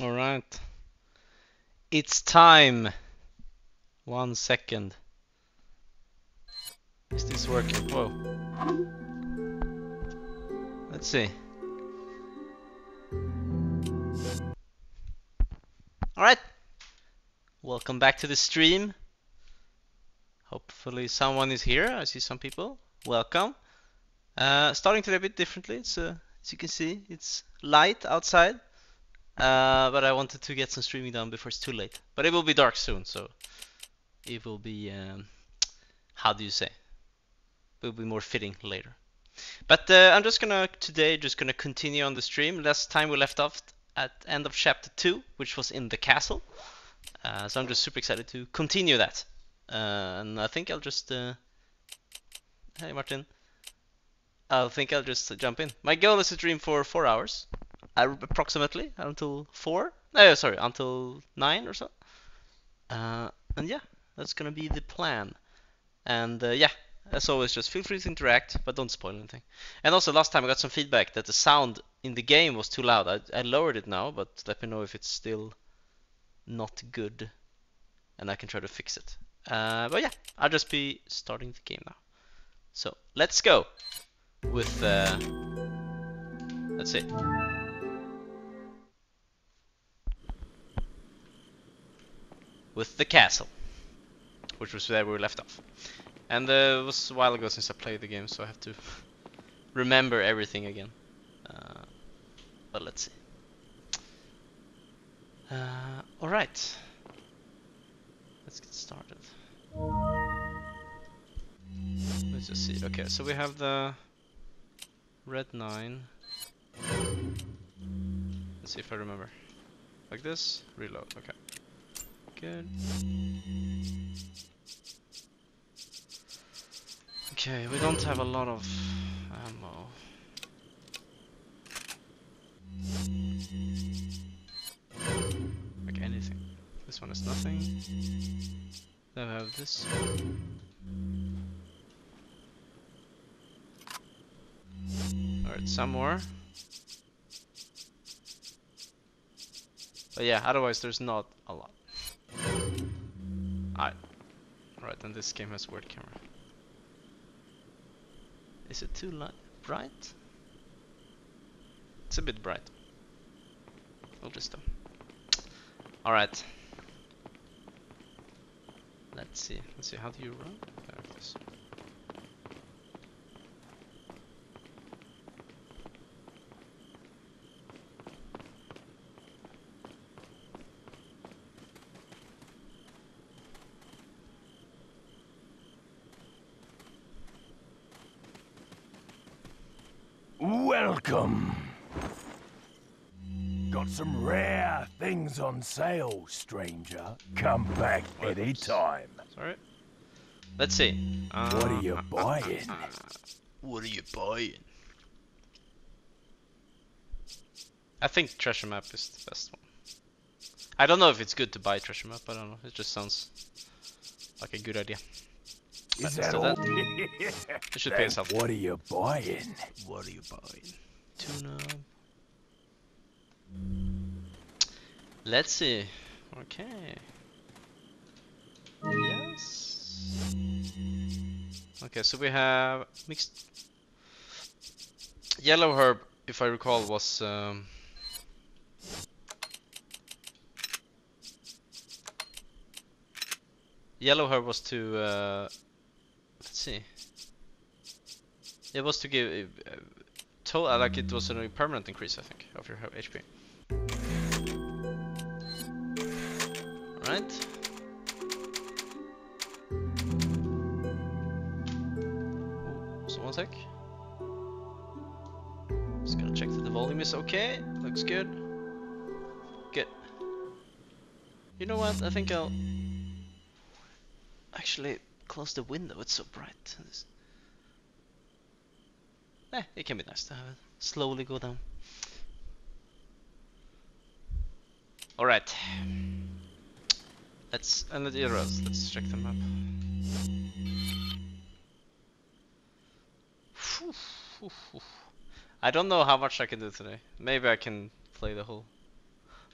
All right. It's time. One second. Is this working? Whoa. Let's see. Alright. Welcome back to the stream. Hopefully someone is here. I see some people. Welcome. Uh, starting today a bit differently. Uh, as you can see, it's light outside. Uh, but I wanted to get some streaming done before it's too late. But it will be dark soon, so it will be, um, how do you say? It will be more fitting later. But uh, I'm just gonna today just gonna continue on the stream. Last time we left off at end of chapter two, which was in the castle. Uh, so I'm just super excited to continue that. Uh, and I think I'll just uh, hey Martin. I think I'll just jump in. My goal is to stream for four hours, approximately until four. No, sorry, until nine or so. Uh, and yeah, that's gonna be the plan. And uh, yeah, as always, just feel free to interact, but don't spoil anything. And also, last time I got some feedback that the sound in the game was too loud. I, I lowered it now, but let me know if it's still not good, and I can try to fix it. Uh, but yeah, I'll just be starting the game now. So let's go with uh, let's see. With the castle, which was where we left off. And uh, it was a while ago since I played the game, so I have to remember everything again. Uh, but let's see. Uh, Alright. Let's get started. Let's just see. Okay, so we have the red 9. Let's see if I remember. Like this, reload, okay. Good. Okay, we don't have a lot of ammo. Like anything. This one is nothing. Then I have this Alright, some more. But yeah, otherwise there's not a lot. Alright. Alright, and this game has word camera. Is it too light? Bright? It's a bit bright. We'll just do. Alright. Let's see. Let's see. How do you run? There it is. Welcome. Got some rare things on sale, stranger. Come back anytime. Sorry. Let's see. Uh, What are you buying? What are you buying? I think treasure map is the best one. I don't know if it's good to buy treasure map. I don't know. It just sounds like a good idea. Is Let's that all? that. It should pay Then itself. What are you buying? What are you buying? Tuna. Let's see. Okay. Yes. Okay, so we have mixed. Yellow herb, if I recall, was um, yellow herb was to uh, let's see. It was to give uh, to uh, like it was a permanent increase, I think, of your HP. Right. So one sec. Just gonna check that the volume is okay. Looks good. Good. You know what? I think I'll actually close the window. It's so bright. This- Eh, it can be nice to have it slowly go down. Alright. Let's the arrows, let's check them up. I don't know how much I can do today. Maybe I can play the whole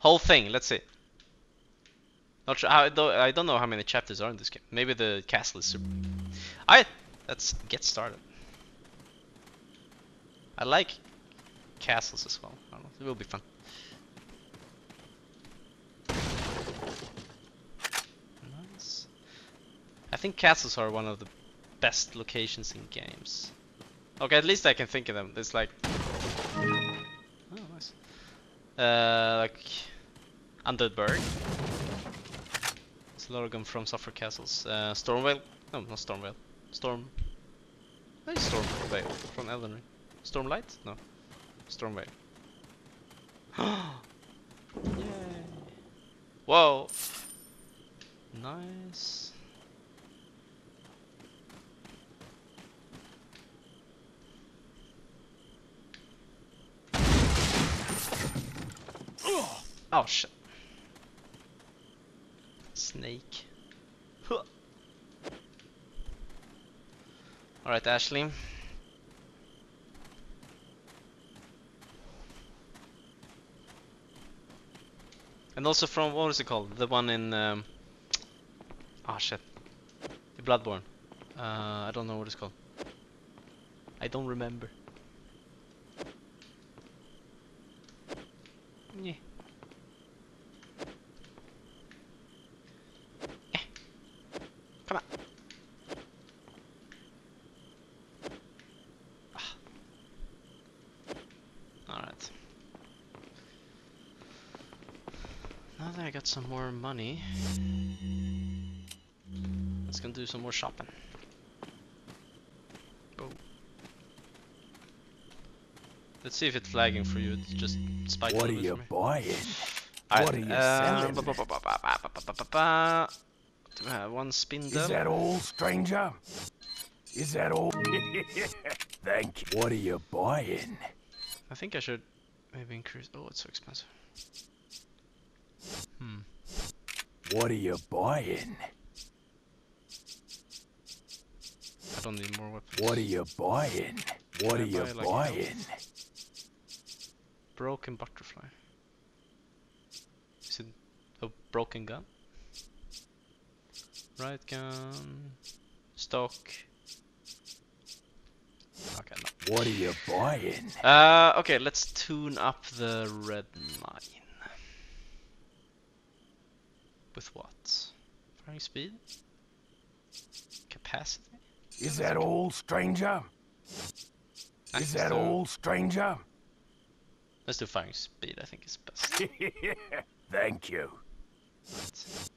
Whole thing. Let's see. Not sure. I don't. I don't know how many chapters are in this game. Maybe the castle is super. Alright, let's get started. I like castles as well. It will be fun. Nice. I think castles are one of the best locations in games. Okay, at least I can think of them. There's like, oh nice. Uh, like Undead It's a lot of them FromSoftware Castles. Uh, Stormveil. No, not Stormveil. Storm. Is Stormveil from Elden Ring? Stormlight? No. Stormveil. Yay! Whoa! Nice. Oh shit. Snake. Alright, Ashley. And also from, what was it called? The one in, um, oh shit. The Bloodborne. Uh, I don't know what it's called. I don't remember. Yeah. that I got some more money, let's go do some more shopping. Boom. Let's see if it's lagging for you. It's just spiked. What are you buying? What are you selling? One spindle? Is that all, stranger? Is that all? Thank you. What are you buying? I think I should maybe increase. Oh, it's so expensive. What are you buying? I don't need more weapons. What are you buying? What are you buy, like, buying? Broken butterfly. Is it a broken gun? Right gun. Stock. Okay, no. What are you buying? Uh, okay, let's tune up the red 9. With what? Firing speed? Capacity? Is that all, stranger? Is that all, stranger? Let's do firing speed, I think is best. Thank you. Right.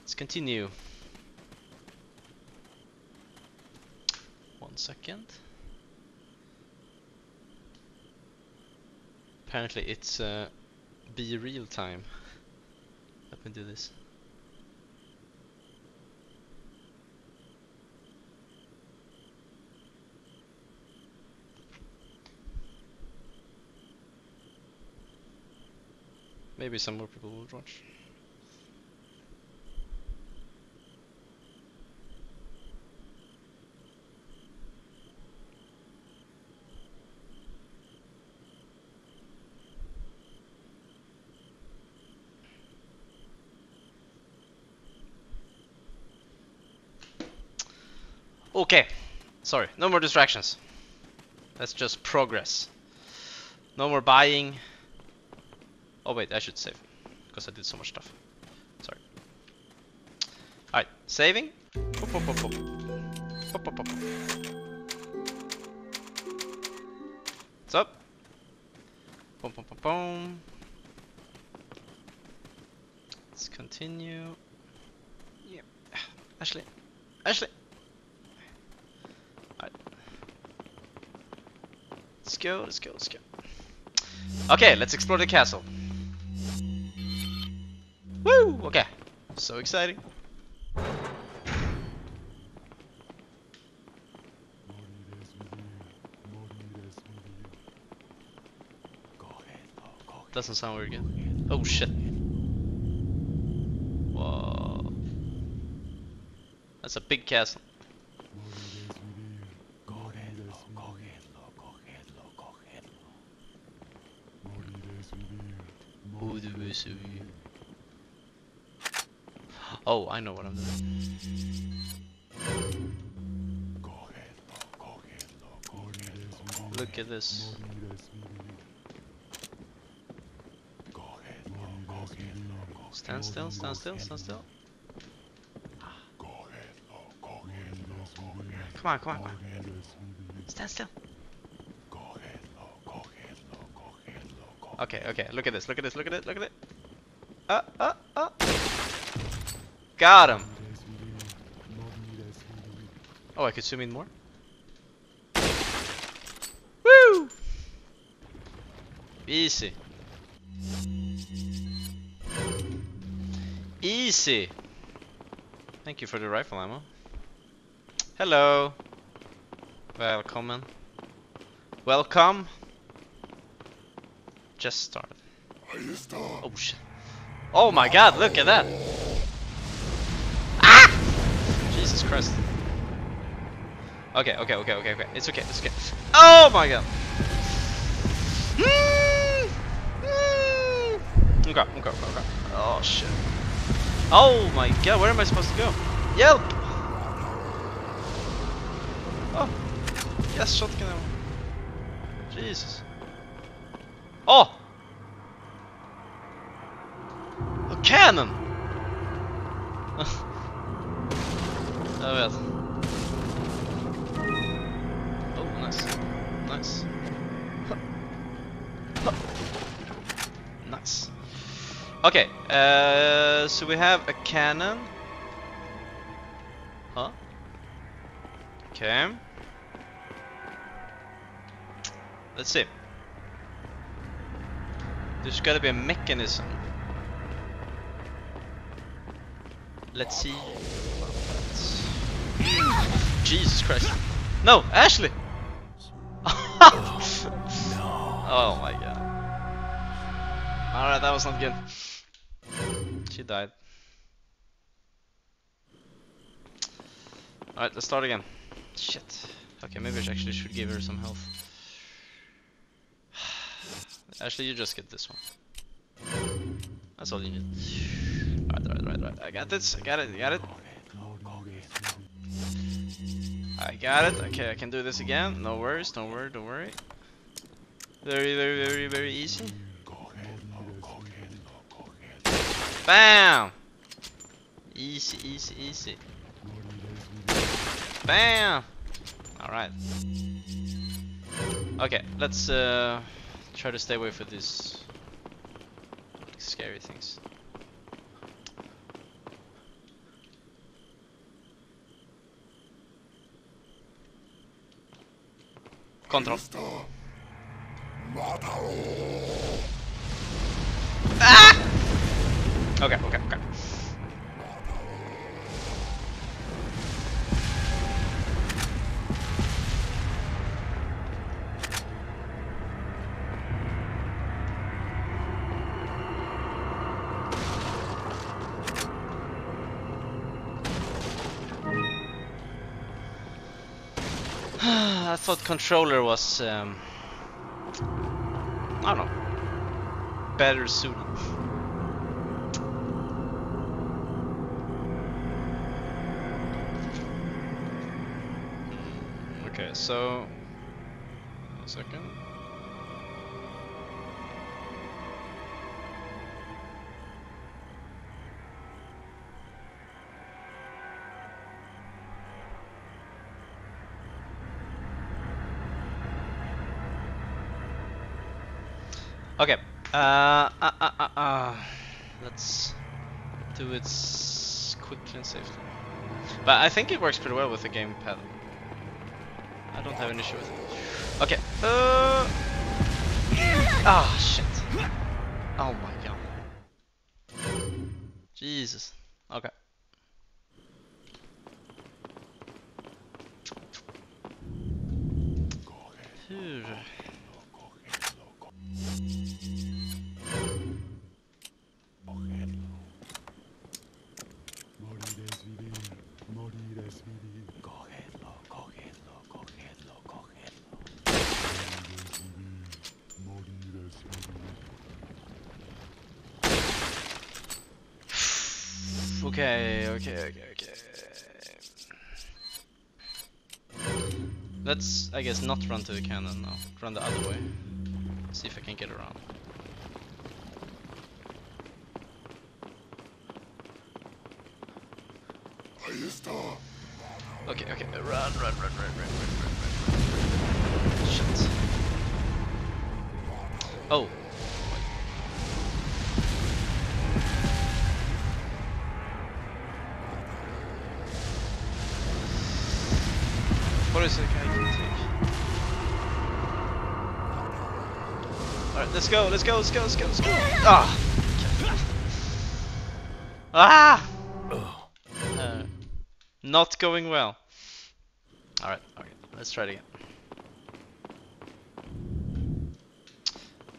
Let's continue. One second. Apparently it's uh, be real time. Let me do this. Maybe some more people will watch. Okay, sorry, no more distractions. Let's just progress. No more buying. Oh wait, I should save because I did so much stuff. Sorry. Alright, saving. Pop, pop, pop, pop. Pop, pop. What's up? Boom, boom, boom, boom. Let's continue. Yeah. Ashley. Ashley. Let's go, let's go, let's go. Okay, let's explore the castle. Woo! Okay. So exciting. Doesn't sound very good. Oh shit. Whoa. That's a big castle. I know what I'm doing. Look at this. Stand still, stand still, stand still. Come on, come on, come on. Stand still. Okay, okay, look at this, look at this, look at it, look at it. Uh, uh, uh. Got him. Oh, I could zoom in more. Woo! Easy. Easy. Thank you for the rifle ammo. Hello. Welcome. Welcome. Just started. Oh shit. Oh my god, look at that. Jesus Christ. Okay, okay, okay, okay, okay. It's okay, it's okay. Oh my god. Mm, mm. Okay, okay, okay, okay. Oh shit. Oh my god, where am I supposed to go? Yelp! Oh. Yes, shotgun ammo. Jesus. Oh! A cannon! Oh, nice. Nice. Nice. Okay, uh, so we have a cannon. Huh? Okay. Let's see. There's gotta be a mechanism. Let's see. Jesus Christ. No, Ashley! Oh, oh my god. Alright, that was not good. She died. Alright, let's start again. Shit. Okay, maybe I actually should give her some health. Actually, you just get this one. That's all you need. Alright, alright, alright, alright. I got this. I got it. I got it. I got it. Okay, I can do this again. No worries. Don't worry. Don't worry. Very, very, very, very easy. Bam! Easy, easy, easy. Bam! Alright. Okay, let's uh, try to stay away from these scary things. Control. Ah! Okay, okay, okay. Thought controller was um, I don't know better suited. Okay, so second. Uh, uh, uh, uh, uh. Let's do it quickly and safely. But I think it works pretty well with the gamepad. I don't have an issue with it. Okay. Uh. Ah, shit. Oh my god. Jesus. Okay. Guess, not run to the cannon now. Run the other way. See if I can get around. Okay, okay, run, run, run, run, run, run, run, run, run. Shit. Oh. Let's go, let's go, let's go, let's go, let's go. Ah! Ah! Uh, not going well. Alright, okay, let's try it again.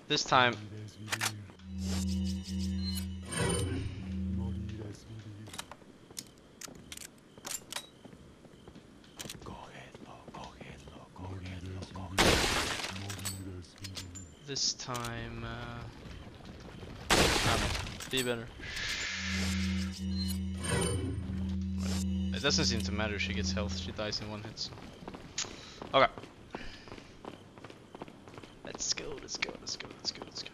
This time, be better. It doesn't seem to matter if she gets health, she dies in one hit. So. Okay. Let's go, let's go, let's go, let's go, let's go.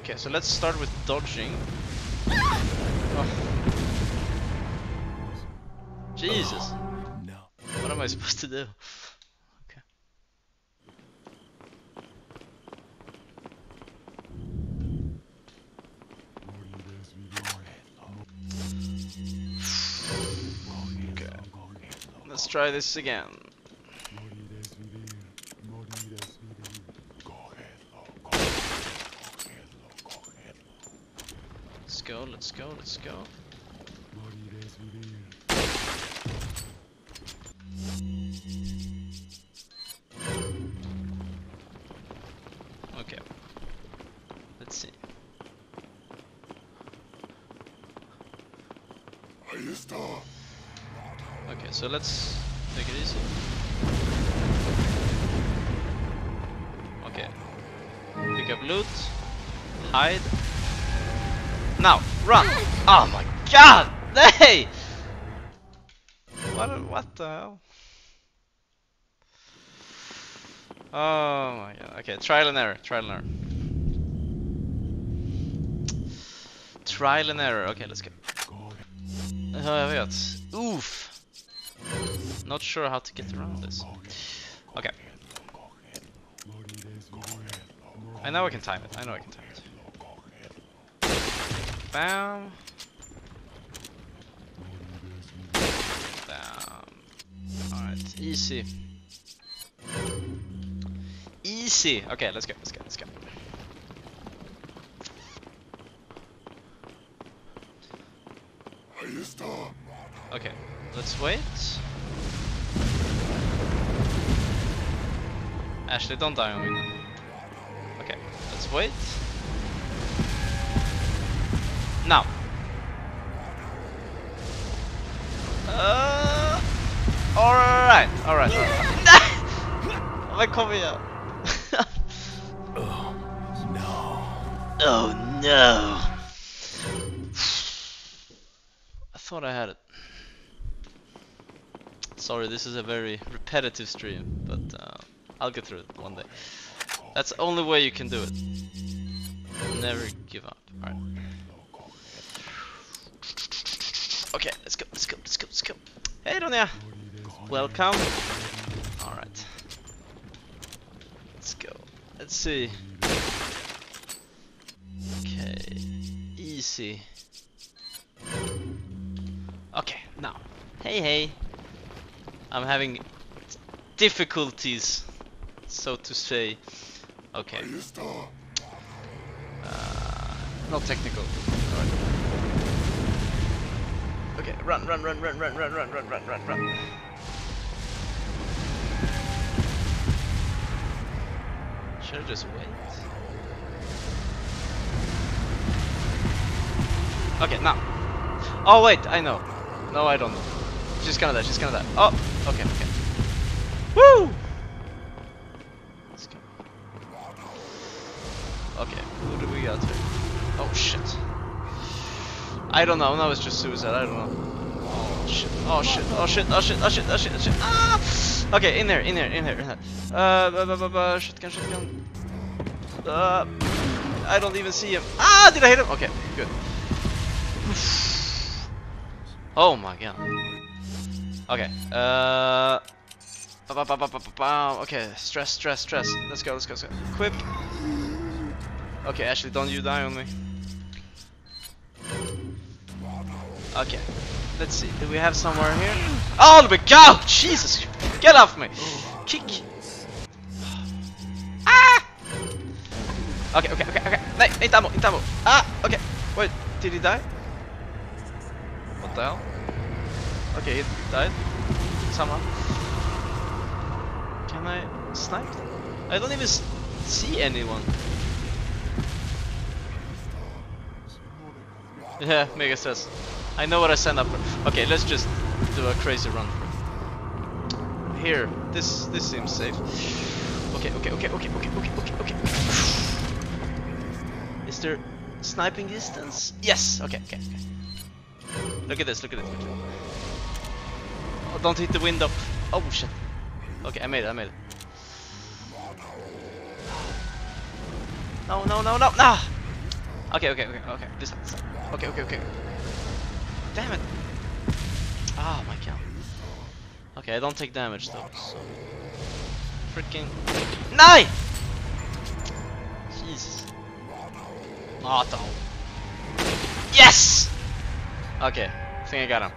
Okay, so let's start with dodging. Oh. Jesus, No. what am I supposed to do? Try this again. Let's go, let's go, let's go. Okay. Let's see. Okay, so let's loot. Hide. Now, run! Oh my god! Hey! What, what the hell? Oh my god. Okay, trial and error, trial and error. Trial and error. Okay, let's go. Ja, jag vet. Oof! Not sure how to get around this. Okay. I know I can time it. I know I can time it. Bam. Bam. Alright, easy. Easy! Okay, let's go, let's go, let's go. Okay, let's wait. Ashley, don't die on me now. Wait. Now. Uh, alright, alright. Vad kommer jag? Oh, no. oh no. I thought I had it. Sorry, this is a very repetitive stream, but uh, I'll get through it one day. That's the only way you can do it. Never give up. Alright. Okay, let's go, let's go, let's go, let's go. Hey Ronja! Welcome. Alright. Let's go. Let's see. Okay. Easy. Okay, now. Hey, hey. I'm having difficulties, so to say. Okay. Uh, not technical. Alright. Okay, run, run, run, run, run, run, run, run, run, run, run. Should I just wait? Okay, now. Oh wait, I know. No, I don't know. She's gonna die, she's gonna die. Oh, okay, okay. Okay, who do we got here? Oh shit. I don't know. Now it's just suicide. I don't know. Oh shit! Oh shit! Oh shit! Oh shit! Oh shit! Oh shit! Oh shit! Ah! Okay, in there, in there, in there, in there. Uh, bu- bu- bu- bu- shotgun, shotgun. Uh, I don't even see him. Ah! Did I hit him? Okay, good. Oh my god. Okay. Uh. ba- ba- ba- ba- ba- ba- Okay, stress, stress, stress. Let's go, let's go, let's go. Equip. Okay, Ashley, don't you die on me. Okay. Let's see. Do we have somewhere here? Oh my god! Jesus! Get off me! Kick! Ah! Okay, okay, okay, okay. Ammo, inte ammo. Ah! Okay. Wait, did he die? What the hell? Okay, he died. Somehow. Can I snipe? I don't even see anyone. Yeah, mega stress. I know what I signed up for. Okay, let's just do a crazy run. Here, this this seems safe. Okay, okay, okay, okay, okay, okay, okay, okay. Is there sniping distance? Yes. Okay, okay, okay. Look at this. Look at this. Look at this. Oh, don't hit the window. Oh shit. Okay, I made it. I made it. No, no, no, no, no. Okay, okay, okay, okay. This side, this side. Okay, okay, okay. Damn it. Ah, my god. Okay, I don't take damage though. So. Freaking. Nine! Jesus. Not all. Yes! Okay, I think I got him.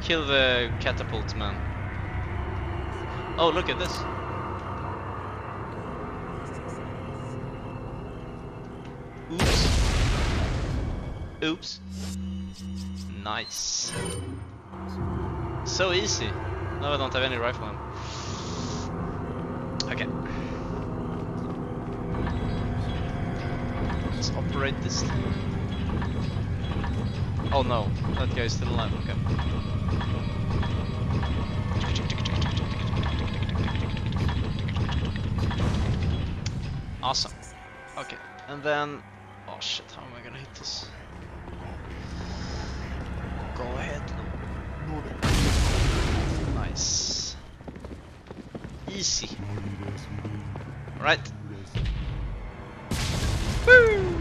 Kill the catapult man. Oh, look at this. Oops. Oops. Nice. So easy. No, I don't have any rifle ammo. Okay. Let's operate this thing. Oh no, that guy's still alive. Okay. Awesome. Okay, and then oh shit, how am I gonna hit this? Go ahead. Nice. Easy. Right. Woo!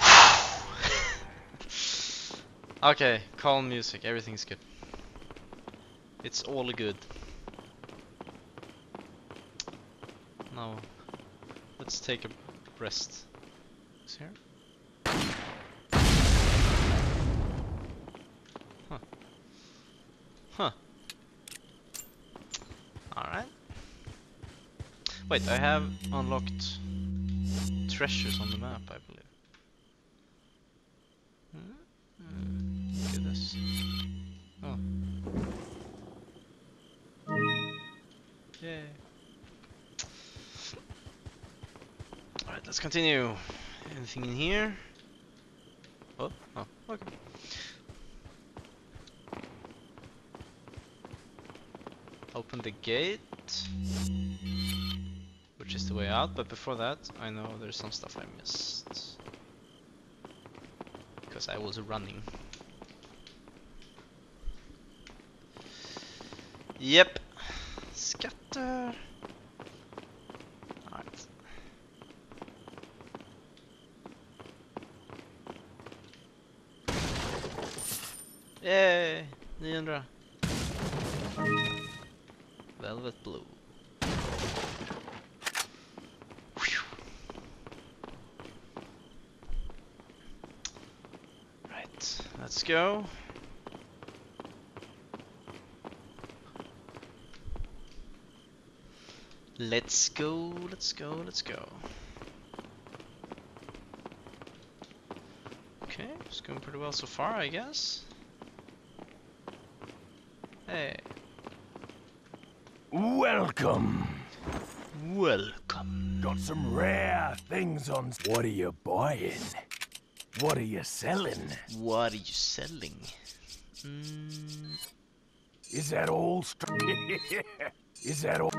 okay, calm music, everything's good. It's all good. Now, let's take a rest. Is here? Huh. Huh. Alright. Wait, I have unlocked treasures on the map, I believe. Hmm? This. Oh. Alright, let's continue. Anything in here? Oh, oh, okay. Open the gate. Which is the way out, but before that, I know there's some stuff I missed. Because I was running. Yep. Scatter. Alright. Eh, Yay! 900. Velvet blue. Right, let's go. Let's go, let's go, let's go. Okay, it's going pretty well so far, I guess. Hey, Welcome. welcome. Got some rare things on. What are you buying? What are you selling? What are you selling? Mm, Is that all? Is that all?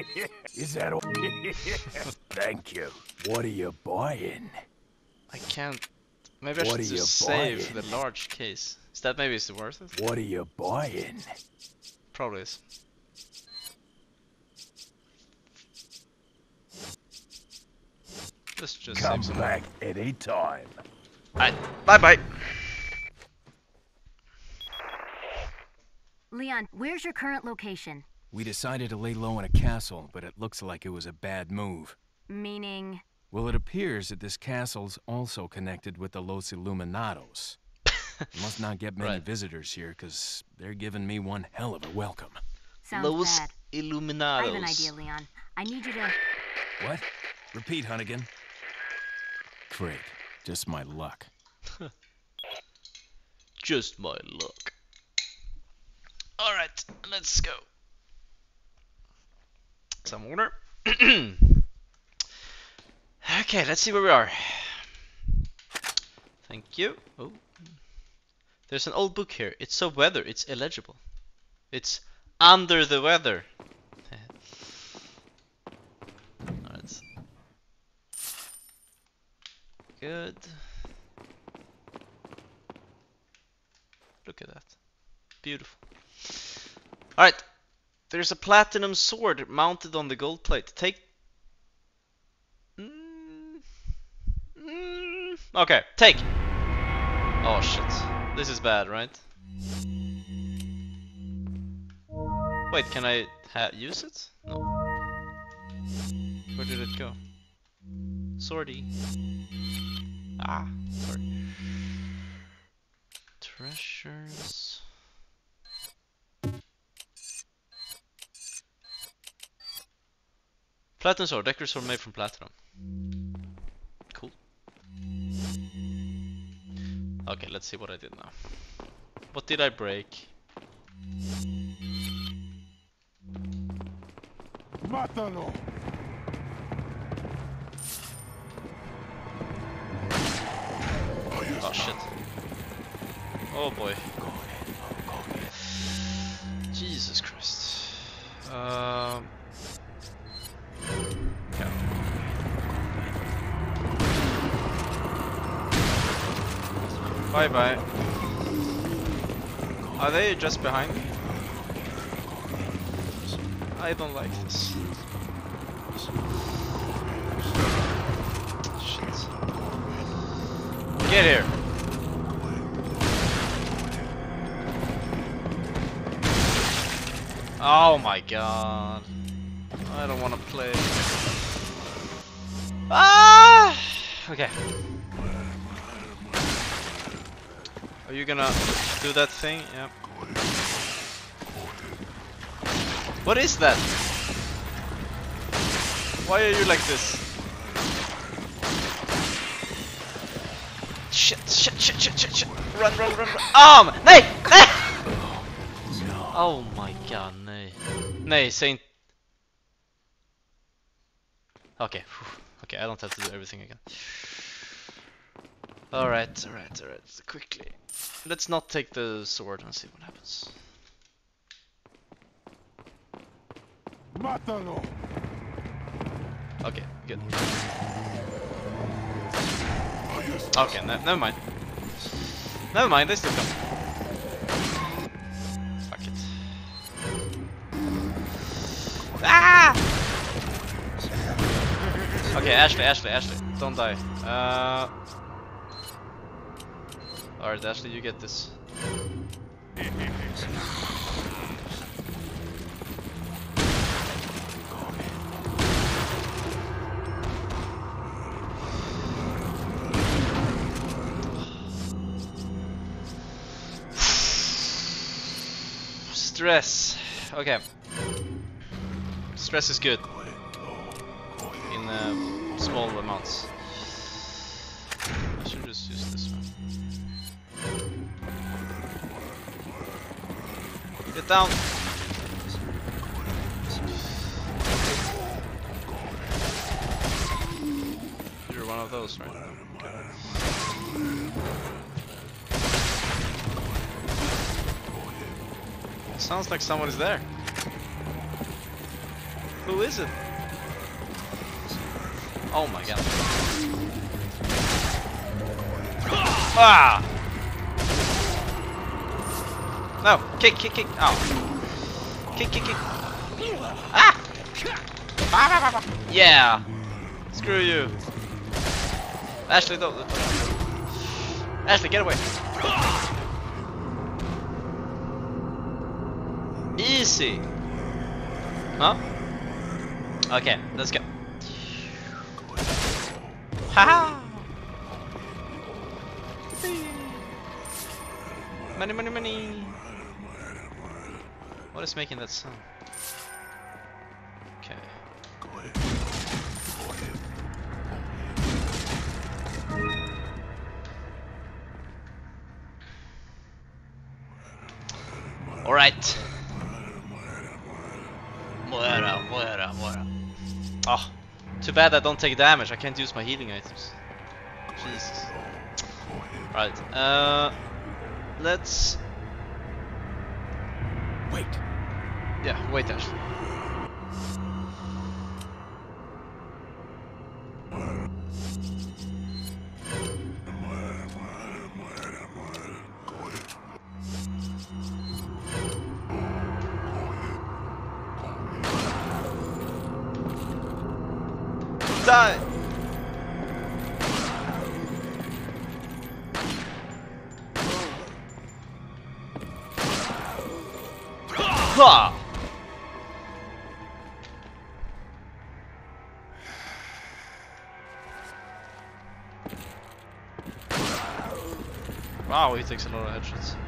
Is that all? Thank you. What are you buying? I can't. Maybe I What should just save buying? the large case. Is that maybe it's worth it? What are you buying? Probably is. Let's just Come save back any time. Alright, bye bye. Leon, where's your current location? We decided to lay low in a castle, but it looks like it was a bad move. Meaning, Well, it appears that this castle's also connected with the Los Illuminados. Must not get many Right. visitors here, because they're giving me one hell of a welcome. sounds Los bad. Illuminados. I have an idea, Leon. I need you to. What? Repeat, Hunnigan. Great. Just my luck. Just my luck. Alright, let's go. Some order. okay, let's see where we are. Thank you. Oh. There's an old book here. It's so weather, it's illegible. It's under the weather. Alright. Good. Look at that. Beautiful. Alright. There's a platinum sword mounted on the gold plate. Take. Mm. Mm. Okay, take. Oh shit. This is bad, right? Wait, can I use it? No. Where did it go? Swordy. Ah, sorry. Treasures. Platinum sword, decorative sword made from platinum. Okay, let's see what I did now. What did I break? Mátalo. Oh shit. Oh boy. Jesus Christ. Um. Bye bye. Are they just behind me? I don't like this. Shit. Get here. Oh my god. I don't want to play. Ah! Okay. Are you gonna do that thing? Yeah. What is that? Why are you like this? Shit, shit, shit, shit, shit, shit. Run, run, run, run. Um! Nej! Nej! Oh my god, nej. Nej, säg inte... Okay, okay, I don't have to do everything again. Alright, alright, alright, quickly. Let's not take the sword and see what happens. Mátalo. Okay, good. Okay, ne never mind. Never mind, they still come. Fuck it. Ah! Okay, Ashley, Ashley, Ashley, don't die. Uh. Alright, Ashley, you get this. Stress. Okay. Stress is good. In uh, small amounts. Get down. You're one of those, right? Sounds like someone is there. Who is it? Oh my god. Ah! No, kick, kick, kick. Oh. Kick, kick, kick. Ah! Bah, bah, bah. Yeah. Screw you. Ashley, don't. don't- Ashley, get away. Easy. Huh? Okay, let's go. Haha! Money, money, money. What is making that sound? Okay. Go ahead. All right. Muera, muera, muera. Oh, too bad I don't take damage. I can't use my healing items. Jesus. Right. Uh, let's. Wait. Yeah, wait actually. Takes a lot of headshots.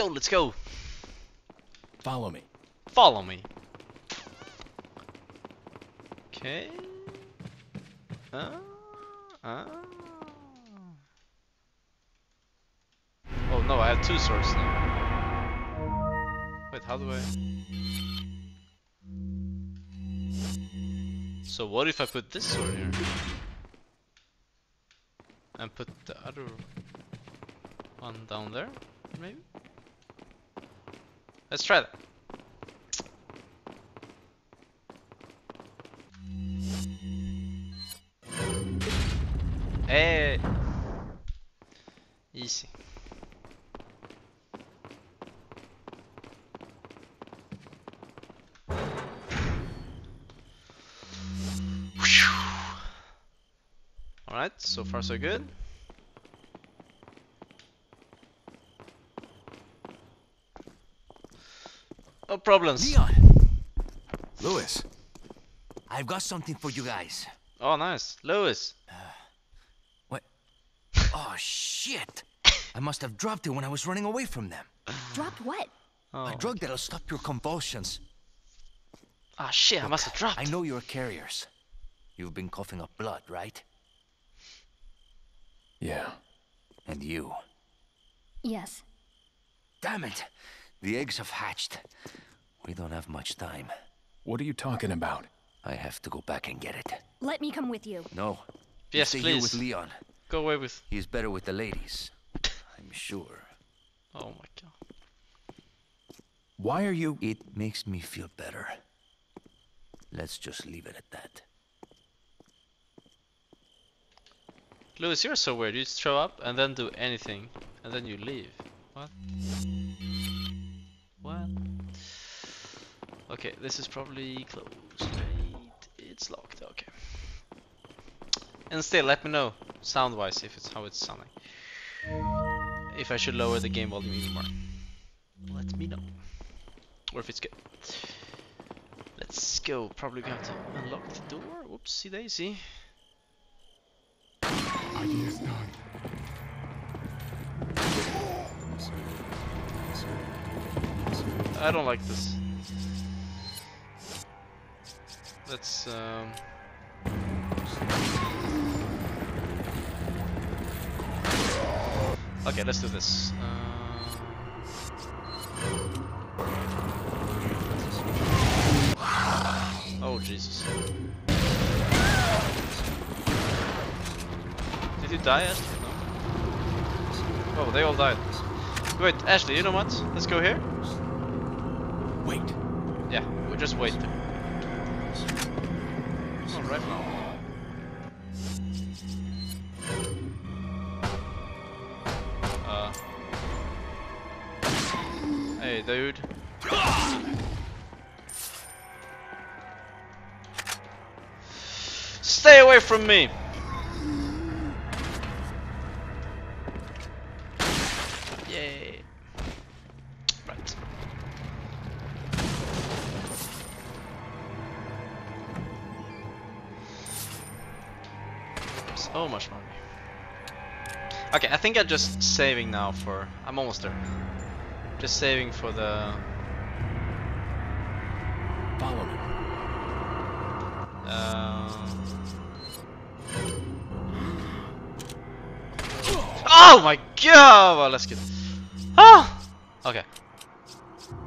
Go, let's go. Follow me. Follow me. Okay. Uh, uh. Oh no, I have two swords now. Wait, how do I? So what if I put this sword here? And put the other one down there, maybe? Let's try that. Hey. Easy. Alright, so far so good. Problems. Leon, Luis. I've got something for you guys. Oh, nice. Luis. What? Oh, shit. I must have dropped it when I was running away from them. Dropped what? Oh. A drug that'll stop your convulsions. Ah, shit, I must have dropped. I know you're carriers. You've been coughing up blood, right? Yeah. And you. Yes. Damn it! The eggs have hatched. We don't have much time. What are you talking about? I have to go back and get it. Let me come with you. No. you Yes, stay here please. with Leon. Go away with. He's better with the ladies. I'm sure. Oh my god. Why are you... It makes me feel better. Let's just leave it at that. Luis, you're so weird. You just show up and then do anything, and then you leave. What? What? Okay, this is probably closed. It's locked, okay. And still, let me know, sound-wise, if it's how it's sounding. If I should lower the game volume even more. Let me know. Or if it's good. Let's go. Probably gonna have to unlock the door. Whoopsie daisy. I don't like this. Let's um Okay, let's do this. Uh... Oh Jesus. Did you die, Ashley? No. Oh, they all died. Wait, Ashley, you know what? Let's go here. Wait. Yeah, we just wait right now. Uh. Hey, dude. Stay away from me! I think I'm just saving now for... I'm almost there. Just saving for the... Follow me. Um... Oh my god! Well, let's get. Ah! Okay.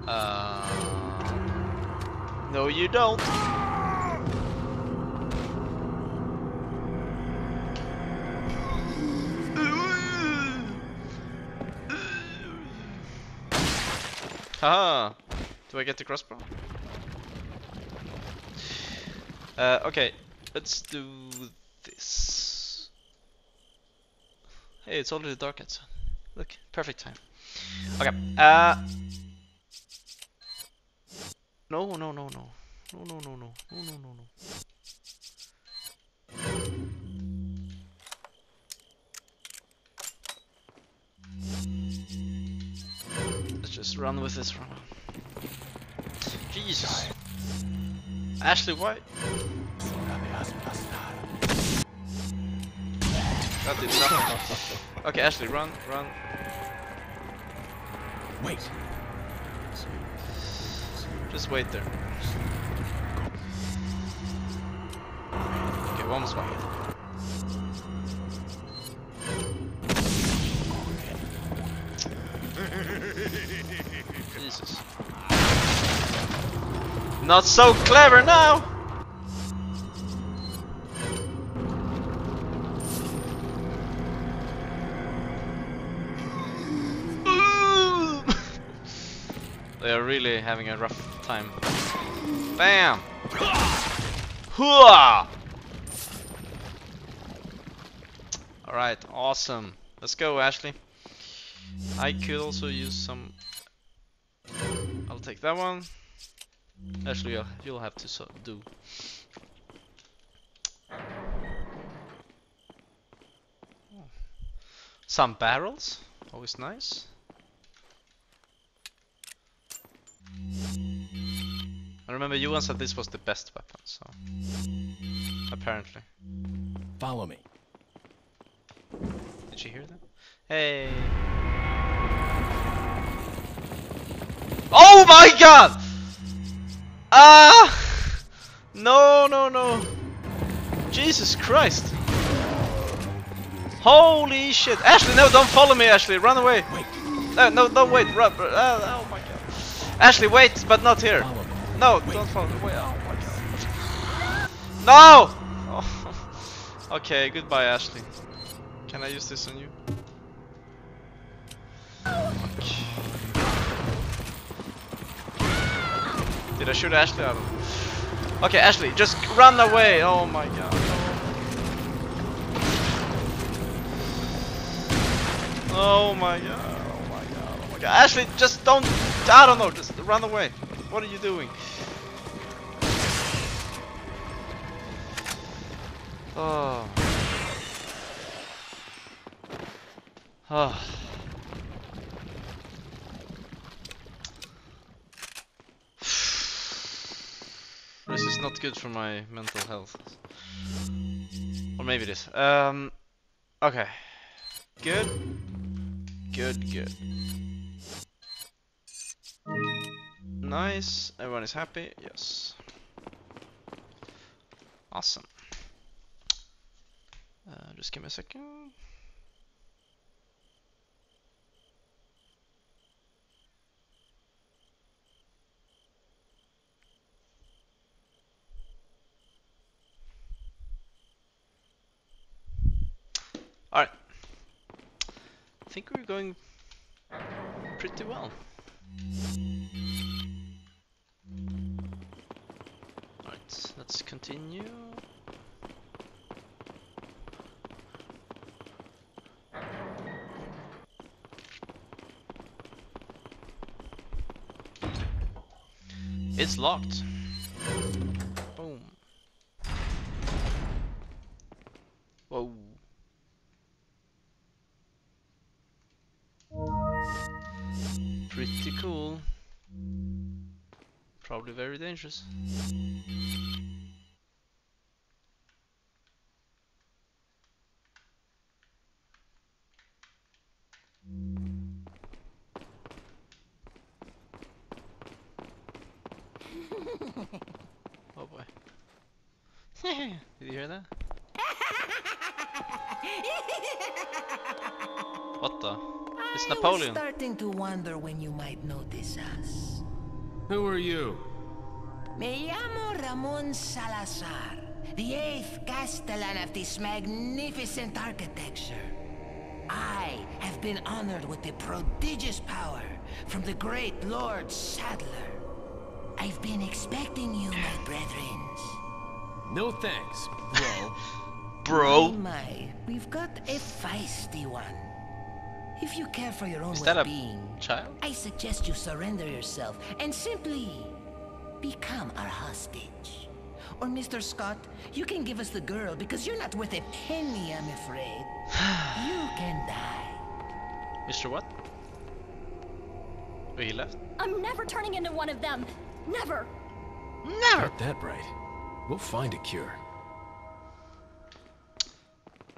Uh... No, you don't. Haha! Do I get the crossbow? Uh, okay, let's do this. Hey, it's already dark outside. Look, perfect time. Okay, uh... No, no, no, no. No, no, no, no. No, no, no, no. Let's just run with this run. Jesus. Ashley, why? That did nothing. okay, Ashley, run, run. Wait. Just wait there. Okay, one spot. Jesus. Not so clever now! they are really having a rough time. Bam! Alright, awesome. Let's go, Ashley. I could also use some... Take that one. Actually, you'll, you'll have to so do. Some barrels, always nice. I remember you once said this was the best weapon, so apparently. Follow me. Did you hear that? Hey. Oh my god! Ah! No, no, no. Jesus Christ. Holy shit. Ashley, no, don't follow me, Ashley. Run away. Wait. No, no, no, wait. Run. Uh, oh my god. Ashley, wait, but not here. No, Wait. don't follow me. Wait, oh my god. No! Oh. Okay, goodbye, Ashley. Can I use this on you? Did I shoot Ashley? I don't. Okay, Ashley, just run away! Oh my god. Oh my god, oh my god, oh my god. Ashley, just don't, I don't know, just run away. What are you doing? Oh. Oh. This is not good for my mental health. Or maybe it is. Um, okay. Good. Good, good. Nice. Everyone is happy. Yes. Awesome. Uh, just give me a second. Alright. I think we're going pretty well. Alright, let's continue. It's locked. Dangerous. oh boy. Did you hear that? What the? It's Napoleon. I was Napoleon. starting to wonder when you might notice us. Who are you? Me llamo Ramon Salazar, the eighth Castellan of this magnificent architecture. I have been honored with the prodigious power from the great Lord Saddler. I've been expecting you, my brethrens. No thanks, bro. Bro. My, my, we've got a feisty one. If you care for your own Is that a well-being, child? I suggest you surrender yourself and simply become our hostage. Or Mr. Scott, you can give us the girl because you're not worth a penny, I'm afraid. you can die. Mr. What? Oh, he left? I'm never turning into one of them. Never. Never! Got that right. We'll find a cure.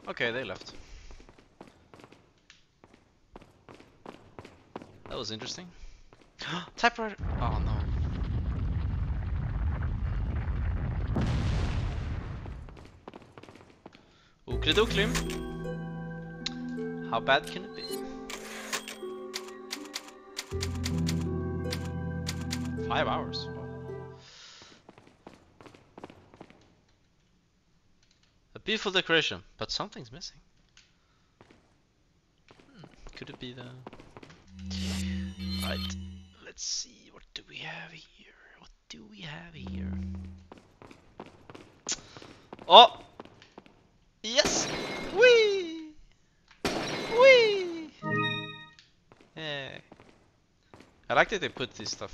Okay, they left. That was interesting. Typewriter! Oh no. Ookly How bad can it be? Five hours. A beautiful decoration, but something's missing. Hmm, Could it be the... Right, let's see, what do we have here? What do we have here? Oh! Yes! Whee! Whee! Yeah. I like that they put this stuff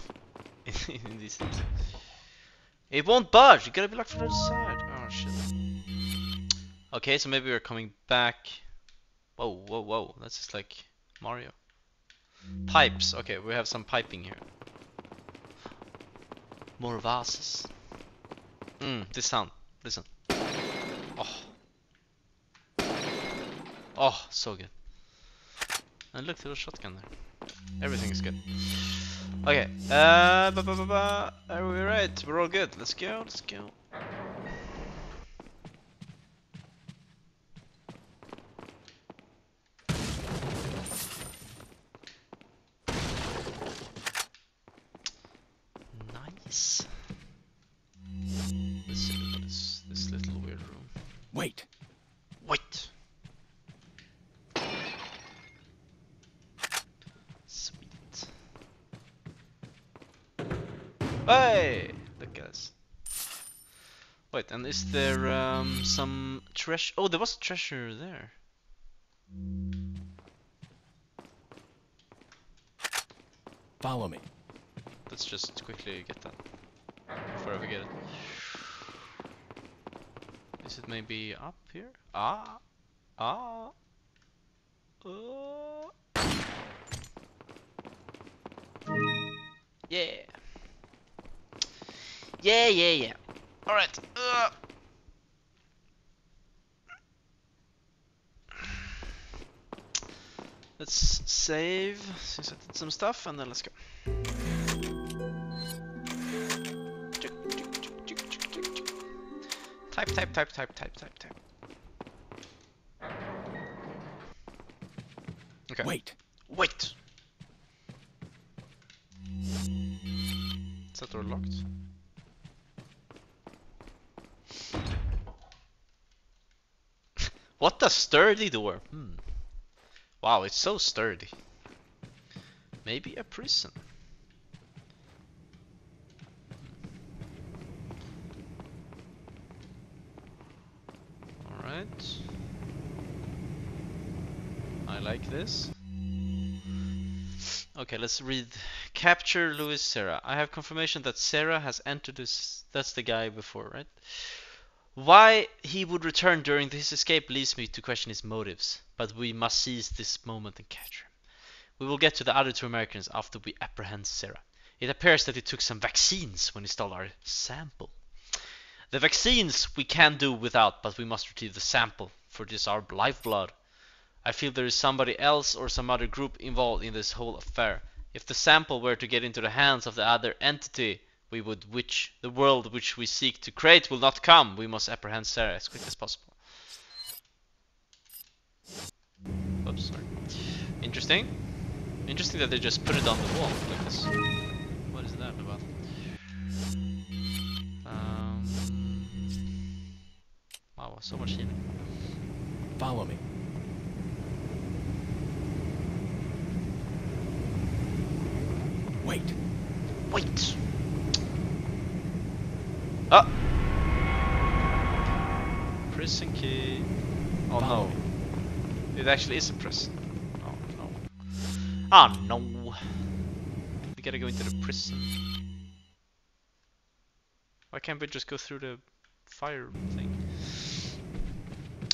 in, these things. It won't budge! You gotta be locked from the other side! Oh shit. Okay, so maybe we're coming back. Whoa, whoa, whoa. That's just like Mario. Pipes. Okay, we have some piping here. More vases. Mm, this sound. Listen. Oh, so good. And look, little shotgun there. Everything is good. Okay. Uh, ba ba ba ba. Are we right? We're all good. Let's go. Let's go. Is there um, some treasure? Oh, there was a treasure there. Follow me. Let's just quickly get that before I forget it. Is it maybe up here? Ah, ah, uh. Yeah. Yeah, yeah, yeah. All right. Uh. Let's save, since I did some stuff, and then let's go. Type, type, type, type, type, type, type. Okay. Wait. Wait! Is that door locked? what a sturdy door! Hmm. Wow, it's so sturdy. Maybe a prison. Alright. I like this. Okay, let's read. Capture Luis Serra. I have confirmation that Serra has entered this. That's the guy before, right? Why he would return during his escape leads me to question his motives, but we must seize this moment and capture him. We will get to the other two Americans after we apprehend Serra. It appears that he took some vaccines when he stole our sample. The vaccines we can do without, but we must retrieve the sample, for it is our lifeblood. I feel there is somebody else or some other group involved in this whole affair. If the sample were to get into the hands of the other entity, we would which the world which we seek to create will not come. We must apprehend Serra as quick as possible. Oops, sorry. Interesting. Interesting that they just put it on the wall like this. What is that about? Um, wow, so much healing. Follow me. Wait. Wait. Ah. Prison key. Oh Follow no. It actually is a prison. Oh no. Ah no. We gotta go into the prison. Why can't we just go through the fire thing?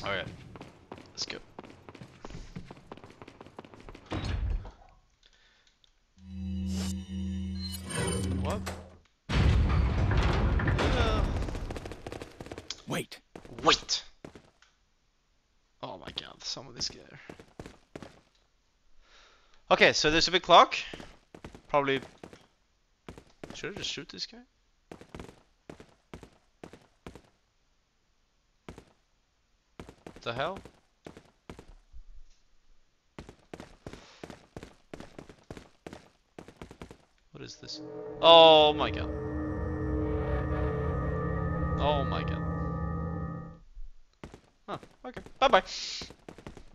Alright. Let's go. Okay, so there's a big clock. Probably. Should I just shoot this guy? The hell? What is this? Oh my god. Oh my god. Oh, okay. Bye bye.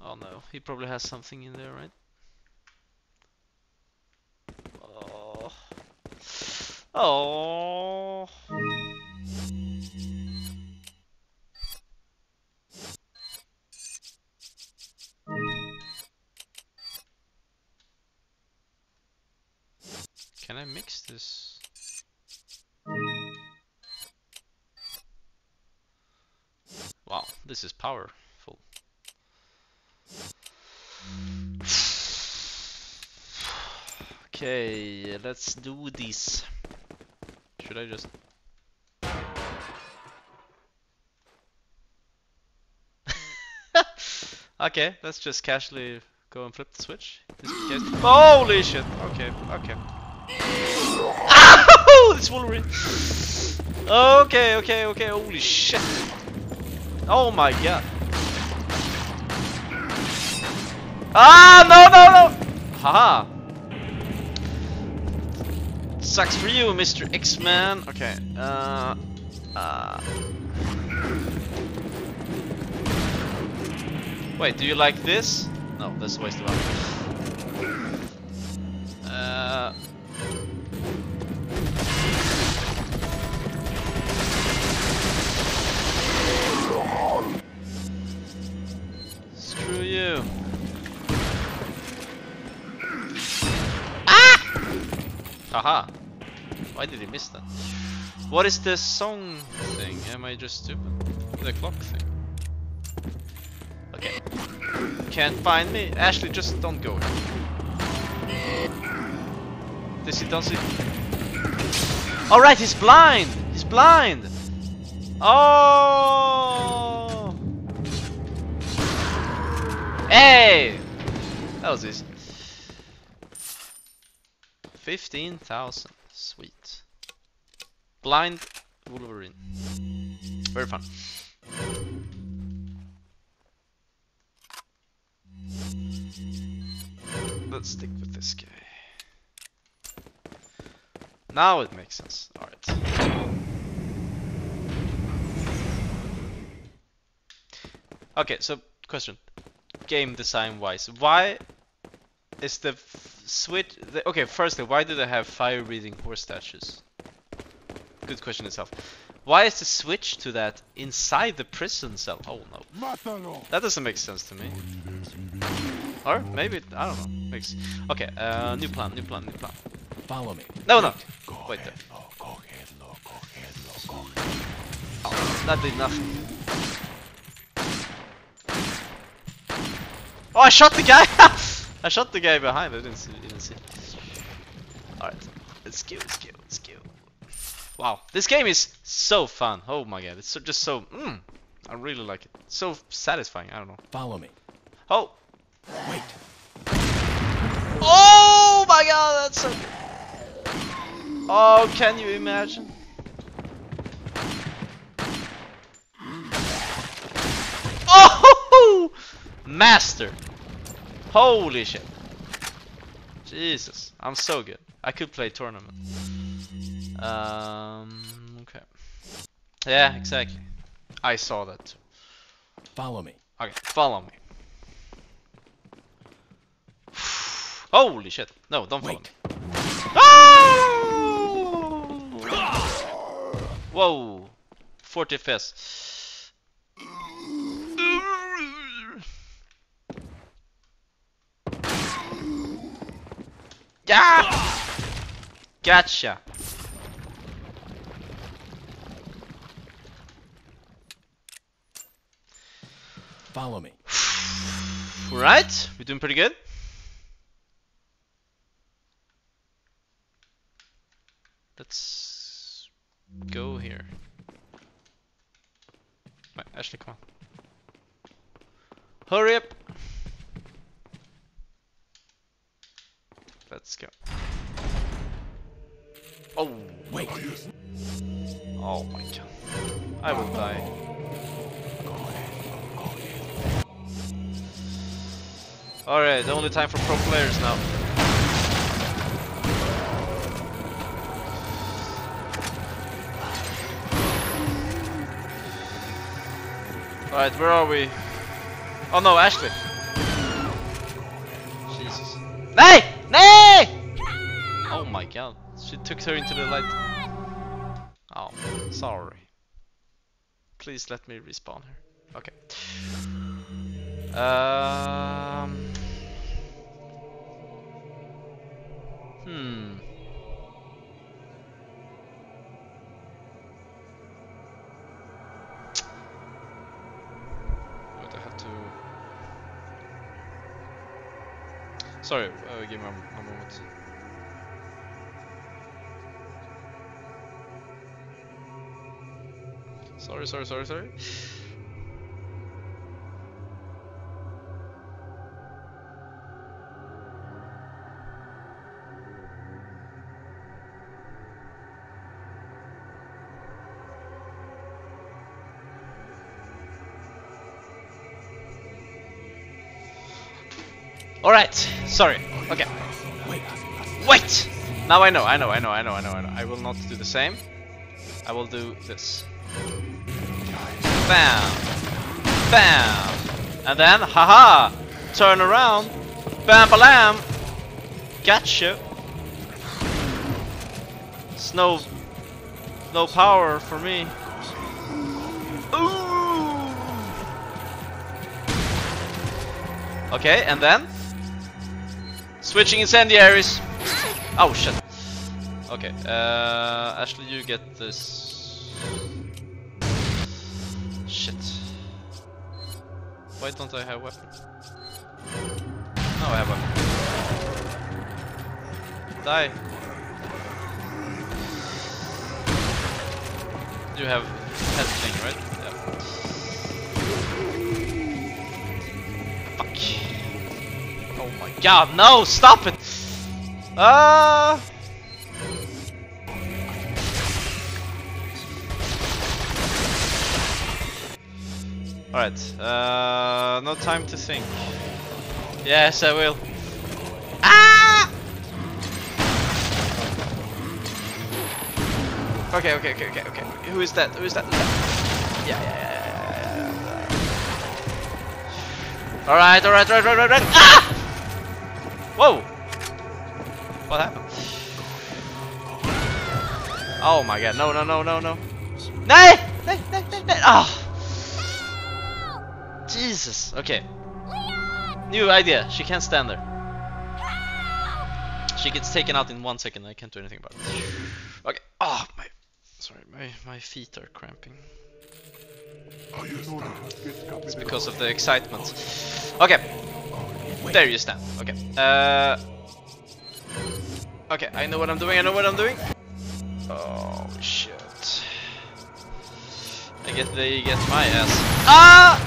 Oh no, he probably has something in there, right? Oh. Oh. Can I mix this? Wow, this is powerful. Okay, let's do this. Should I just... okay, let's just casually go and flip the switch. Holy shit! Okay, okay. Ow! It's Wolverine! Okay, okay, okay, holy shit! Oh my god! Ah, no, no, no! Haha! Sucks for you, Mr. X-Man. Okay, uh... Uh... Wait, do you like this? No, that's a waste of ammo. Uh... Screw you. Ah! Haha. Why did he miss that? What is the song thing? Am I just stupid? The clock thing. Okay. Can't find me. Ashley, just don't go. Does he don't see? Alright, he's blind! He's blind! Oh! Hey! That was easy. 15,000. Sweet. Blind Wolverine. Very fun. Let's stick with this guy. Now it makes sense. Alright. Okay, so question. Game design wise, why is the switch. The, okay, firstly, why do they have fire breathing horse statues? Good question itself. Why is the switch to that inside the prison cell? Oh no. That doesn't make sense to me. Or maybe, it- I don't know. Makes. Okay, uh, new plan, new plan, new plan. Follow me. No, no. Wait there. Oh, that did nothing. Oh, I shot the guy! I shot the guy behind. I didn't see. Didn't see. All right, let's go. Let's go. Wow, this game is so fun. Oh my god, it's so, just so. Mm, I really like it. So satisfying. I don't know. Follow me. Oh. Wait. Oh my god, that's so. Oh, can you imagine? Oh, master! Holy shit! Jesus, I'm so good. I could play tournament. Um, okay. Yeah, exactly. I saw that. too. Follow me. Okay, follow me. Holy shit! No, don't follow Wait. me. Ah! Whoa! 40 FPS. Yeah! Gotcha. Follow me. Right, we're doing pretty good. Let's go here. Right, Ashley, come on. Hurry up! Let's go. Oh, Wait. oh my god. I will die. Alright, only time for pro players now. Alright, where are we? Oh no, Ashley. Jesus. Nay! Nay! Oh my god. She took her into the light. Oh, sorry. Please let me respawn her. Okay. Um. Sorry, uh, give me a, a moment. Sorry, sorry, sorry, sorry. Alright, sorry. Okay. Wait. Wait! Now I know, I know, I know, I know, I know, I know. I will not do the same. I will do this. Bam! Bam! And then, haha! Turn around! Bam balam! Gotcha! It's no, no power for me. Ooh! Okay, and then? Switching incendiaries! Oh shit. Okay, uh, Ashley, you get this. Shit. Why don't I have weapon? No, I have weapon. Die. You have head thing, right? God, no! Stop it! Uh... Alright, uh, no time to think. Yes, I will. Ah! Okay, okay, okay, okay, okay. Who is that? Who is that? Who is yeah, yeah, yeah, yeah, yeah. Alright, alright, alright, alright, alright. Ah! Whoa! What happened? Oh my god, no, no, no, no, no. No! No, no, no, no. Oh! Jesus, okay. New idea, she can't stand there. She gets taken out in one second, I can't do anything about it. Okay, oh my, sorry, my, my feet are cramping. It's because of the excitement. Okay, there you stand, okay. Uh, okay, I know what I'm doing, I know what I'm doing. Oh shit. I get they get my ass. Ah!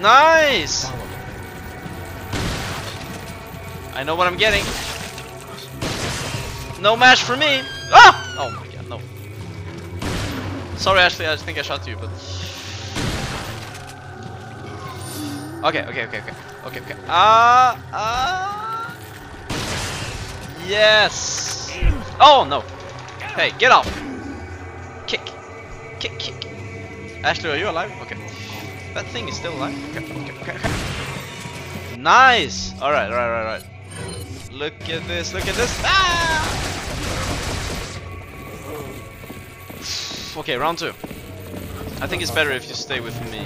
Nice! I know what I'm getting. No match for me. Ah! Oh my god, no. Sorry Ashley, I think I shot you, but... Okay, okay, okay, okay. Okay, okay. Ah! ah! Yes! Oh no! Hey, get off! Kick! Kick, kick! Ashley, are you alive? Okay. That thing is still alive. Okay, okay, okay, okay. Nice! Alright, alright, alright, alright. Look at this, look at this! Ah! Okay, round two. I think it's better if you stay with me.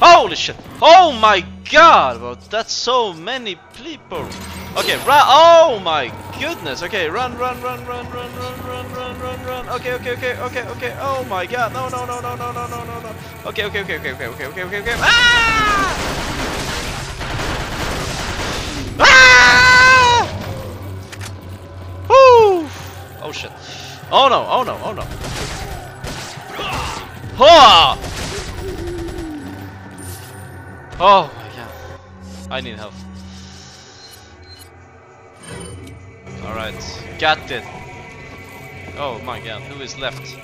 Holy shit! Oh my god! Bro, that's so many people! Okay, run! Oh my goodness! Okay, run, run, run, run, run, run, run, run, run, run. Okay, okay, okay, okay, okay. Oh my god! No, no, no, no, no, no, no, no, no. Okay, okay, okay, okay, okay, okay, okay, okay, okay. Ah! Ah! Woo! Oh shit! Oh no! Oh no! Oh no! Oh! Oh my god. I need help. Alright. Got it. Oh my god. Who is left?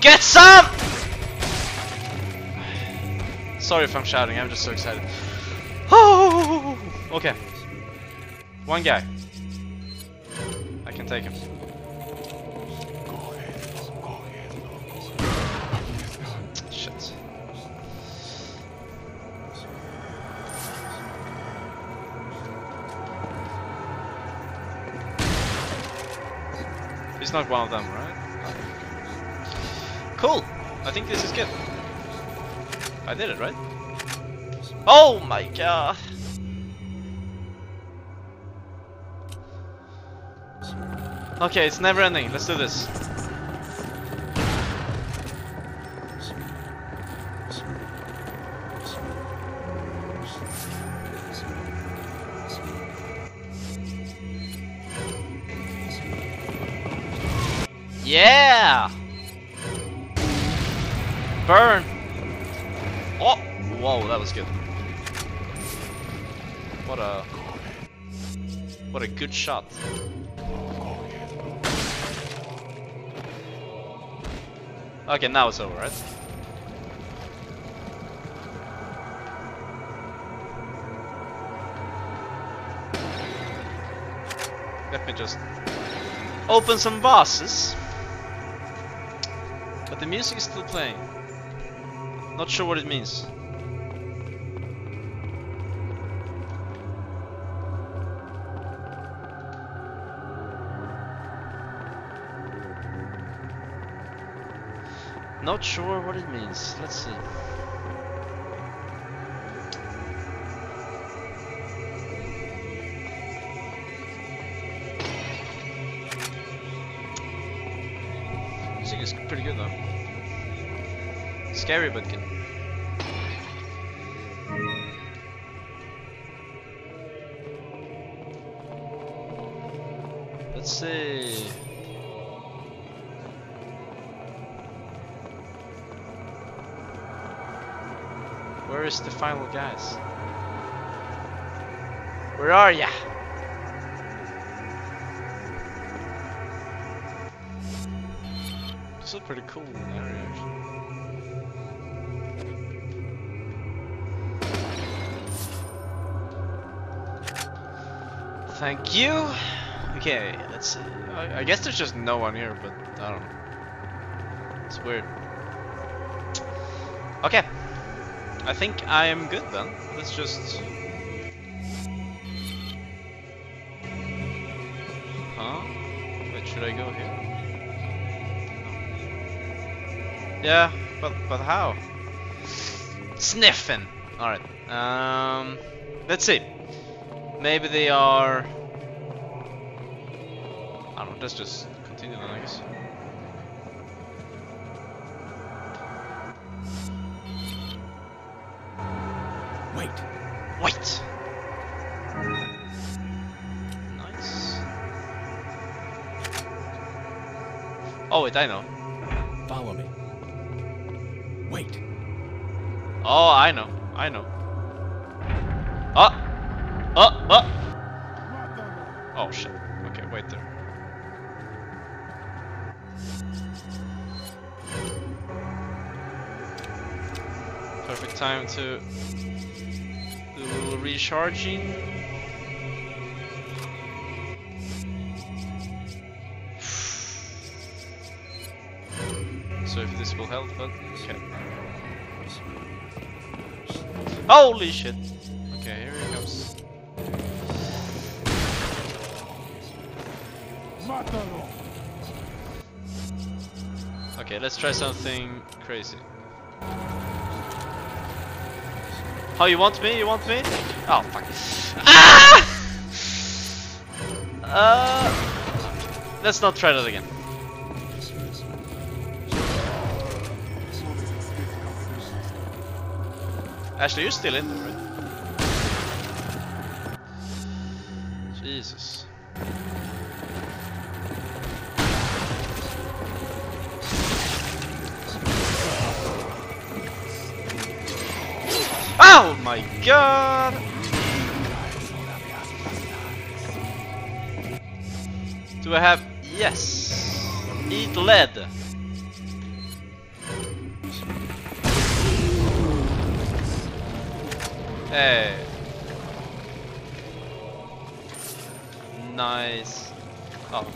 Get some! Sorry if I'm shouting. I'm just so excited. Oh! Okay. One guy. I can take him. Not one of them, right? Cool. I think this is good. I did it, right? Oh my god. Okay, it's never ending. Let's do this. Yeah! Burn! Oh! Whoa, that was good. What a... What a good shot. Okay, now it's over, right? Let me just open some bosses. But the music is still playing. Not sure what it means. Not sure what it means. Let's see. Pretty good though. Scary but. Let's see. Where is the final guys? Where are ya? It's a pretty cool area actually. Thank you. Okay, let's see. I, I guess there's just no one here, but I don't know. It's weird. Okay. I think I am good then. Let's just. Yeah, but but how? Sniffing. All right. Um, let's see. Maybe they are. I don't know. Let's just continue then, I guess. Wait. Wait. Nice. Oh wait, I know. Recharging. So if this will help, but okay. Holy shit! Okay, here he comes. Okay, let's try something crazy. How you want me? You want me? Oh fuck. Ah! Uh, let's not try that again. Ashley, you're still in there, right? I have... Yes! Eat lead! Hey! Nice. Oh.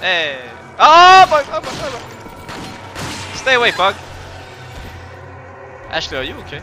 Hey! Oh. Stay away, bug! Ashley, are you okay?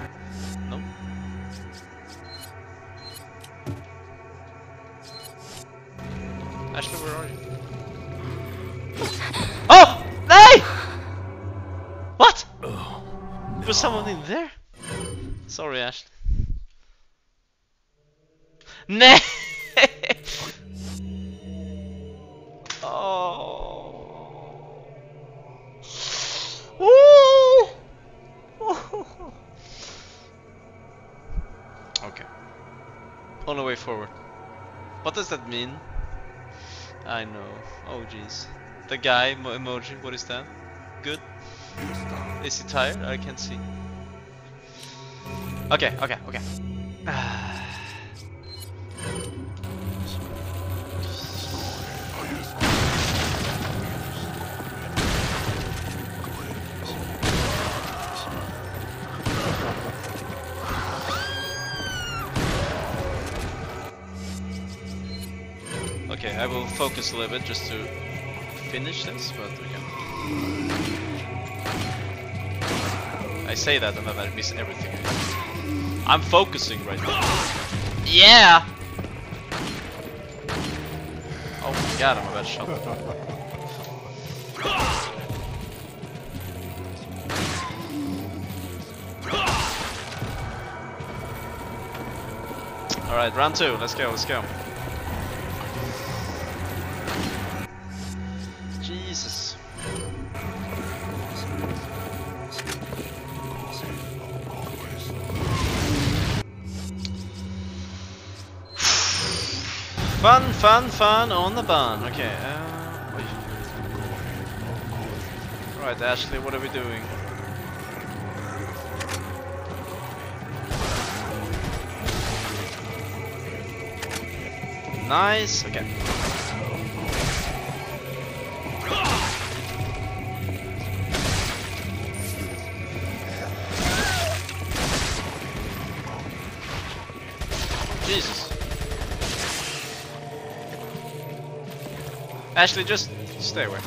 Guy mo emoji, what is that? Good? Is he tired? I can't see. Okay, okay, okay. Okay, I will focus a little bit just to finish this, but okay. I say that and then I miss everything. I'm focusing right now. Yeah! Oh my god, I'm a bad shot. Alright, round two, let's go, let's go. Fun, fun, on the bun. Okay. Uh, right, Ashley, what are we doing? Nice. Okay. Ashley, just stay away.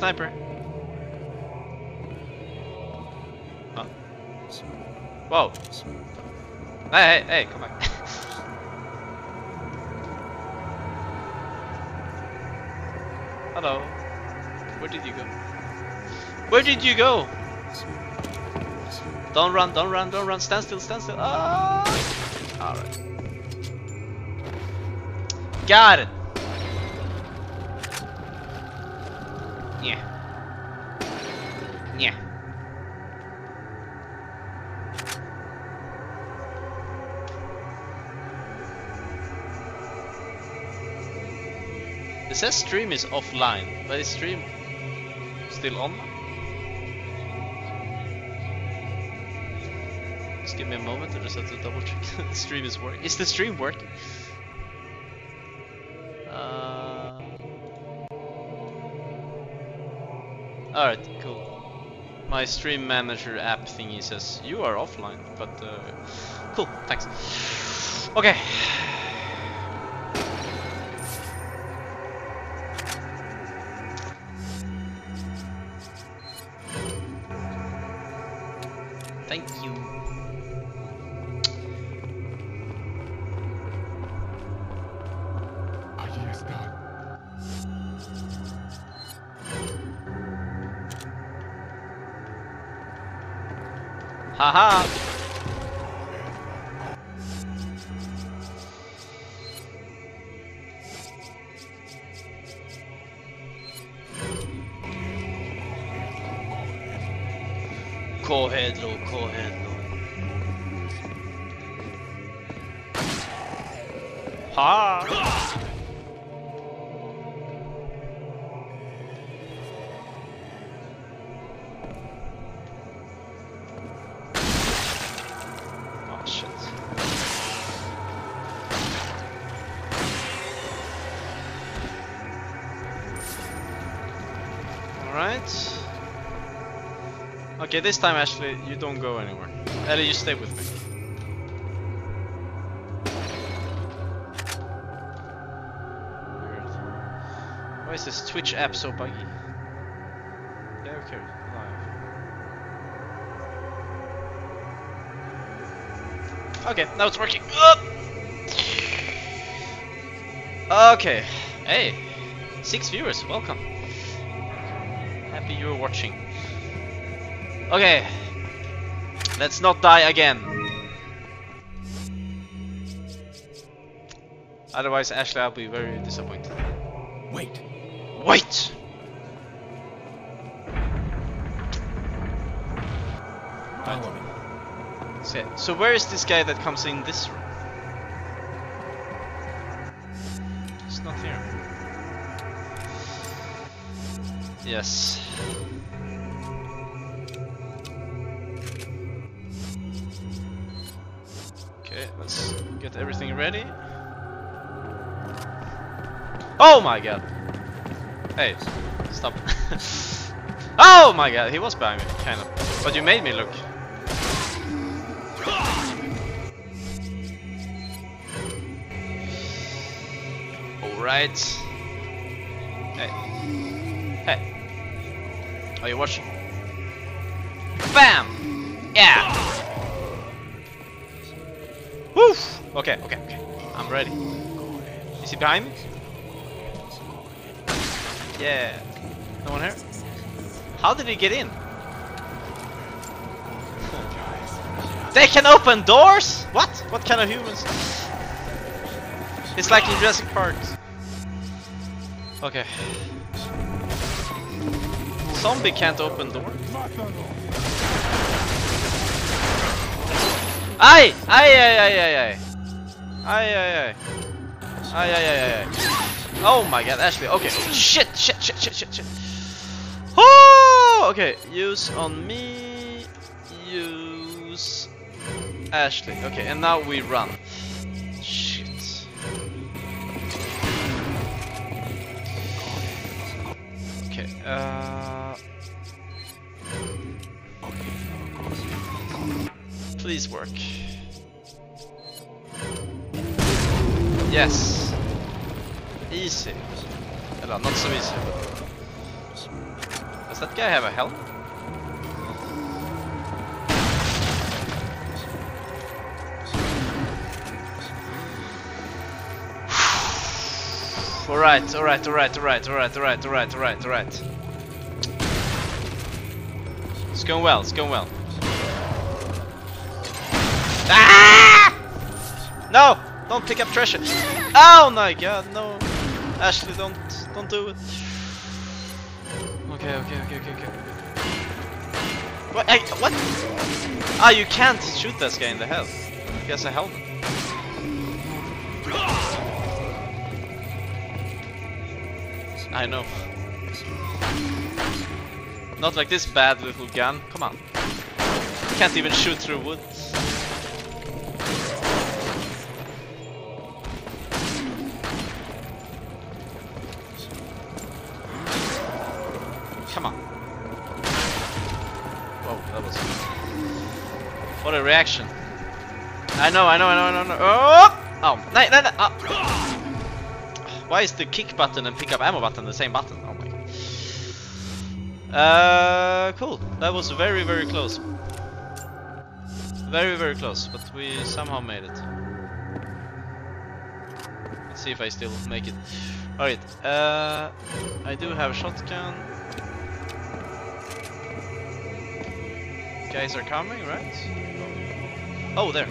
Sniper. Huh? Whoa. Hey, hey, hey, come back. Hello. Where did you go? Where did you go? Don't run, don't run, don't run. Stand still, stand still. Ah! Alright. Got it. Says stream is offline, but is stream still on? Just give me a moment, I just have to double check the stream is working. Is the stream working? Uh... Alright, cool. My stream manager app thingy says you are offline, but uh, cool, thanks. Okay. Okay, this time Ashley, you don't go anywhere. Ellie, you stay with me. Why is this Twitch app so buggy? Yeah, okay, live. Okay, now it's working. Up! Okay. Hey, six viewers. Welcome. Happy you're watching. Okay. Let's not die again. Otherwise, Ashley, I'll be very disappointed. Wait. Wait! Follow me. So, so where is this guy that comes in this room? He's not here. Yes. Oh my god! Hey, stop. oh my god, he was behind me, kind of. But you made me look. Alright. Hey. Hey. Are you watching? Bam! Yeah! Woof! Okay, okay, okay. I'm ready. Is he behind me? Yeah. No one here? How did he get in? They can open doors? What? What kind of humans? It's like in Jurassic Park. Okay. Zombie can't open door. Aye! Aye, aye, aye, aye, aye. Aye, aye, aye. Aye, aye, aye, aye. Oh my god, Ashley. Okay. Shit, shit, shit, shit, shit, shit. Oh! Okay, use on me. Use Ashley. Okay, and now we run. alright, alright, alright, alright, alright, alright, alright, alright. It's going well, it's going well. Ah! No! Don't pick up treasure! Oh my god, no! Ashley, don't, don't do it. Okay, okay, okay, okay, okay. What? I, what? Ah, you can't shoot this guy in the head. He has a helmet. I know. Not like this bad little gun. Come on. Can't even shoot through wood. Come on. Whoa, that was... What a reaction. I know, I know, I know, I know, I know. Oh! Oh, no, no, no. Oh. Why is the kick button and pick up ammo button the same button? Oh my god. Uh, cool. That was very, very close. Very, very close, but we somehow made it. Let's see if I still make it. Alright, uh, I do have a shotgun. Guys are coming, right? Oh, there.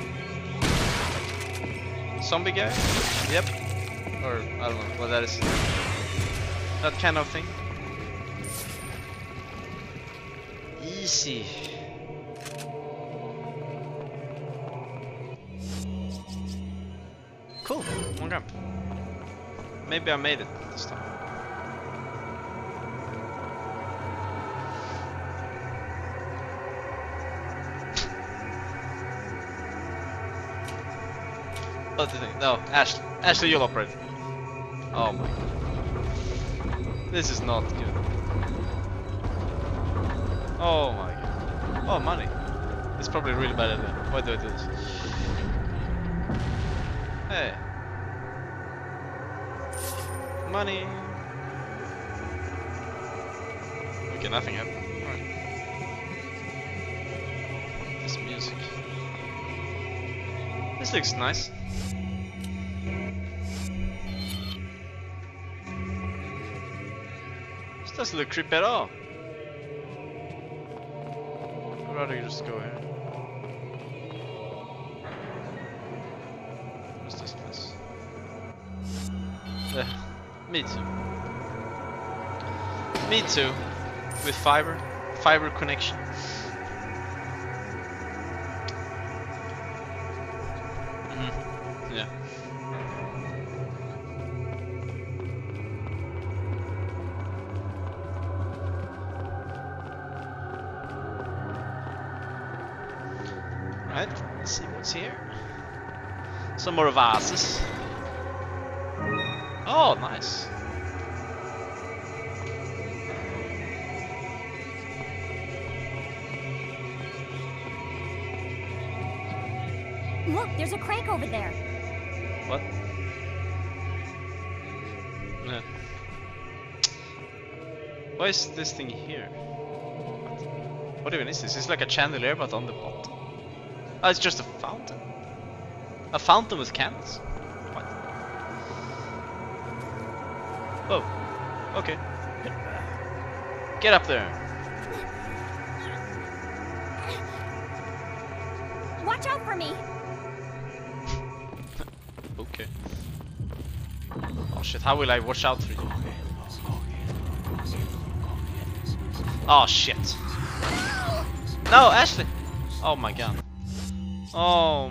Zombie guy? Yep. Or, I don't know what that is. That kind of thing. Easy. Cool. one Okay. Maybe I made it this time. No, Ashley. Ashley, you'll operate. Oh my god. This is not good. Oh my god. Oh, money. It's probably really bad idea. Why do I do this? Hey. Money. Okay, nothing happened. This music. This looks nice. Doesn't look creepy at all. I'd rather just go here. What's this place? Yeah, me too. Me too. With fiber. Fiber connection. More vases. Oh, nice. Look, there's a crank over there. What? Yeah. Why is this thing here? What? What even is this? It's like a chandelier but on the bottom. Oh, it's just a fountain. A fountain with candles. What? Whoa. Okay. Get up there. Watch out for me. Okay. Oh shit, how will I watch out for you? Oh shit. No, Ashley! Oh my god. Oh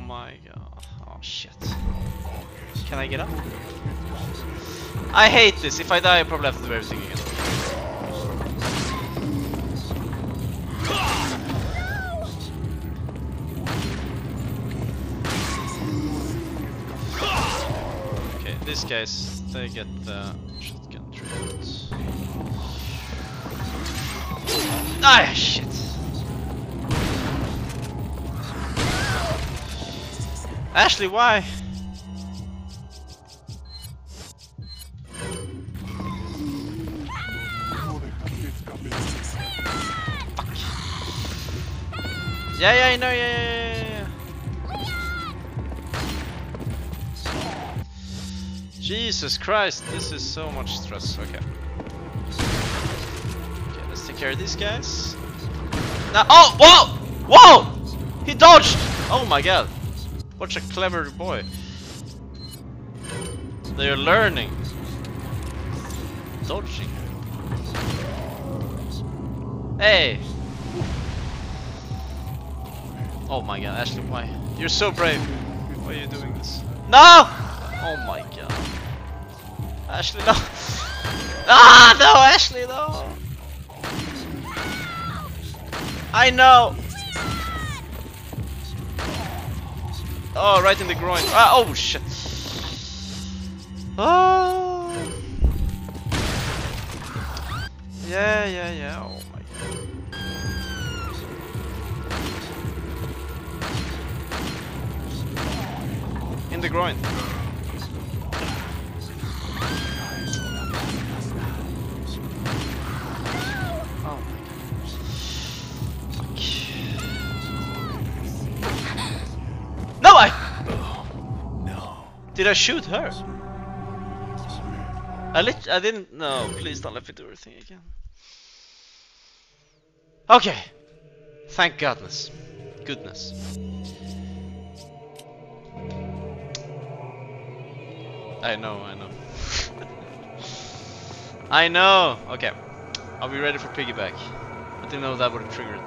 Can I get up? I hate this. If I die, I probably have to do everything again. Okay, these guys, they get the shotgun treatment. Ah, shit! Ashley, why? Yeah, yeah, I know, yeah, yeah, yeah. Jesus Christ, this is so much stress. Okay. Okay, let's take care of these guys. Now, oh, whoa, whoa! He dodged. Oh my god, what a clever boy. They're learning. Dodging. Hey. Oh my god, Ashley, why? You're so brave. Why are you doing this? No! Oh my god. Ashley, no. Ah, no, Ashley, no. I know. Oh, right in the groin. Ah, oh shit. Oh. Yeah, yeah, yeah. I shoot her? I lit. I didn't. No, please don't let me do everything again. Okay. Thank goodness. Goodness. I know, I know. I know! Okay. Are we ready for piggyback? I didn't know that would have triggered.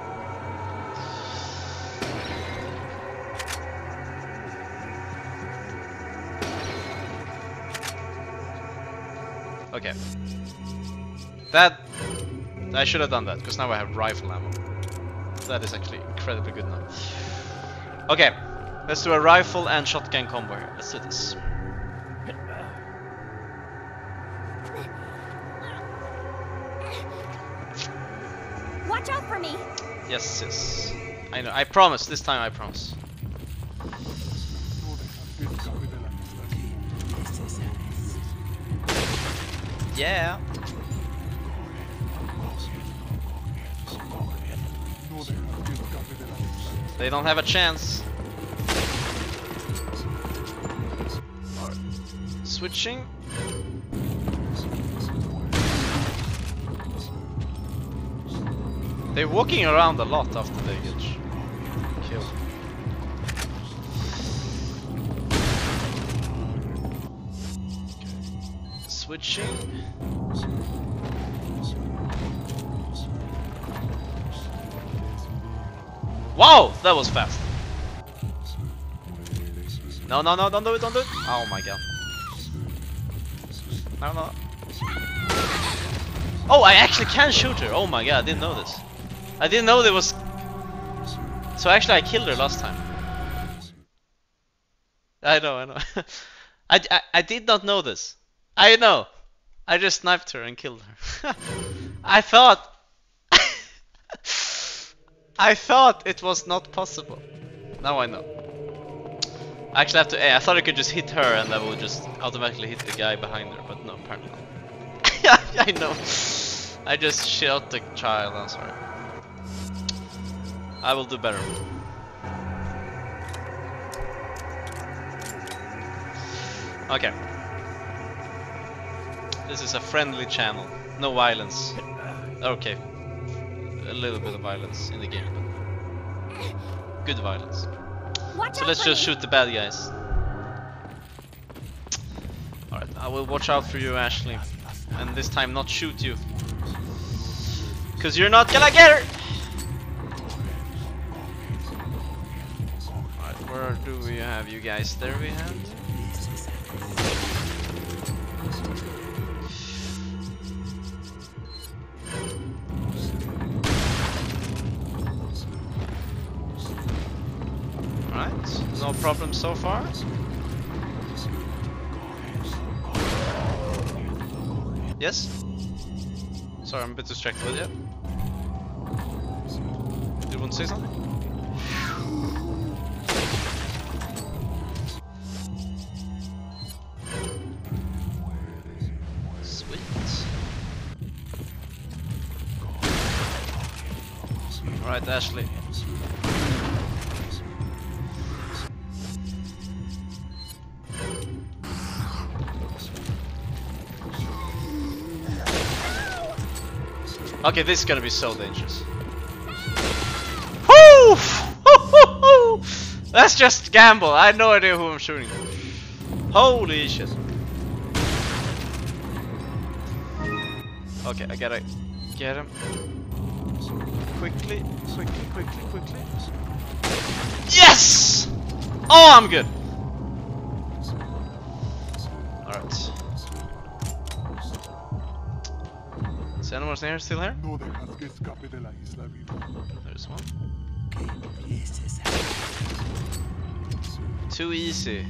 Okay. That... I should have done that, because now I have rifle ammo. That is actually incredibly good now. Okay. Let's do a rifle and shotgun combo here. Let's do this. Watch out for me. Yes, yes. I know. I promise. This time I promise. Yeah. They don't have a chance. Switching. They're walking around a lot after they get Switching. Wow, that was fast. No, no, no, don't do it, don't do it. Oh my god. No, no. Oh, I actually can shoot her. Oh my god, I didn't know this. I didn't know there was... So actually I killed her last time. I know, I know. I, I, I did not know this. I know. I just sniped her and killed her. I thought... I thought it was not possible. Now I know. I actually have to... eh, I thought I could just hit her and that would just automatically hit the guy behind her, but no, apparently not. I know. I just shot the child, I'm sorry. I will do better. Okay. This is a friendly channel. No violence. Okay. A little bit of violence in the game, but good violence. Watch So let's just shoot the bad guys. Alright, I will watch out for you, Ashley. And this time not shoot you. Cause you're not gonna get her! Alright, where do we have you guys? There we have. No problem so far. Yes? Sorry, I'm a bit distracted with it. Do you want to say something? Sweet. Alright, Ashley. Okay, this is gonna be so dangerous. Woo! That's just gamble. I had no idea who I'm shooting. Holy shit. Okay, I gotta get him. Quickly, quickly, quickly, quickly. Yes! Oh, I'm good. Is anyone still here? No dejas que escape de la isla viva. There's one. Too easy. I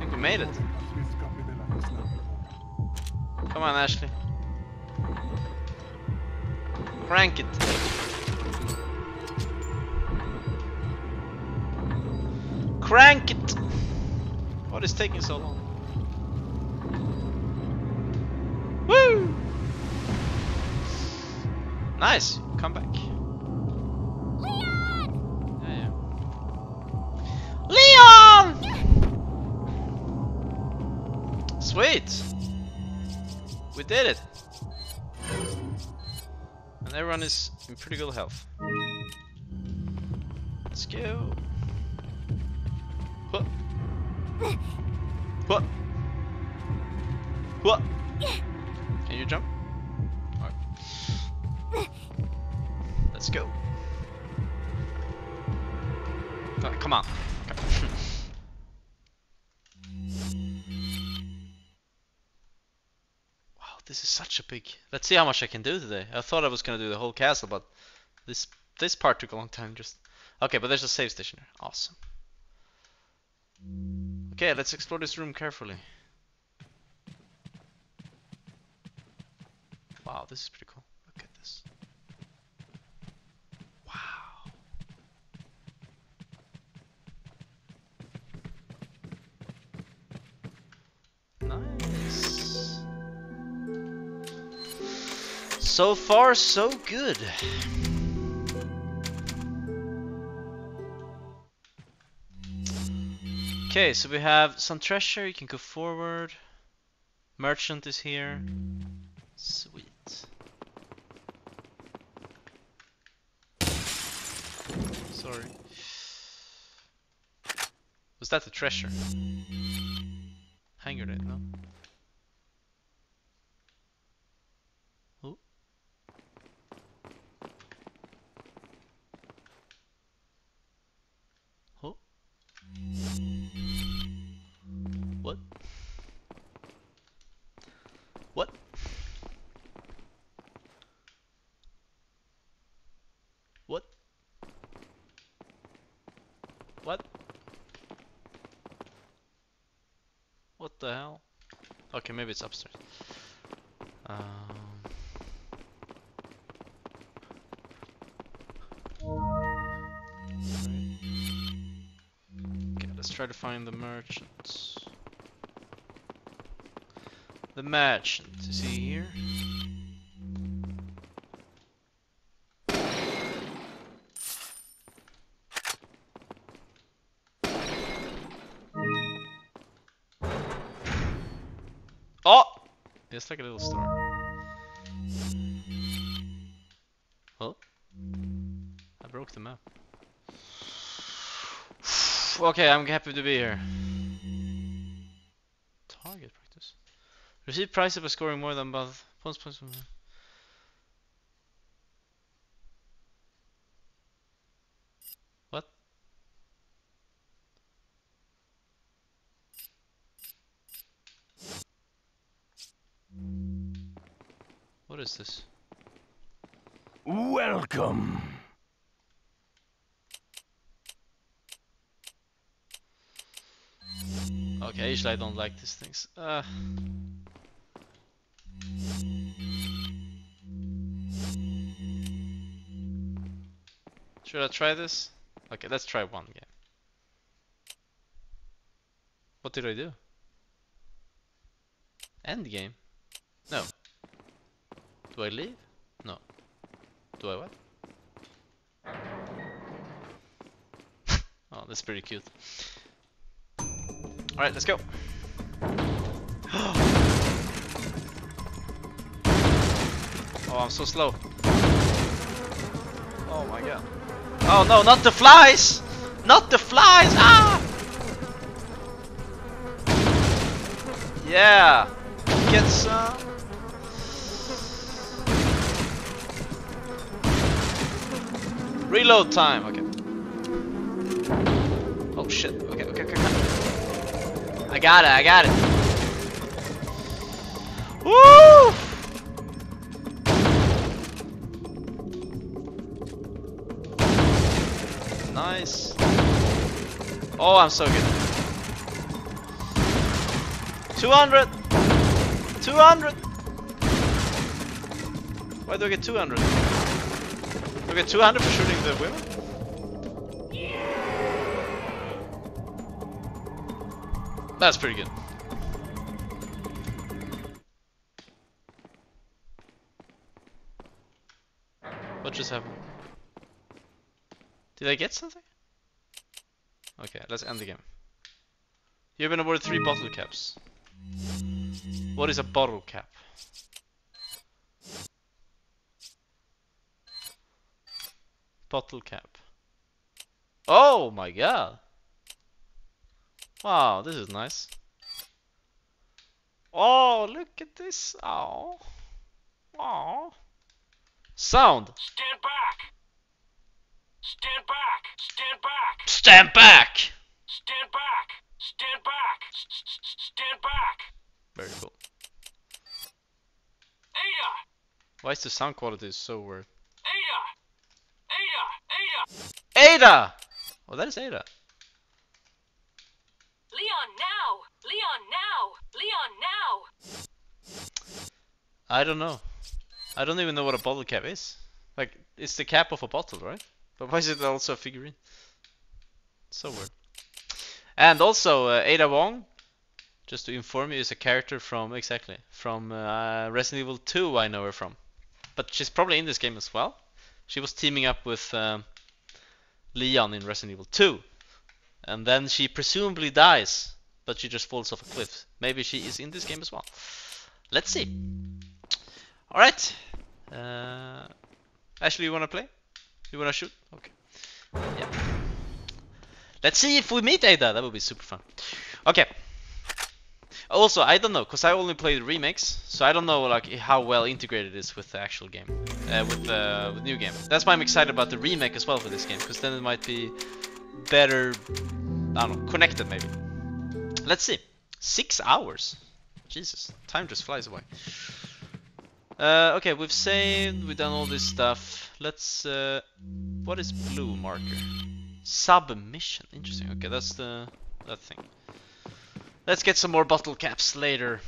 think we made it. Dejas que escape de la isla viva. Come on, Ashley. Crank it. Crank it! What is taking so long? Woo! Nice. Come back. Leon! Yeah, yeah. Leon! Sweet! We did it! And everyone is in pretty good health. Let's go! What? What? What? Can you jump? Alright. Let's go. Uh, come on. Come- wow, this is such a big. Let's see how much I can do today. I thought I was gonna do the whole castle, but this this part took a long time. Just okay, but there's a save station here. Awesome. Okay, let's explore this room carefully. Wow, this is pretty cool. Look at this. Wow. Nice. So far, so good. Okay, so we have some treasure. You can go forward. Merchant is here. Sweet. Sorry. Was that the treasure? Hand grenade, no? Oh. Oh. What? What? What? What? What the hell? Okay, maybe it's upstairs. Um. Okay, let's try to find the merchant. The merchant, is he here? Okay, I'm happy to be here. Target practice. Receive prize by scoring more than both points points. from- What? What is this? Welcome. Okay, usually I don't like these things. Uh, should I try this? Okay, let's try one game. What did I do? End game? No. Do I leave? No. Do I what? oh, that's pretty cute. Alright, let's go. oh, I'm so slow. Oh my god. Oh no, not the flies! Not the flies! Ah! Yeah! Get some! Reload time, okay. Oh shit, okay, okay, okay, okay. I got it, I got it. Woo! Nice. Oh, I'm so good. 200! 200! Why do I get 200? Do I get 200 for shooting the women? That's pretty good. What just happened? Did I get something? Okay, let's end the game. You've been awarded three bottle caps. What is a bottle cap? Bottle cap. Oh my god! Wow, this is nice. Oh, look at this. Oh. Oh. Sound. Stand back! Stand back! Stand back! Stand back. Stand back! Stand back! Stand back! Very cool. Ada! Why is the sound quality so weird? Ada! Ada! Ada! Ada! Oh, that is Ada. Leon, now! Leon, now! Leon, now! I don't know. I don't even know what a bottle cap is. Like, it's the cap of a bottle, right? But why is it also a figurine? So weird. And also, uh, Ada Wong, just to inform you, is a character from, exactly, from uh, Resident Evil 2 I know her from. But she's probably in this game as well. She was teaming up with um, Leon in Resident Evil 2. And then she presumably dies, but she just falls off a cliff. Maybe she is in this game as well. Let's see. Alright. Uh, Ashley, you wanna play? You wanna shoot? Okay. Yeah. Let's see if we meet Ada. That would be super fun. Okay. Also, I don't know, cause I only played remakes, so I don't know like how well integrated it is with the actual game, uh, with the with new game. That's why I'm excited about the remake as well for this game, cause then it might be better, I don't know, connected maybe. Let's see. Six hours. Jesus, time just flies away. Uh, okay, we've saved, we've done all this stuff. Let's, uh, what is blue marker? Submission, interesting. Okay, that's the, that thing. Let's get some more bottle caps later.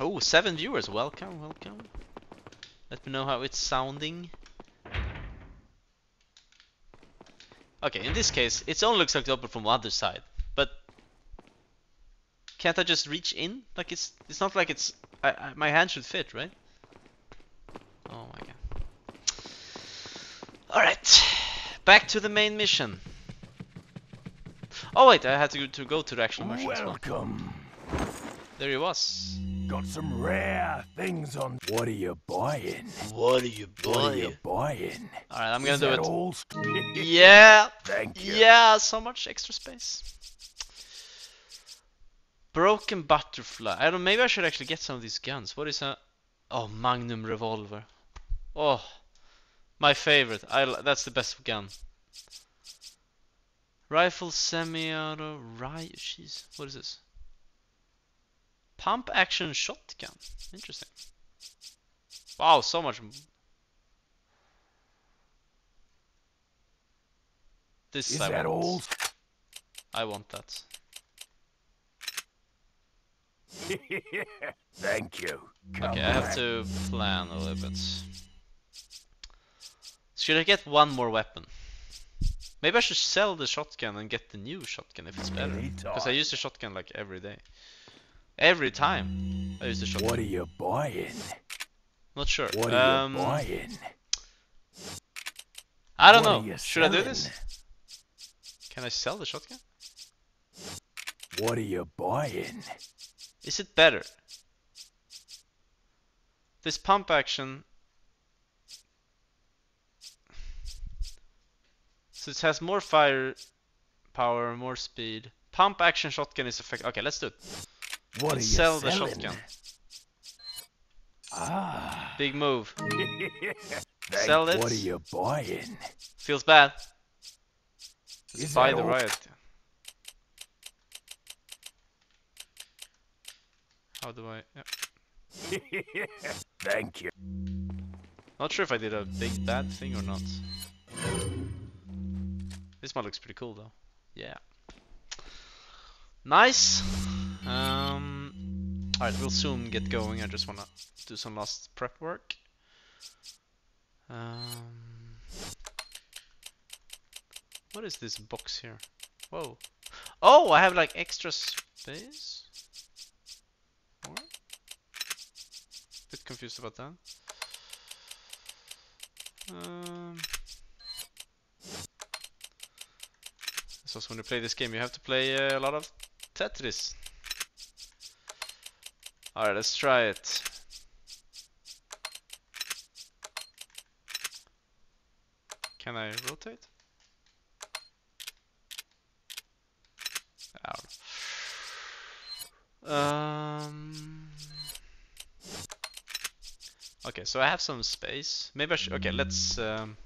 Oh, seven viewers, welcome, welcome. Let me know how it's sounding. Okay, in this case, it only looks like it's open from the other side, but can't I just reach in? Like it's, it's not like it's, I, I, my hand should fit, right? Oh my god. Alright, back to the main mission. Oh wait, I had to, to go to the actual mission as well. Welcome. There he was. Got some rare things on. What are you buying? What are you buying? What are you buying? Alright, I'm gonna Is do that it. all? Yeah! Thank you. Yeah, so much extra space. Broken butterfly. I don't. Maybe I should actually get some of these guns. What is a? Oh, Magnum revolver. Oh, my favorite. I. That's the best gun. Rifle, semi-auto, right? Jeez, what is this? Pump action shotgun. Interesting. Wow, so much. This Is I that want. all? I want that. Thank you. Come Okay, I have to plan a little bit. Should I get one more weapon? Maybe I should sell the shotgun and get the new shotgun if it's better. Because I use the shotgun like every day. Every time I use the shotgun. What are you buying? Not sure. What are Um, you buying? I don't What know. Should I do this? Can I sell the shotgun? What are you buying? Is it better? This pump action. So it has more fire power, more speed. Pump action shotgun is effective. Okay, let's do it. What Let's are you sell the selling? shotgun. Ah. Big move. Sell it. What are you buying? Feels bad. Let's Is buy the all? riot. How do I? Yeah. Thank you. Not sure if I did a big bad thing or not. This one looks pretty cool though. Yeah. Nice. Um. Alright, we'll soon get going. I just wanna do some last prep work. Um. What is this box here? Whoa. Oh, I have like extra space. What? Bit confused about that. Um, so when you play this game, you have to play uh, a lot of Tetris. Alright, let's try it. Can I rotate? Ow. Um. Okay, so I have some space. Maybe I should. Okay, let's. Um,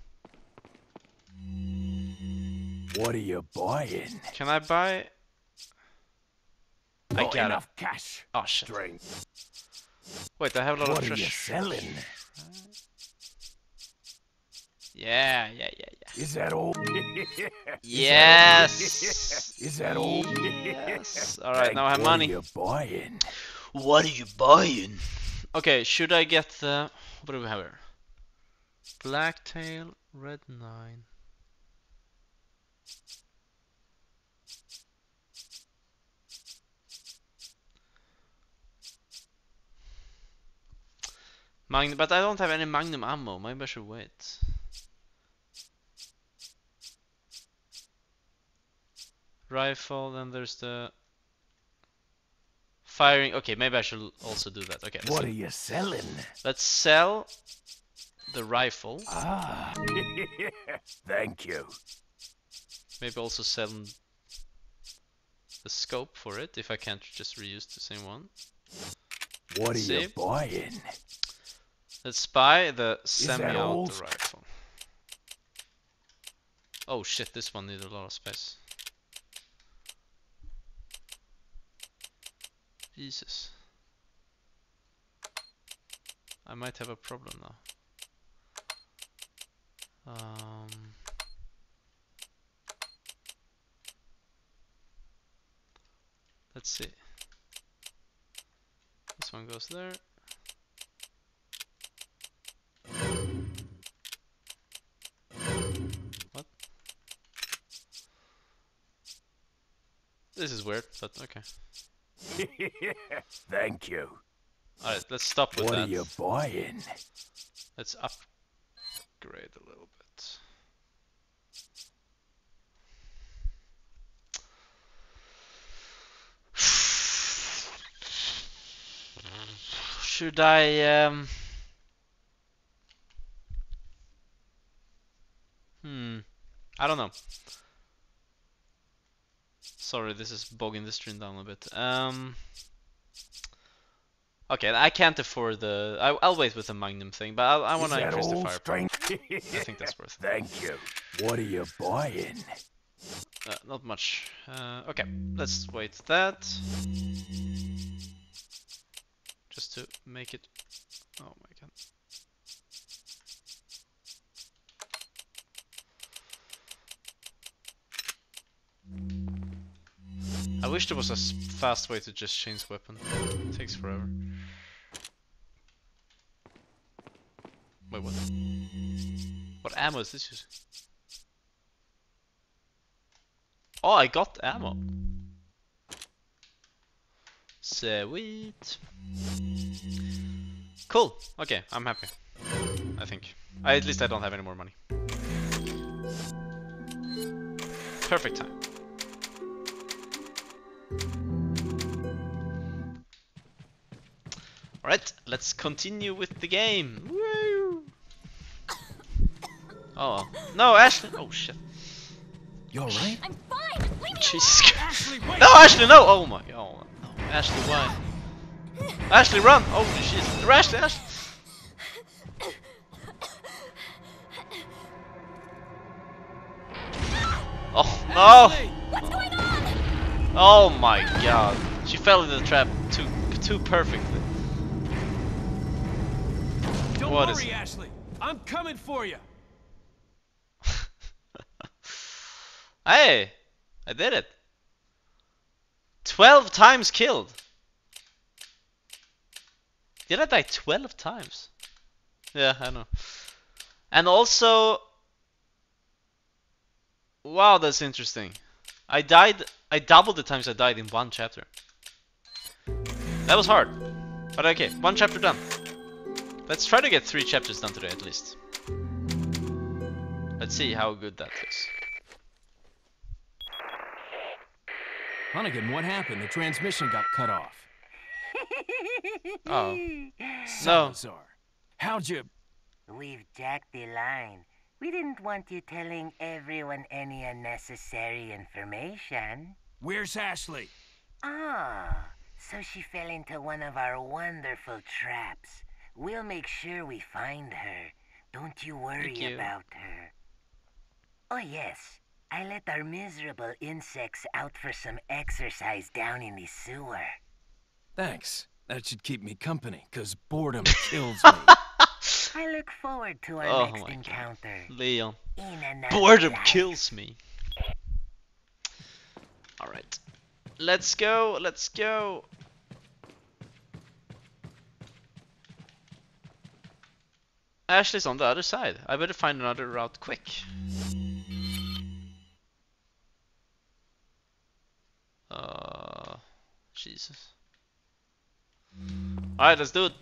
What are you buying? can I buy? I Not got it. enough cash. Oh shit! Strength. Wait, I have a lot What of are you trash. selling? Yeah, yeah, yeah, yeah. Is that all? Yes. Is that all? Yes. All right, now I have money. what money. Are you buying? What are you buying? Okay, should I get the what do we have here? Blacktail, red nine. Magnum, but I don't have any Magnum ammo. Maybe I should wait. Rifle, then there's the firing. Okay, maybe I should also do that. Okay, What do- are you selling? Let's sell the rifle. Ah. Thank you. Maybe also sell the scope for it if I can't just reuse the same one. What are you buying? Let's buy the semi-auto rifle. Oh shit, this one needs a lot of space. Jesus. I might have a problem now. Um, let's see. This one goes there. This is weird, but okay. Thank you. Alright, let's stop with What that. are you buying? Let's upgrade a little bit. Should I um Hmm. I don't know. Sorry, this is bogging the stream down a bit. Um Okay, I can't afford the I I'll wait with the Magnum thing, but I I want to increase the firepower. I think that's worth it. Thank you. What are you buying? Uh, not much. Uh, okay, let's wait that. Just to make it. Oh my god. I wish there was a fast way to just change weapon. It takes forever. Wait, what? What ammo is this? Oh, I got ammo. Sweet. Cool. Okay, I'm happy. I think. I, at least I don't have any more money. Perfect time. Alright, let's continue with the game. Woo! Oh. No, Ashley! Oh shit. You alright? I'm fine. Leave me Jesus alone. Christ. Ashley! No, Ashley, no! Oh my god. Oh, no. Ashley, why? Ashley, run! Oh, shit. Ashley, Ashley! Oh, no! What's going on? Oh my god. She fell into the trap too too perfectly. Don't What is worry, Ashley. I'm coming for you. Hey! I did it! 12 times killed! Did I die 12 times? Yeah, I know. And also... Wow, that's interesting. I died... I doubled the times I died in one chapter. That was hard. But okay, one chapter done. Let's try to get three chapters done today at least. Let's see how good that is. Hunnigan, what happened? The transmission got cut off. Oh. No. Salazar, how'd you... We've jacked the line. We didn't want you telling everyone any unnecessary information. Where's Ashley? Ah, so she fell into one of our wonderful traps. We'll make sure we find her. Don't you worry you. about her. Oh, yes. I let our miserable insects out for some exercise down in the sewer. Thanks. That should keep me company, cause boredom kills me. I look forward to our Oh next my God. encounter. Leon. Boredom life. kills me. Alright. Let's go, let's go. Ashley's on the other side. I better find another route quick. Uh, Jesus. Alright, let's do it.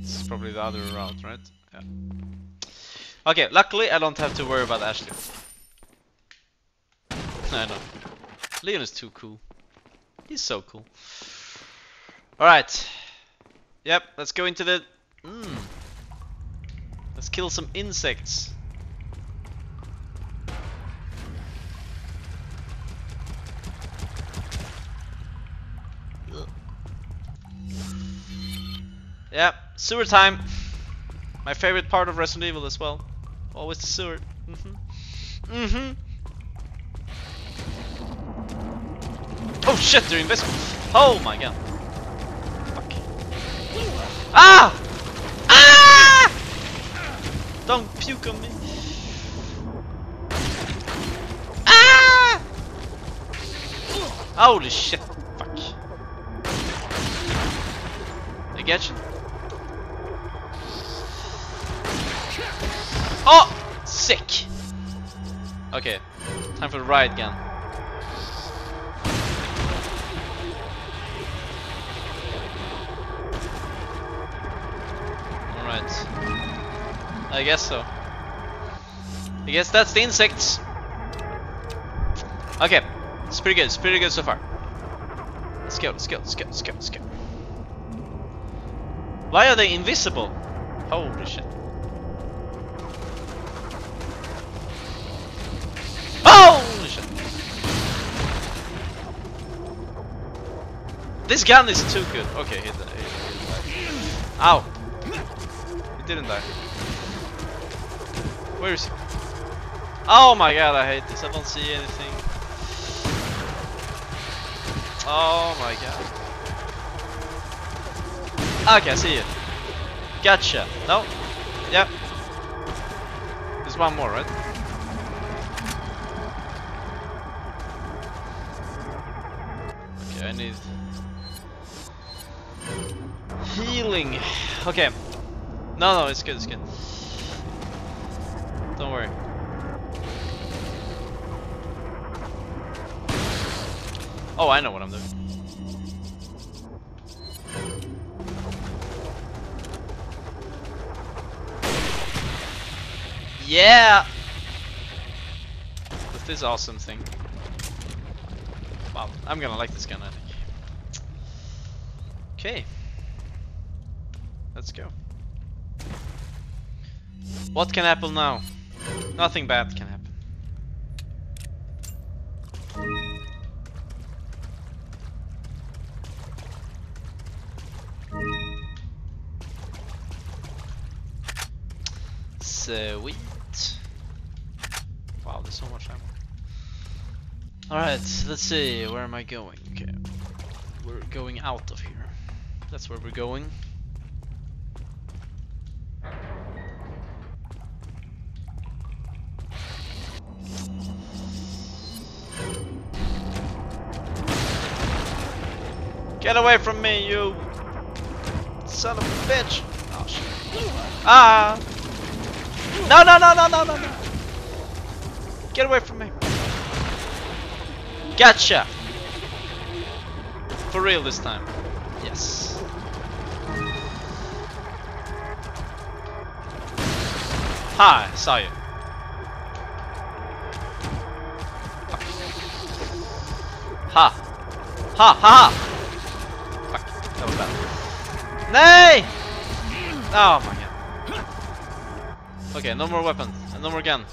Is probably the other route, right? Yeah. Okay, luckily I don't have to worry about Ashley. I know. Leon is too cool. He's so cool. Alright. Yep, let's go into the... Mm. Let's kill some insects. Yep, sewer time. My favorite part of Resident Evil as well. Always the sewer. Mm-hmm. Mm-hmm. Oh shit, they're invisible. Oh my god. Fuck. Ah! Ah! Don't puke on me. Ah! Holy shit. Fuck. I get you. Oh! Sick! Okay, time for the riot gun. Alright. I guess so. I guess that's the insects. Okay, it's pretty good, it's pretty good so far. Let's go, let's go, let's go, let's go, let's go. Why are they invisible? Holy shit. This gun is too good. Okay, he, he, he. Ow. He didn't die. Where is he? Oh my god, I hate this. I don't see anything. Oh my god. Okay, I see it. Gotcha. No. Yep. There's one more, right? Okay. No, no, it's good, it's good. Don't worry. Oh, I know what I'm doing. Yeah! With this awesome thing. Wow, I'm gonna like this gun, I think. Okay. Let's go. What can happen now? Nothing bad can happen. Sweet. Wow, there's so much ammo. Alright, let's see, where am I going? Okay. We're going out of here. That's where we're going. Get away from me, you son of a bitch! Oh shit. Ah! No, no, no, no, no, no, no! Get away from me! Gotcha! For real this time. Yes. Hi, saw you. Ha! Ha! Ha! ha. Nay! Oh my god. Okay, no more weapons, and no more gun.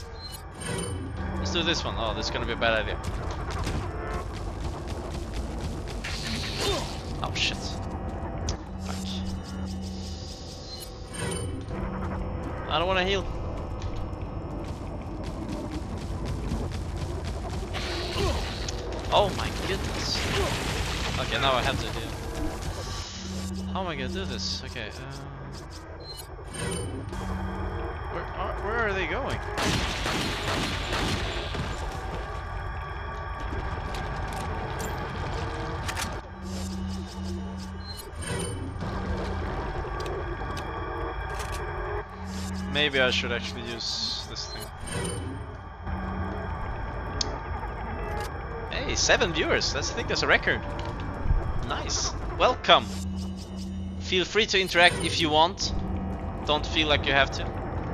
Let's do this one. Oh, this is gonna be a bad idea. Oh shit. Fuck. I don't wanna heal. Oh my goodness. Okay, now I have to heal. How am I gonna do this? Okay. Uh... Where are, where are they going? Maybe I should actually use this thing. Hey, seven viewers. That's, I think that's a record. Nice. Welcome. Feel free to interact if you want. Don't feel like you have to.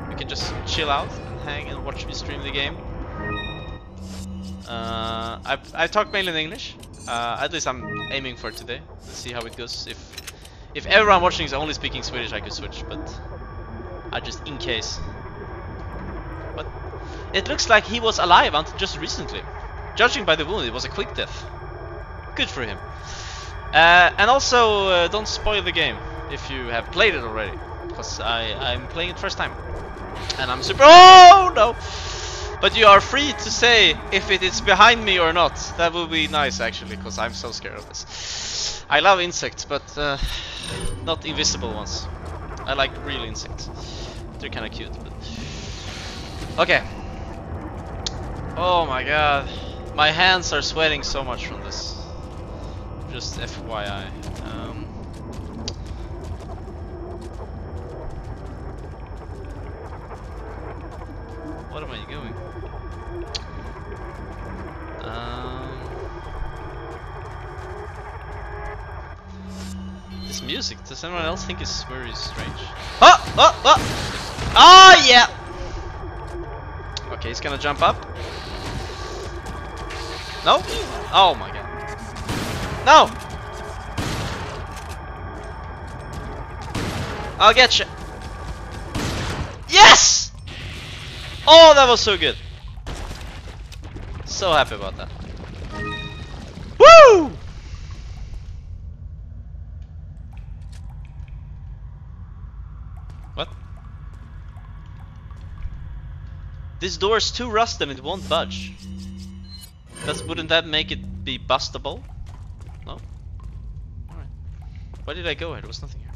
You can just chill out and hang and watch me stream the game. Uh, I I talk mainly in English. Uh, at least I'm aiming for today. Let's see how it goes. If if everyone watching is only speaking Swedish, I could switch, but I just in case. But it looks like he was alive until just recently. Judging by the wound, it was a quick death. Good for him. Uh, and also, uh, don't spoil the game if you have played it already, because I I'm playing it first time, and I'm super. Oh no! But you are free to say if it is behind me or not. That would be nice actually, because I'm so scared of this. I love insects, but uh, not invisible ones. I like real insects. They're kind of cute. But... Okay. Oh my god. My hands are sweating so much from this. Just FYI. Um, what am I doing? Um, this music, does anyone else think it's very strange? Oh! Oh! Oh! Oh yeah! Okay, he's gonna jump up. No? Oh my god. No! I'll get you. Yes! Oh, that was so good. So happy about that. Woo! What? This door is too rusted and it won't budge. Does, wouldn't that make it be bustable? Why did I go here? There was nothing here.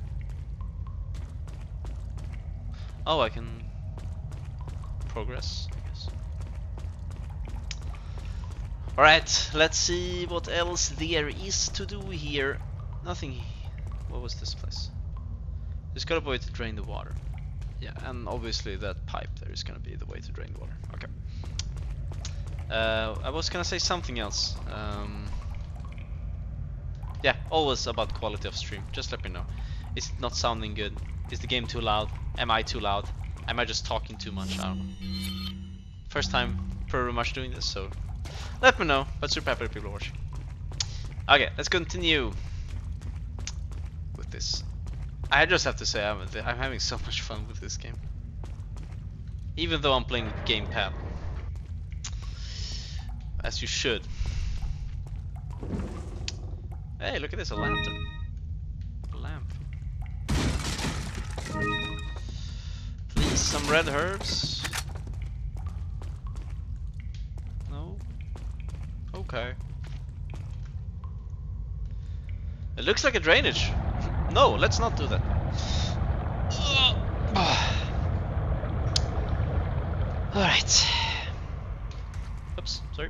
Oh, I can progress, I guess. Alright, let's see what else there is to do here. Nothing. What was this place? There's gotta a way to drain the water. Yeah, and obviously that pipe there is gonna be the way to drain the water. Okay. Uh, I was gonna say something else. Um, yeah, always about quality of stream. Just let me know. Is it not sounding good? Is the game too loud? Am I too loud? Am I just talking too much? I don't know. First time pretty much doing this, so let me know. But super happy people watching. Okay, let's continue with this. I just have to say I'm, I'm having so much fun with this game. Even though I'm playing with gamepad. As you should. Hey, look at this, a lantern. A lamp. Please, some red herbs. No? Okay. It looks like a drainage. No, let's not do that. Alright. Oops, sorry.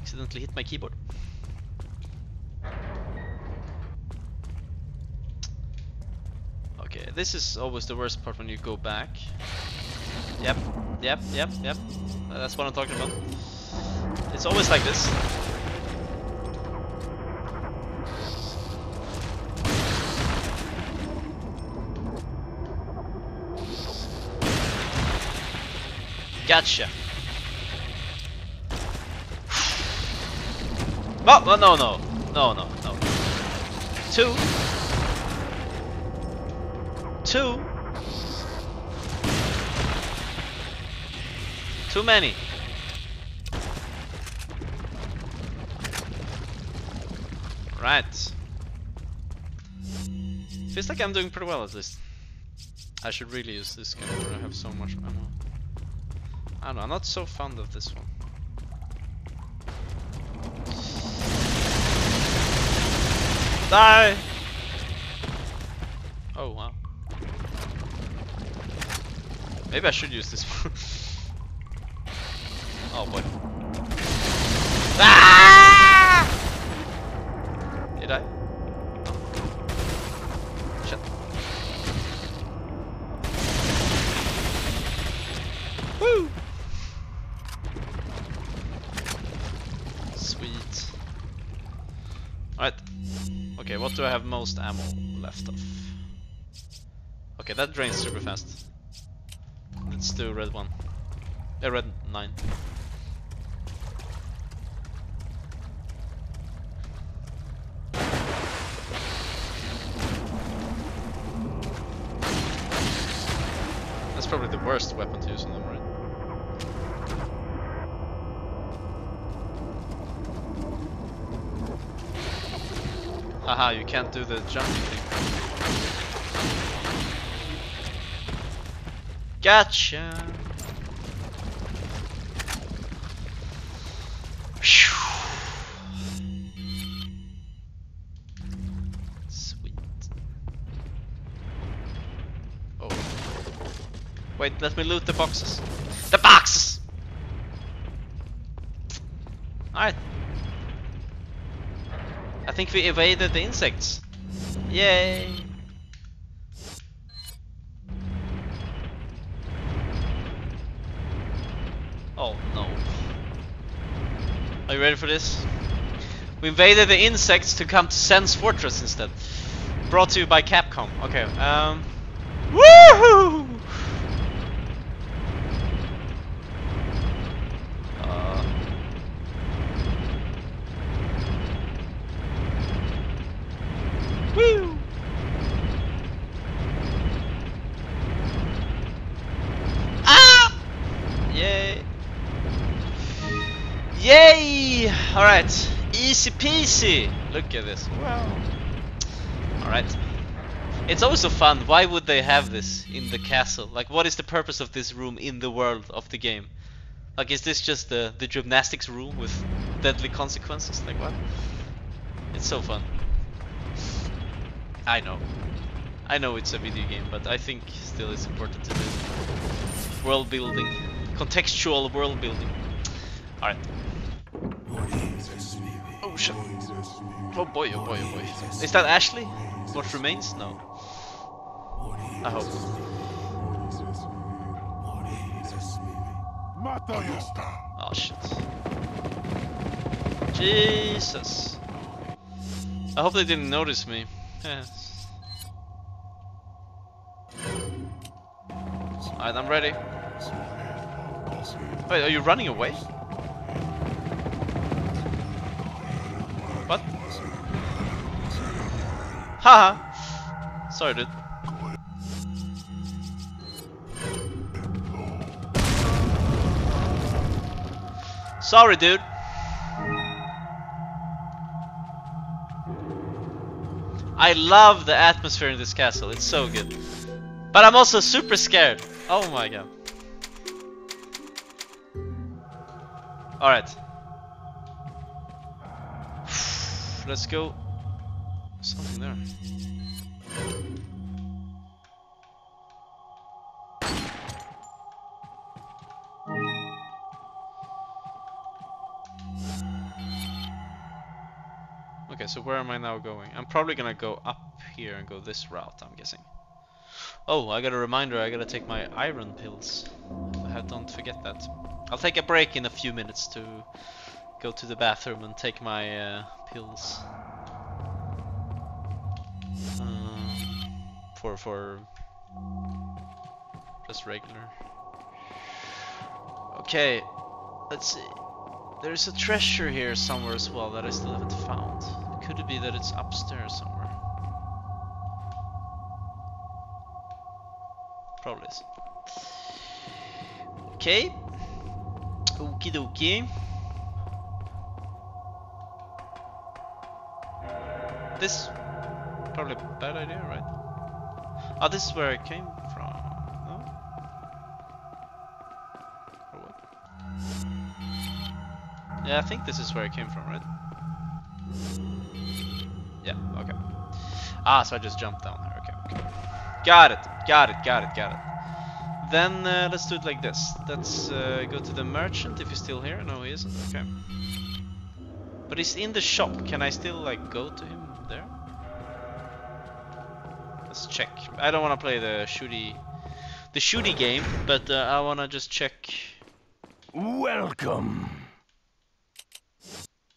Accidentally hit my keyboard. Okay, this is always the worst part when you go back. Yep, yep, yep, yep. Uh, that's what I'm talking about. It's always like this. Gotcha. Oh, no, no, no, no, no, no. Two. Two. Too many. Right. Feels like I'm doing pretty well at least. I should really use this gun. I have so much ammo. I don't know, I'm not so fond of this one. Die! Oh wow. Maybe I should use this one. oh boy. Ah! Did I? No. Shit. Woo! Sweet. Alright. Okay, what do I have most ammo left of? Okay, that drains super fast. Let's do red one. Uh, red 9. That's probably the worst weapon to use on them, right? Haha, you can't do the jumping thing. Gotcha! Sweet. Oh. Wait, let me loot the boxes. The boxes! Alright. I think we evaded the insects. Yay! Oh no. Are you ready for this? We invaded the insects to come to Sen's Fortress instead. Brought to you by Capcom. Okay, um... Woohoo! Easy peasy. Look at this. Wow. Alright. It's also fun. Why would they have this in the castle? Like, what is the purpose of this room in the world of the game? Like, is this just the, the gymnastics room with deadly consequences? Like, what? It's so fun. I know. I know it's a video game, but I think still it's important to do world building, contextual world building. Alright. Oh shit. Oh boy, oh boy, oh boy. Is that Ashley? What remains? No. I hope. Oh shit. Jesus. I hope they didn't notice me. Yes. Alright, I'm ready. Wait, are you running away? Haha! Sorry, dude. Sorry, dude. I love the atmosphere in this castle. It's so good. But I'm also super scared. Oh my god. Alright. Let's go. Something there. Okay, so where am I now going? I'm probably gonna go up here and go this route, I'm guessing. Oh, I got a reminder, I gotta take my iron pills. I don't forget that. I'll take a break in a few minutes to go to the bathroom and take my uh, pills. Um, for, for just regular. Okay, let's see. There's a treasure here somewhere as well that I still haven't found. Could it be that it's upstairs somewhere? Probably is. Okay. Okie dokie. This probably a bad idea, right? Oh, this is where I came from. No? Or what? Yeah, I think this is where I came from, right? Yeah, okay. Ah, so I just jumped down there. Okay, okay. Got it, got it, got it, got it. Then uh, let's do it like this. Let's uh, go to the merchant if he's still here. No, he isn't. Okay. But he's in the shop. Can I still like go to him? Let's check. I don't want to play the shooty, the shooty game, but uh, I want to just check. Welcome.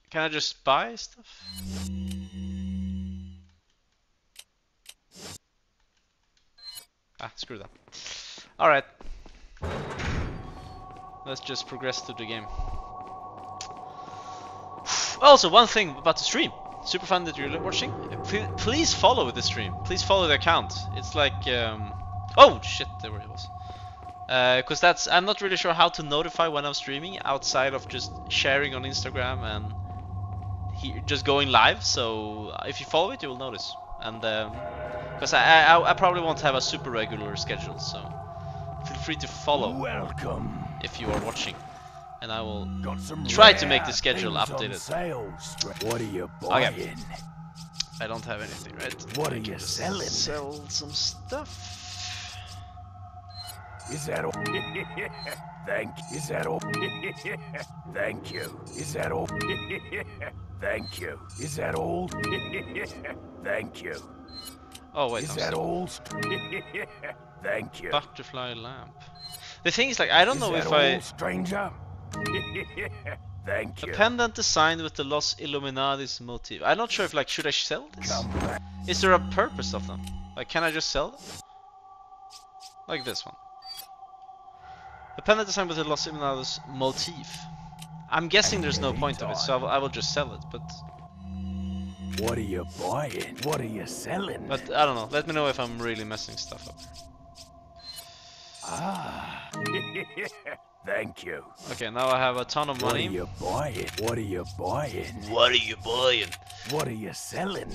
Can I just buy stuff? Ah, screw that. Alright. Let's just progress through the game. Also, one thing about the stream. Super fun that you're watching. Please follow the stream. Please follow the account. It's like, um... oh shit, there it was. Because that's I'm not really sure how to notify when I'm streaming outside of just sharing on Instagram and he, just going live. So uh, if you follow it, you will notice. And because I, I I probably won't have a super regular schedule, so feel free to follow Welcome. if you are watching, and I will Try to make the schedule updated. sale. What are you buying? I don't have anything, right? What are you selling? Sell some stuff. Is that all? Thank. Is that all? Thank you. Is that all? Thank you. Is that all? Thank you. Oh wait, Is I'm that still all? Thank you. butterfly lamp. The thing is, like, I don't Is know if all, I stranger? Thank you. a pendant designed with the Los Illuminatis motif. I'm not sure if like should I sell this? Is there a purpose of them? Like, can I just sell them? Like this one. A pendant designed with the Los Illuminatis motif. I'm guessing there's no point of it, so I will, I will just sell it. But What are you buying? What are you selling? but I don't know. Let me know if I'm really messing stuff up. Ah. Thank you. Okay, now I have a ton of money. What are you buying? What are you buying? What are you buying? What are you selling?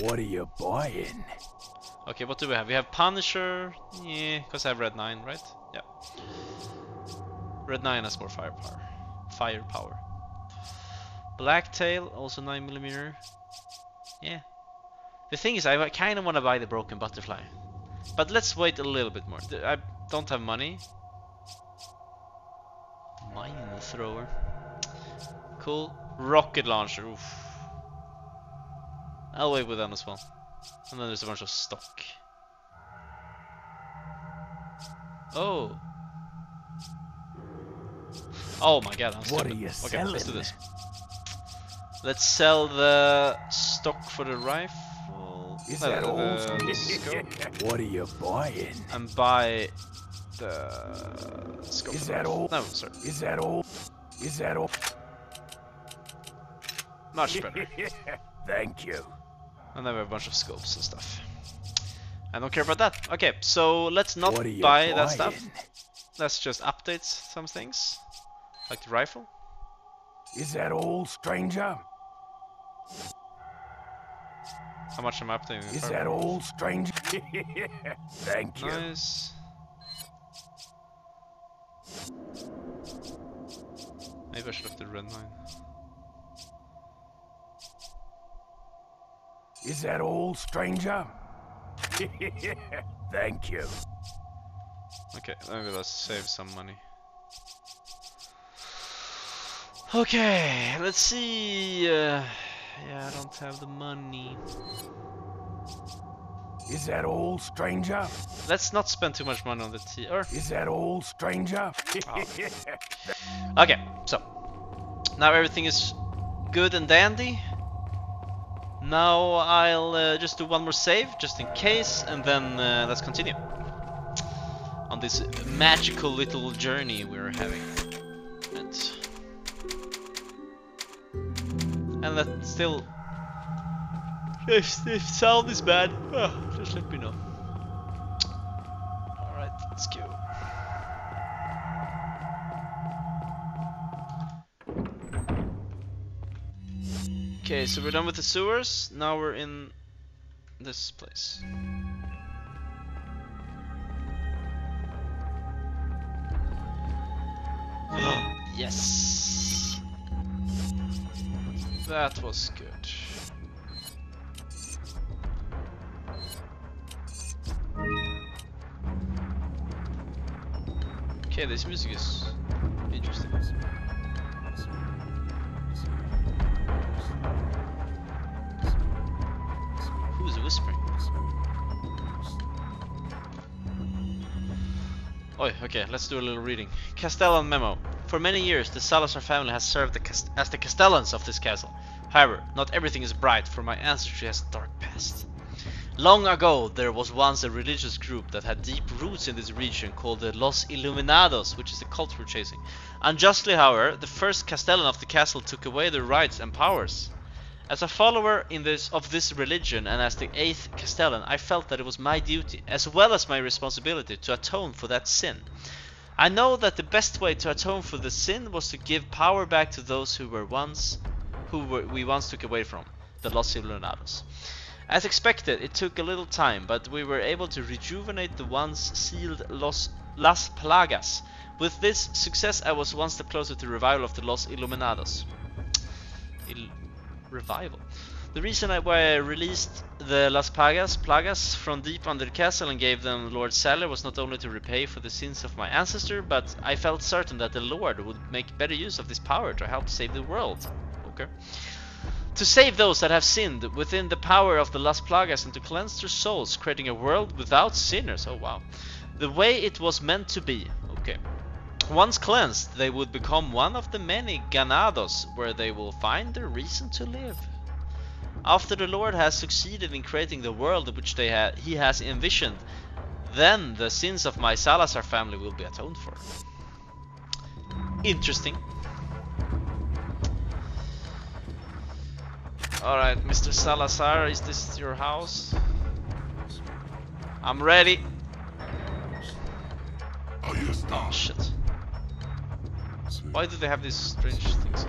What are you buying? Okay, what do we have? We have Punisher. Yeah, because I have Red 9, right? Yeah. Red 9 has more firepower. Firepower. Blacktail, also 9mm. Yeah. The thing is, I kind of want to buy the Broken Butterfly. But let's wait a little bit more. I don't have money. Mine in the thrower. Cool. Rocket launcher. Oof. I'll wait with them as well. And then there's a bunch of stock. Oh. Oh my god, I'm What stupid. are you okay, let's do this. Let's sell the stock for the rifle. Is that all? the, the scope. what are you buying? and buy the uh, scope. Is that all? No, sorry. Is that all? Is that all? Much better. Thank you. And then we have a bunch of scopes and stuff. I don't care about that. Okay, so let's not what are you buy buying? that stuff. Let's just update some things. Like the rifle. Is that all, stranger? How much am I updating? Is that all, stranger? Thank you. Nice. Maybe I should have the red 9. Is that all, stranger? Thank you. Okay, maybe let's save some money. Okay, let's see. Uh, yeah, I don't have the money. Is that all, stranger? Let's not spend too much money on the tea. Or Is that all, stranger? okay, so now everything is good and dandy. Now I'll uh, just do one more save, just in case, and then uh, let's continue on this magical little journey we're having. And, and that still, if, if sound is bad, ah, just let me know. All right, let's go. Okay, so we're done with the sewers. Now we're in this place. yes. That was good. Okay, this music is interesting. Who's whispering? Oi, okay, let's do a little reading. Castellan memo. For many years, the Salazar family has served the as the Castellans of this castle. However, not everything is bright, for my ancestry has a dark past. Long ago, there was once a religious group that had deep roots in this region called the Los Iluminados, which is the cult we're chasing. Unjustly, however, the first Castellan of the castle took away their rights and powers. As a follower in this of this religion and as the eighth Castellan, I felt that it was my duty, as well as my responsibility, to atone for that sin. I know that the best way to atone for the sin was to give power back to those who were once, who were, we once took away from, the Los Iluminados. As expected, it took a little time, but we were able to rejuvenate the once sealed Los Las Plagas. With this success, I was one step closer to the revival of the Los Iluminados. Il revival. The reason I, why I released the Las Plagas, Plagas from deep under the castle and gave them Lord Saddler was not only to repay for the sins of my ancestor, but I felt certain that the Lord would make better use of this power to help save the world. Okay. To save those that have sinned within the power of the Las Plagas and to cleanse their souls, creating a world without sinners. Oh wow. The way it was meant to be. Okay. Once cleansed, they would become one of the many ganados where they will find their reason to live. After the Lord has succeeded in creating the world which they ha he has envisioned, then the sins of my Salazar family will be atoned for. Interesting. Alright, Mr. Salazar, is this your house? I'm ready. Oh shit. Why do they have these strange things?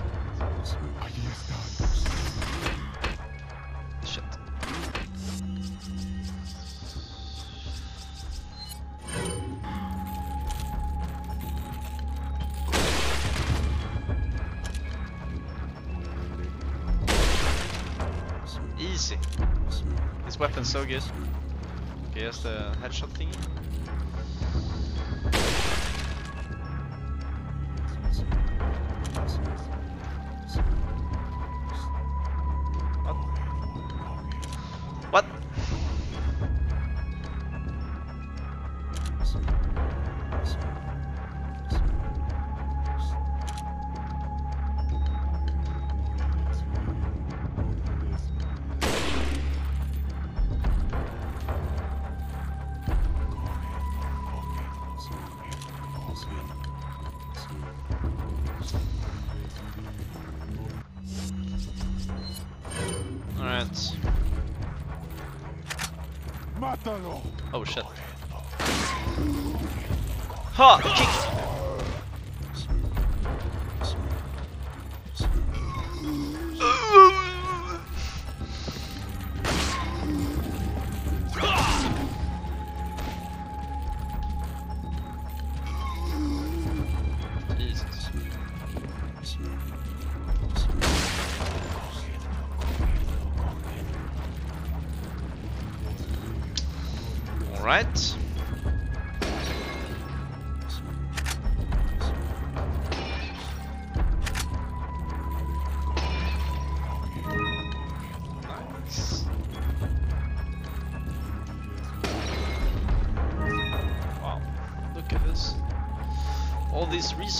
Weapon's so good. Okay, here's the headshot thingy.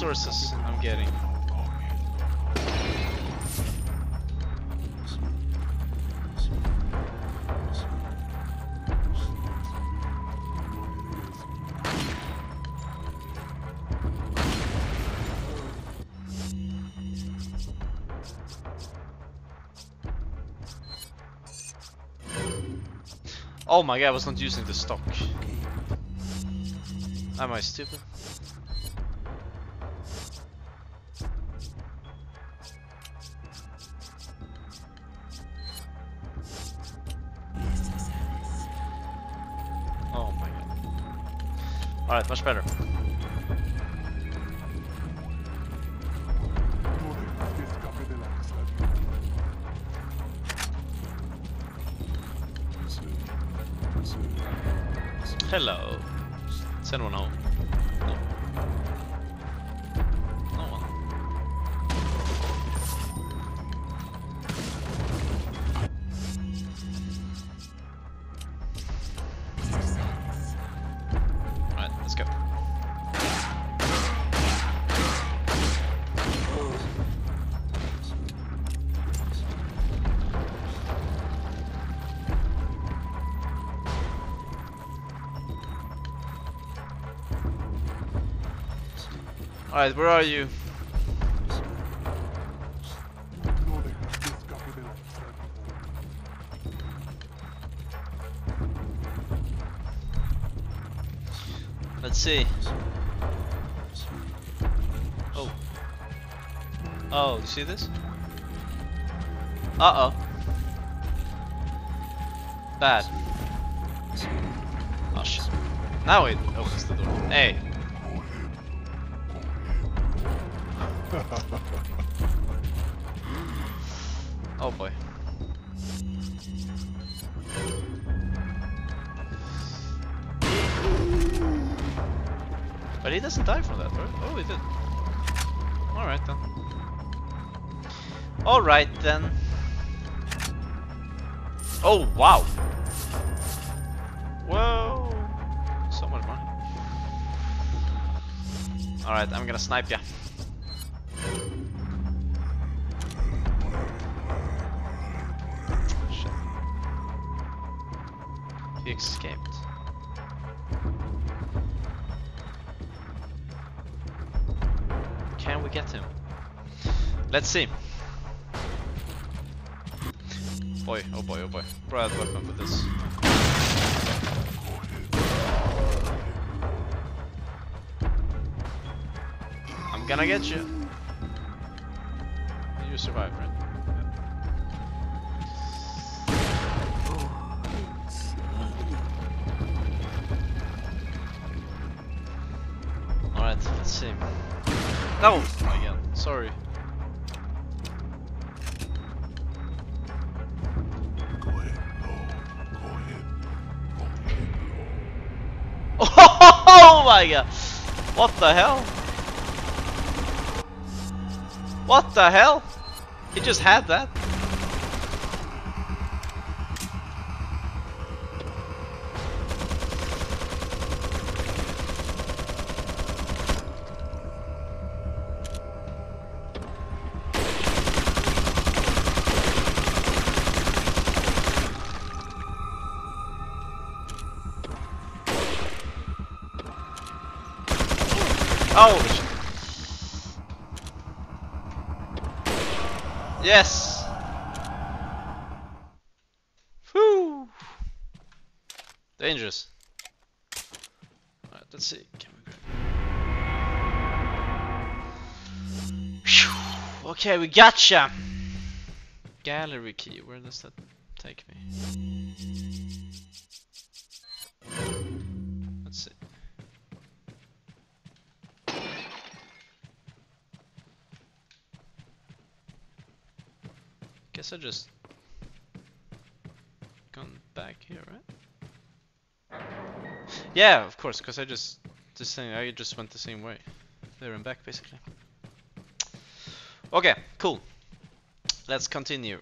Resources I'm getting. Oh my god, I was not using the stock. Am I stupid? Much better. Alright, where are you? Let's see. Oh. Oh, you see this? Uh oh. Bad. Oh shit. Now it opens the door. Hey. Die from that, right? Oh, we did. Alright then. Alright then. Oh, wow! Whoa! So much money. Alright, I'm gonna snipe ya. I'm get you. you survive, right? Alright, let's see. No! My god, sorry. Oh my god! What the hell? What the hell? He just had that. Oh! shit. Yes! Whew! Dangerous. Alright, let's see. Can we. Okay, we gotcha! Gallery key, where does that take me? Guess I just gone back here, right? Yeah, of course, because I just this thing I just went the same way, there and back basically. Okay, cool. Let's continue.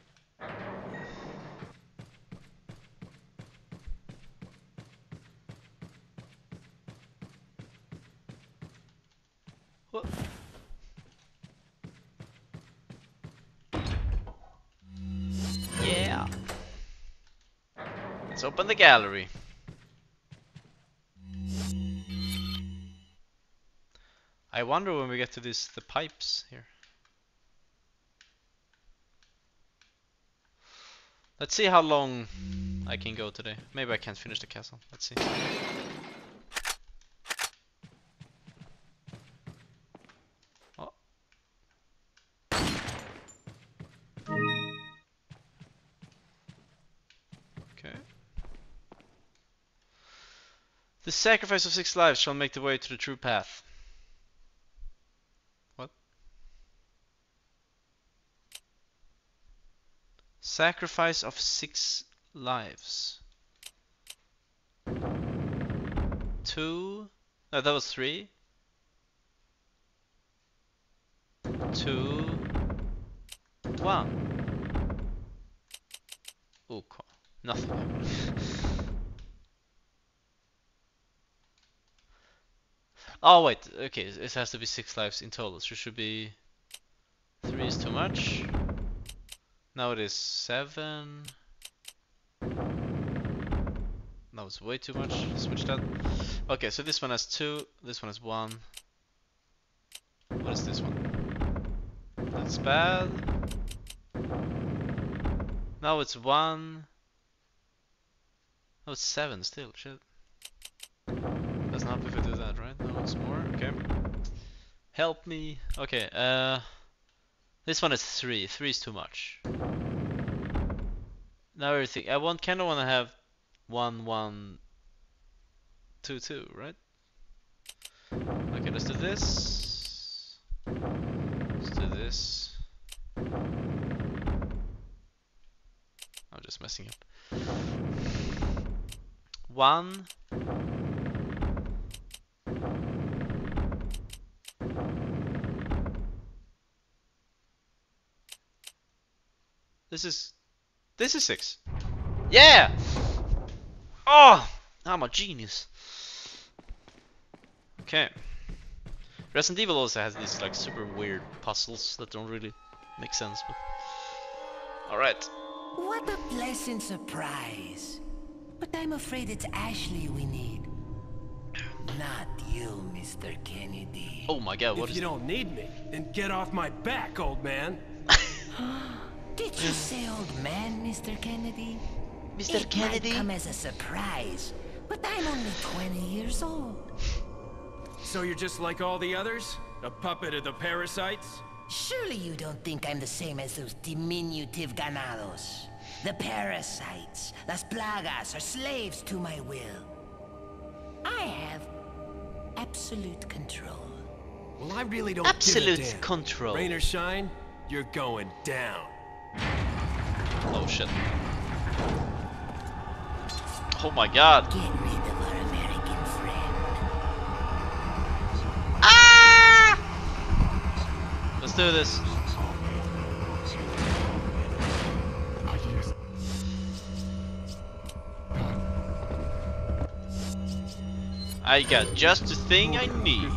Open the gallery. I wonder when we get to this the pipes here. Let's see how long I can go today. Maybe I can't finish the castle. Let's see. Sacrifice of six lives shall make the way to the true path. What? Sacrifice of six lives. Two. No, that was three. Two. One. Co- nothing. oh wait, okay, it has to be six lives in total. So it should be three is too much. Now it is seven. That was way too much. Switch that. Okay, so this one has two. This one has one. What is this one? That's bad. Now it's one. Oh, it's seven still. Shit. Doesn't help if I do it's more. Okay. Help me. Okay. Uh, this one is three. Three is too much. Now everything. I want kind of want to have one, one, two, two, right? Okay, let's do this. Let's do this. I'm just messing up. One. This is this is six. Yeah. Oh, I'm a genius. Okay. Resident Evil also has these like super weird puzzles that don't really make sense. But all right. What a pleasant surprise. But I'm afraid it's Ashley we need. Not you, Mr. Kennedy. Oh my God, what if is you don't need me, then get off my back, old man. Did you say old man, Mr. Kennedy? Mr. It Kennedy? might come as a surprise, but I'm only 20 years old. So you're just like all the others? A puppet of the parasites? Surely you don't think I'm the same as those diminutive ganados. The parasites, las plagas, are slaves to my will. I have absolute control. Well, I really don't Absolute give a damn. control. Rain or shine, you're going down. Oh shit. Oh my god. Get rid of our American friend. Ah! Let's do this. I got just the thing I need.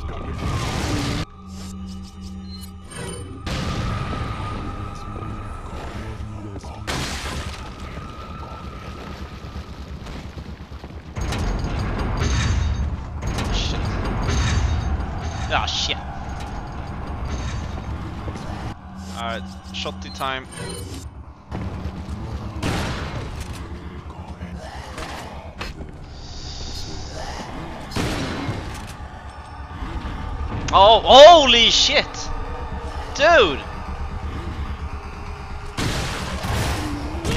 Time. Oh, holy shit! Dude!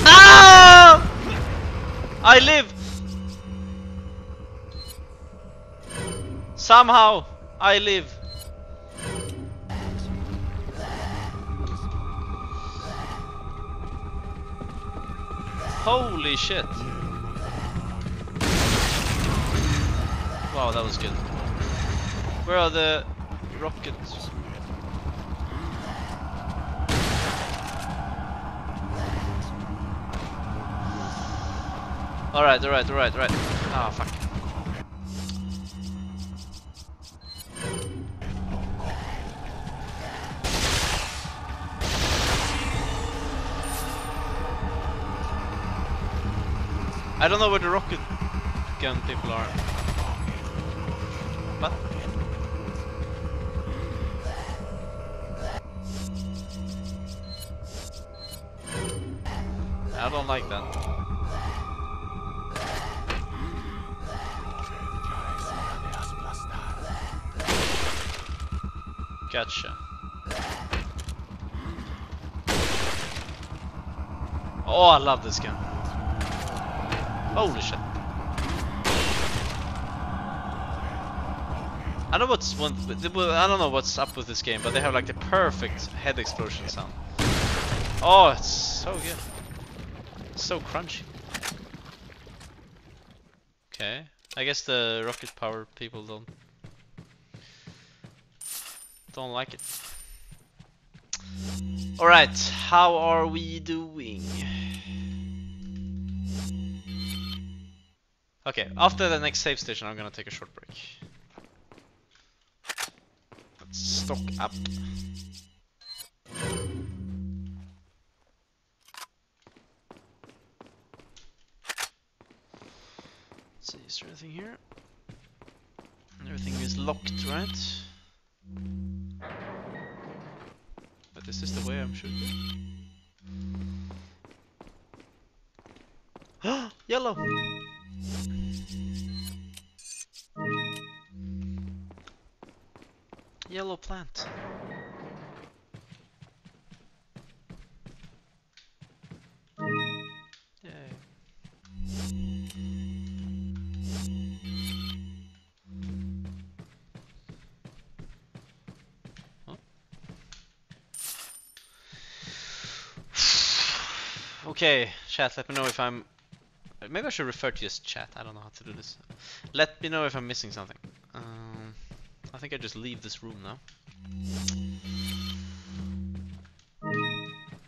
Ah! I live! Somehow, I live. Holy shit. Wow, that was good. Where are the rockets? Alright, alright, alright, alright. Ah, fuck. I don't know where the rocket gun people are. What? I don't like that. Gotcha. Oh, I love this gun. Holy shit. I don't know what's one. I don't know what's up with this game, but they have like the perfect head explosion sound. Oh, it's so good. So crunchy. Okay, I guess the rocket power people don't don't like it. All right, how are we doing? Okay, after the next save station, I'm gonna take a short break. Let's stock up. Let's see, is there anything here? Everything is locked, right? But this is this the way I'm go? Yellow! Yellow plant. Okay, chat, let me know if I'm... Maybe I should refer to this chat, I don't know how to do this. Let me know if I'm missing something. Um, I think I just leave this room now.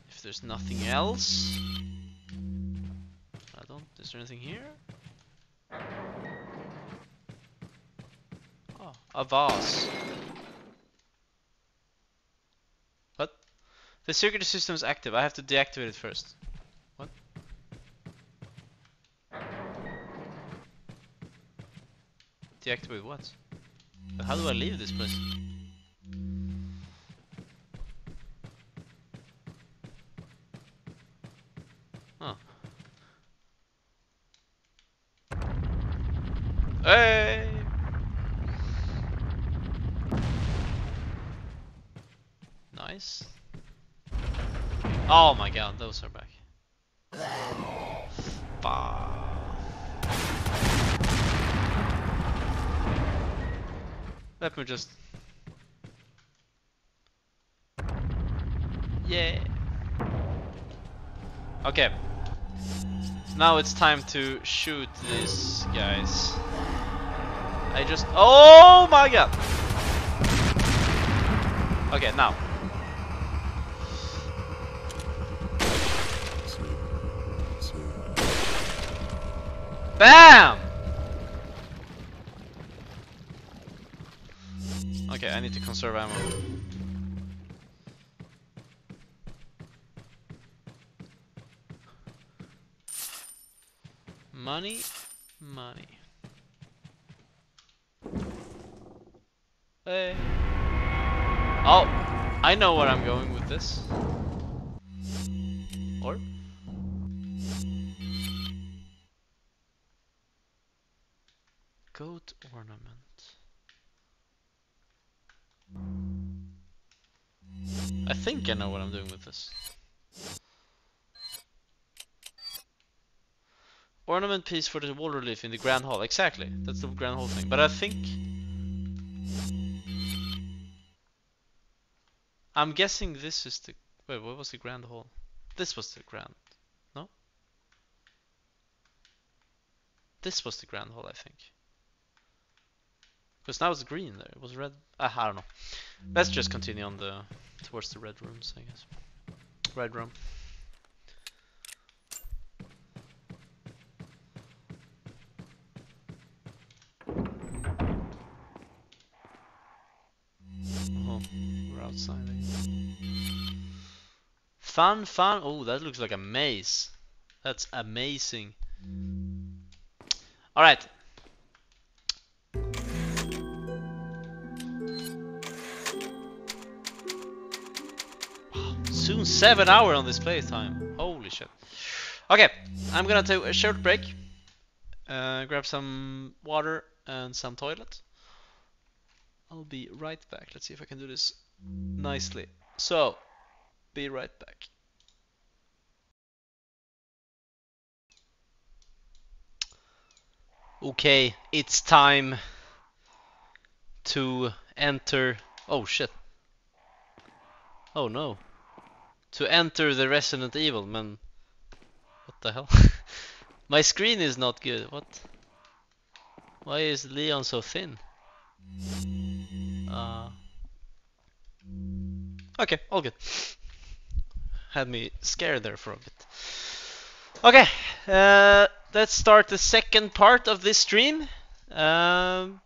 If there's nothing else... I don't... Is there anything here? Oh, a vase. What? The security system is active. I have to deactivate it first. What? Deactivate what? How do I leave this place? Oh. Hey! Nice. Oh my god, those are back. Fuck. Let me just. Yeah. Okay. Now it's time to shoot these guys. I just. Oh my god! Okay, now. BAM! Need to conserve ammo. Money, money. Hey. Oh, I know where I'm going with this. Piece for the wall relief in the Grand Hall. Exactly, that's the Grand Hall thing. But I think... I'm guessing this is the... Wait, what was the Grand Hall? This was the Grand... No? This was the Grand Hall, I think. Because now it's green there. It was red. Uh, I don't know. Let's just continue on the towards the red rooms, I guess. Red room. Fun, fun. Oh, that looks like a maze. That's amazing. All right. Soon seven hour on this playtime. Holy shit. Okay, I'm gonna take a short break. Uh, grab some water and some toilet. I'll be right back. Let's see if I can do this nicely. So, be right back. Okay, it's time to enter. Oh shit. Oh no. To enter the Resident Evil, man. What the hell? My screen is not good. What? Why is Leon so thin? Uh. Okay, all good. Had me scared there for a bit. Okay, uh, let's start the second part of this stream. Um,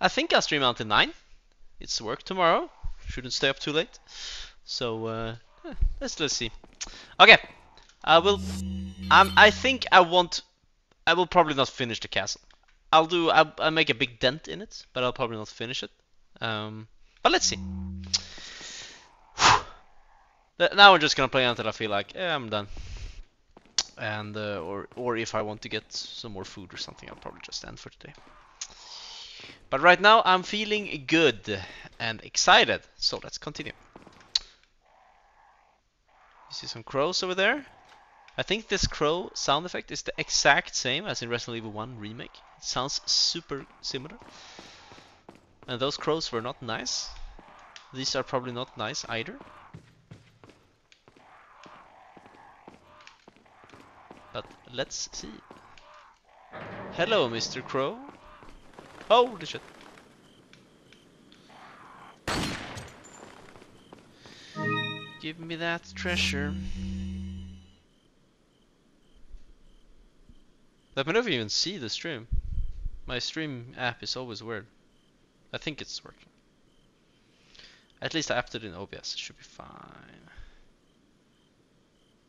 I think I'll stream until 9. It's work tomorrow. Shouldn't stay up too late. So, uh, let's, let's see. Okay, I will. Um, I think I want. I will probably not finish the castle. I'll do. I'll, I'll make a big dent in it, but I'll probably not finish it. Um, but let's see. Now I'm just gonna play until I feel like yeah, I'm done. And uh, or or if I want to get some more food or something, I'll probably just end for today. But right now I'm feeling good and excited. So let's continue. You see some crows over there? I think this crow sound effect is the exact same as in Resident Evil 1 Remake. It sounds super similar. And those crows were not nice. These are probably not nice either. But let's see. Hello, Mr. Crow. Holy shit. Give me that treasure. Let me know if you even see the stream. My stream app is always weird. I think it's working. At least I updated in OBS. It should be fine.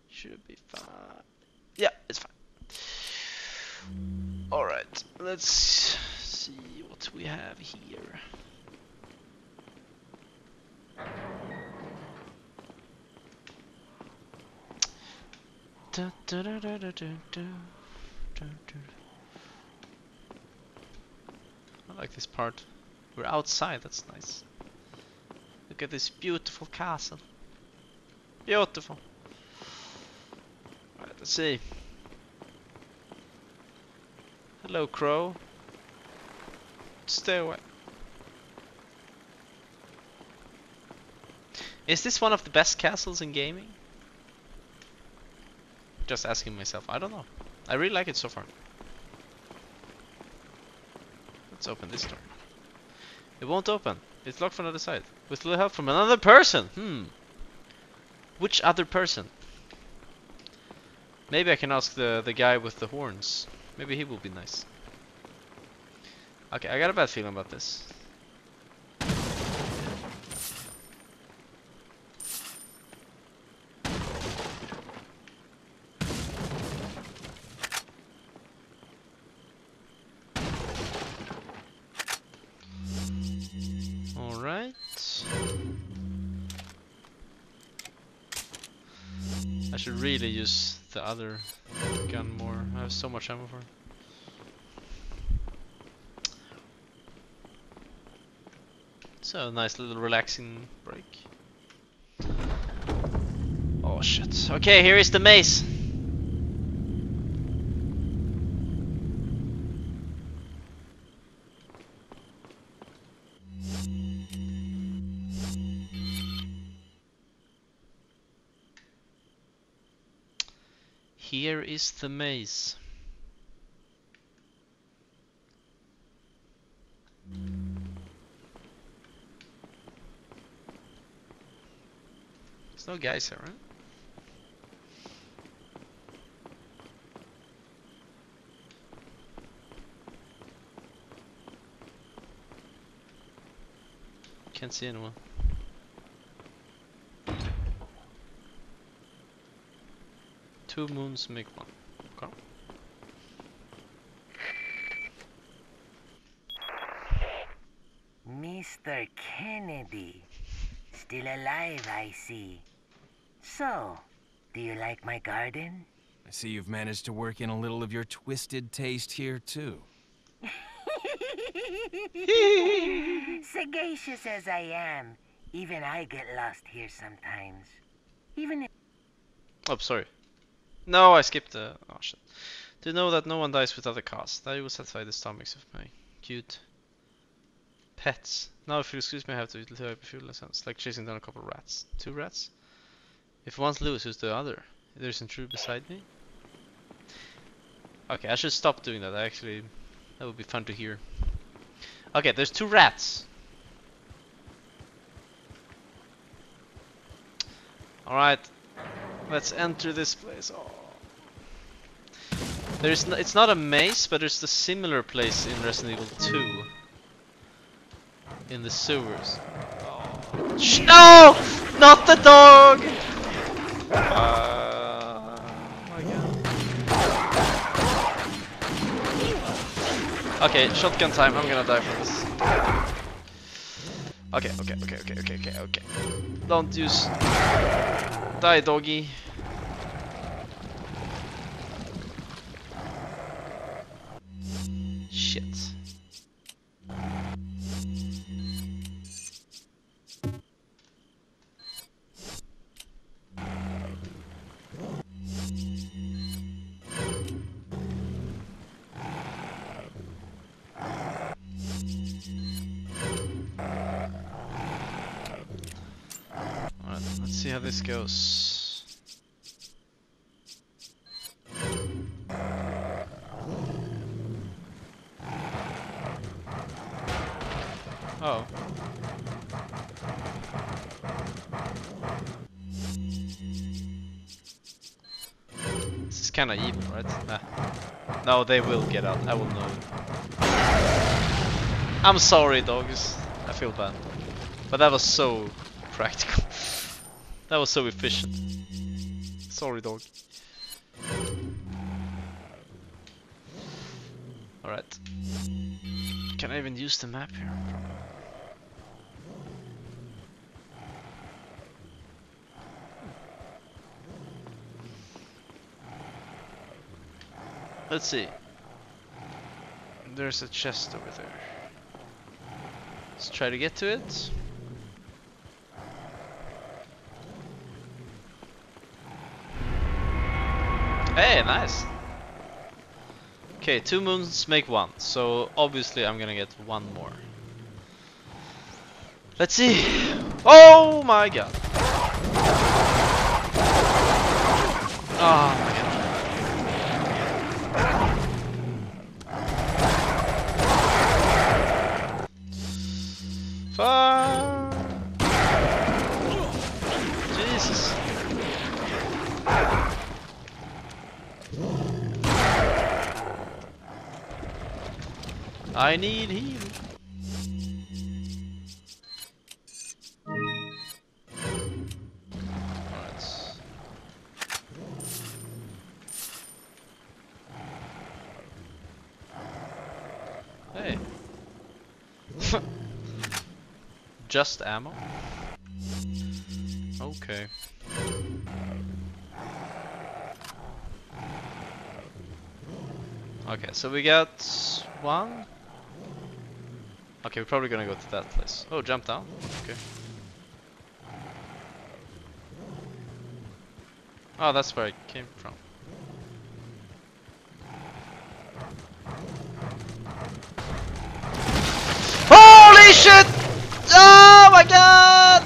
Should be fine. Yeah, it's fine. Alright, let's see what we have here. I like this part. We're outside, that's nice. Look at this beautiful castle. Beautiful. Let's see. Hello, crow. Stay away. Is this one of the best castles in gaming? Just asking myself. I don't know. I really like it so far. Let's open this door. It won't open. It's locked from the other side. With little help from another person. Hmm. Which other person? Maybe I can ask the the guy with the horns. Maybe he will be nice. Okay, I got a bad feeling about this. Much ammo for. So, nice little relaxing break. Oh shit. Okay, here is the maze. Here is the maze. There's no guys here, right? Can't see anyone. Two moons make one. Okay. Mr. Kennedy. Still alive, I see. So, do you like my garden? I see you've managed to work in a little of your twisted taste here, too. Sagacious as I am, even I get lost here sometimes. Even if Oh, sorry. No, I skipped the. Oh shit. Do you know that no one dies without a cost? That will satisfy the stomachs of my cute pets. Now, if you excuse me, I have to utility a few lessons, like chasing down a couple rats. Two rats? If one's loose, who's the other? There's an intruder beside me? Okay, I should stop doing that. Actually. That would be fun to hear. Okay, there's two rats. Alright, let's enter this place. Oh. There's it's not a maze, but there's the similar place in Resident Evil 2. In the sewers. Oh. No! Not the dog! Uh. Okay, shotgun time. I'm gonna die from this. Okay, okay, okay, okay, okay, okay, okay. Don't use. Die, doggy. No, they will get out. I will know. I'm sorry, dogs. I feel bad. But that was so practical. that was so efficient. Sorry, dog. Alright. Can I even use the map here? Let's see. There's a chest over there. Let's try to get to it. Hey, nice. Okay, two moons make one, so obviously I'm gonna get one more. Let's see. Oh my god. Oh I need healing. Hey. Just ammo? Okay. Okay, so we got one. Okay, we're probably gonna go to that place. Oh, jump down. Okay. Oh, that's where I came from. Holy shit! Oh my god!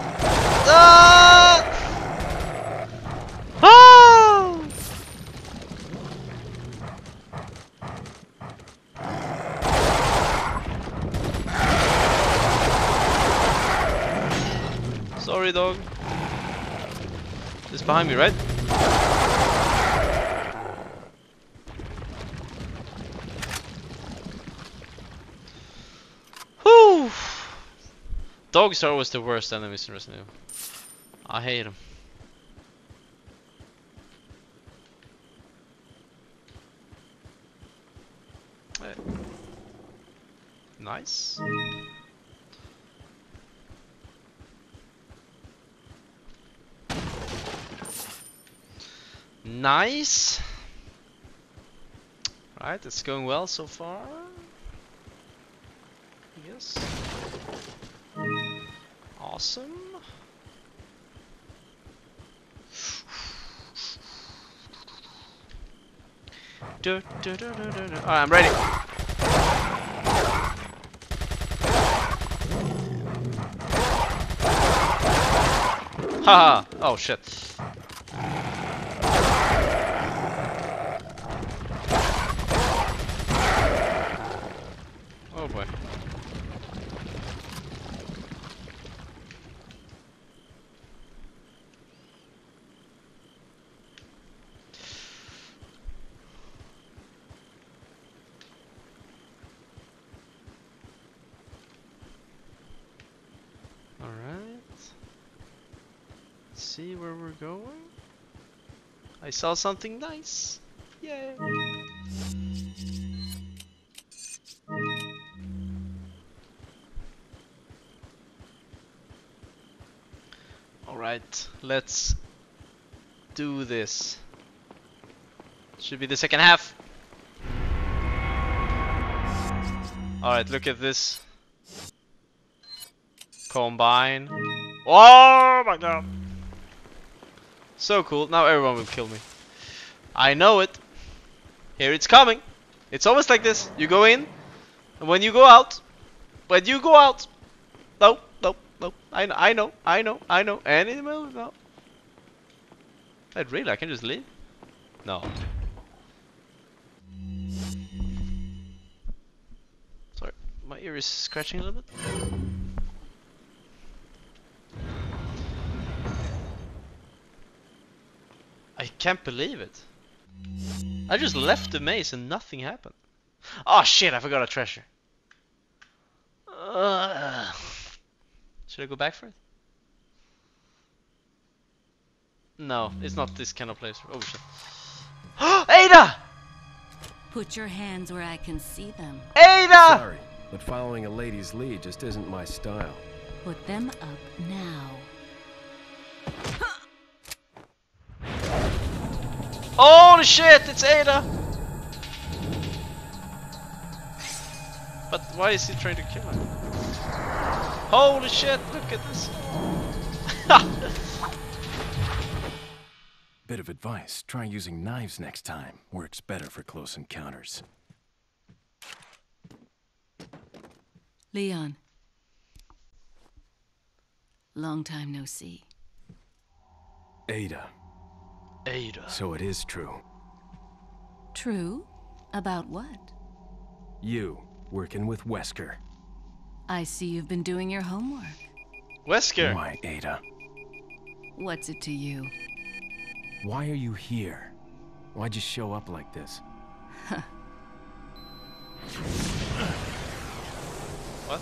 Ah! Oh! Sorry, dog. It's behind me, right? Dogs are always the worst enemies in Resident Evil. I hate them. Nice. Nice. Right, it's going well so far. Yes. Awesome. Du, du, du. Alright, I'm ready. Haha! oh shit. Oh boy. Alright. Going. I saw something nice. Yay. Alright, let's do this. Should be the second half. Alright, look at this. Combine. Oh my god. So cool. Now everyone will kill me. I know it. Here it's coming. It's almost like this. You go in, and when you go out, when you go out, no, no, no. I, I know, I know, I know. Animal, no. Wait, really? I can just leave? No. Sorry, my ear is scratching a little bit. I can't believe it. I just left the maze and nothing happened. Oh shit, I forgot a treasure. Ugh. should I go back for it? No, it's not this kind of place. Oh shit. Ada! Put your hands where I can see them. Ada! Sorry, but following a lady's lead just isn't my style. Put them up now. Holy shit, it's Ada! But why is he trying to kill her? Holy shit, look at this. Bit of advice. Try using knives next time. Works better for close encounters. Leon. Long time no see. Ada. Ada. So it is true. True? About what? You, working with Wesker. I see you've been doing your homework. Wesker. Why, Ada? What's it to you? Why are you here? Why'd you show up like this? What?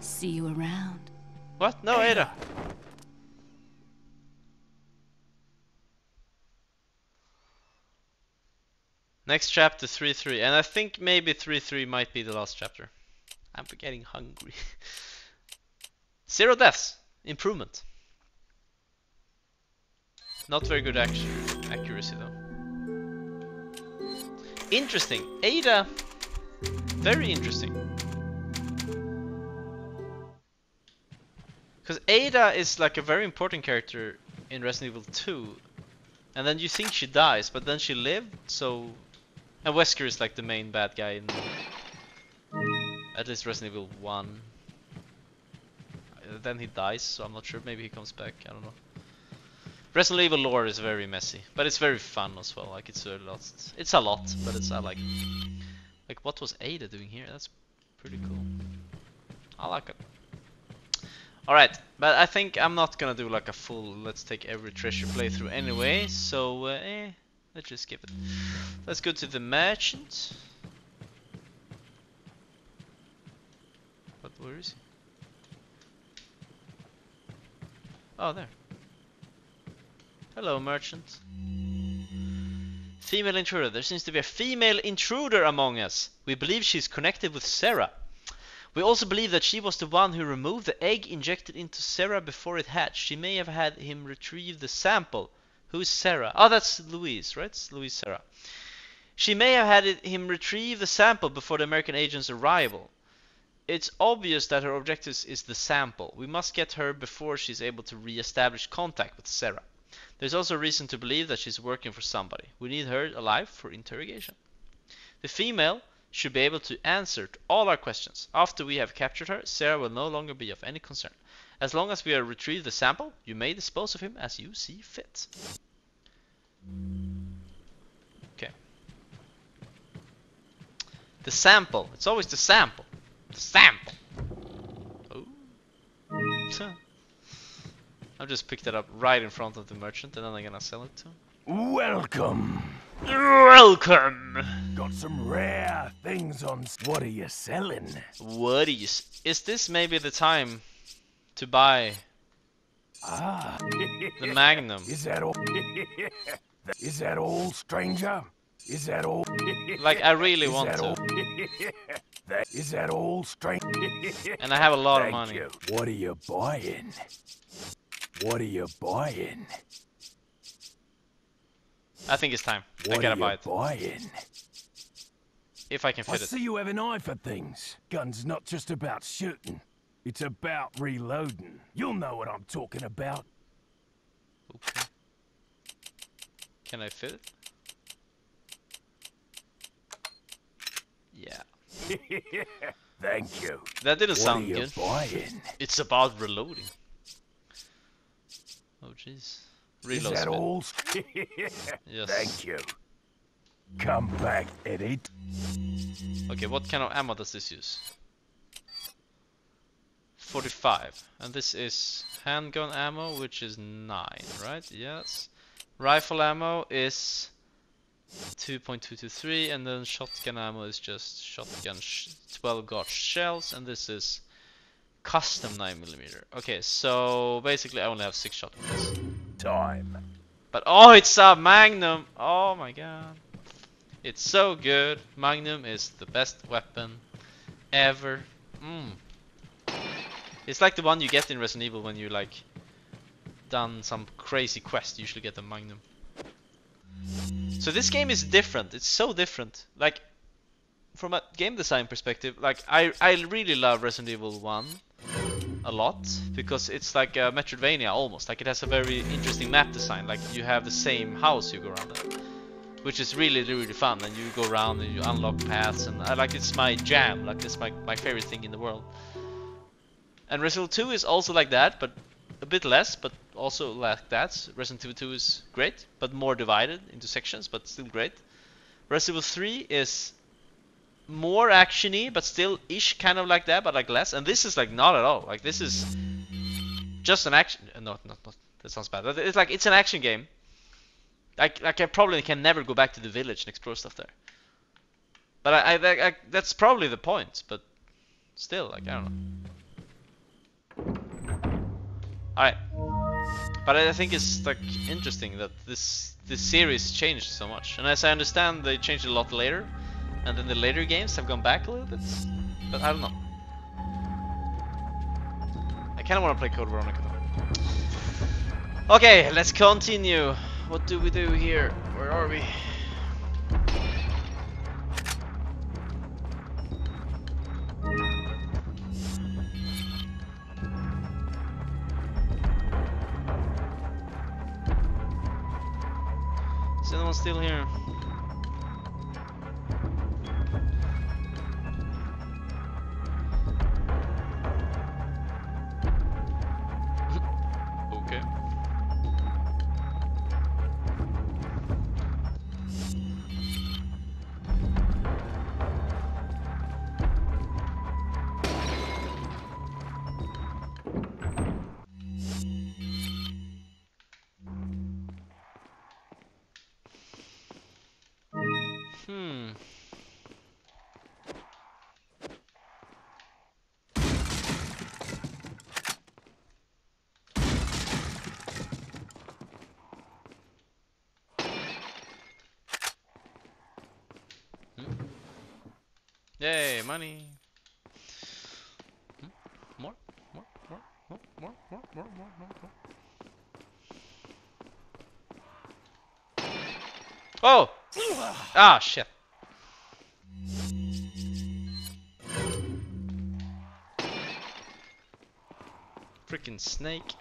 See you around. What? No, Ada. Next chapter 3-3, and I think maybe 3-3 might be the last chapter. I'm getting hungry. Zero deaths. Improvement. Not very good action accuracy though. Interesting. Ada. Very interesting. Because Ada is like a very important character in Resident Evil 2. And then you think she dies, but then she lived, so... And Wesker is like the main bad guy in... At least Resident Evil 1. Uh, Then he dies, so I'm not sure. Maybe he comes back, I don't know. Resident Evil lore is very messy, but it's very fun as well. Like it's a lot. It's a lot, but it's I like. Like what was Ada doing here? That's pretty cool. I like it. All right, but I think I'm not gonna do like a full. Let's take every treasure playthrough anyway. So uh, eh, let's just skip it. Let's go to the merchant. But where is he? Oh, there. Hello, merchant. Female intruder. There seems to be a female intruder among us. We believe she's connected with Serra. We also believe that she was the one who removed the egg injected into Serra before it hatched. She may have had him retrieve the sample. Who's Serra? Oh, that's Luis, right? It's Luis Serra. She may have had it, him retrieve the sample before the American agent's arrival. It's obvious that her objective is the sample. We must get her before she's able to re-establish contact with Serra. There's also reason to believe that she's working for somebody. We need her alive for interrogation. The female should be able to answer to all our questions. After we have captured her, Serra will no longer be of any concern. As long as we have retrieved the sample, you may dispose of him as you see fit. Okay. The sample. It's always the sample. The sample. Oh. I've just picked it up right in front of the merchant and then I'm gonna sell it to him. Welcome. Welcome! Got some rare things on. What are you selling? What is... Is this maybe the time to buy Ah. the Magnum? Is that all? Is that all, stranger? Is that all? Like, I really Is want that to. all? That is that all, stranger? And I have a lot of money. you. What are you buying? What are you buying? I think it's time. What I gotta are buy you it. buying? If I can I fit it. see you have an eye for things. Gun's not just about shooting. It's about reloading. You'll know what I'm talking about. Okay. Can I fit it? Yeah. Thank you. That didn't What are sound you good. buying? It's about reloading. Oh jeez. Reload. Is that all? Yes. Thank you. Come back, Eddie. Okay, what kind of ammo does this use? 45. And this is handgun ammo, which is 9, right? Yes. Rifle ammo is 2.223, and then shotgun ammo is just shotgun sh 12 gauge shells, and this is custom 9mm. Okay, so basically I only have 6 shotguns. Time. But oh, it's a Magnum! Oh my god. It's so good. Magnum is the best weapon ever. Mm. It's like the one you get in Resident Evil when you like done some crazy quest. You usually get the Magnum. So this game is different. It's so different. Like from a game design perspective, like I I really love Resident Evil 1 a lot because it's like a Metroidvania almost. Like it has a very interesting map design. Like you have the same house you go around in, which is really really fun. And you go around and you unlock paths, and I like it's my jam. Like it's my my favorite thing in the world. And Resident Evil 2 is also like that, but a bit less, but also like that. Resident Evil 2 is great, but more divided into sections, but still great. Resident Evil 3 is more actiony, but still ish kind of like that, but like less. And this is like not at all. Like this is just an action. Uh, no, not not. That sounds bad. It's like it's an action game. Like like I probably can never go back to the village and explore stuff there. But I, I, I that's probably the point. But still, like I don't know. Alright. But I think it's like interesting that this this series changed so much. And as I understand, they changed a lot later, and then the later games have gone back a little bit. But I don't know. I kind of want to play Code Veronica though. Okay, let's continue. What do we do here? Where are we? someone's still here. Money. More, more, more, more, more, more, more, more, more. Oh! Ah, shit. Freaking snake.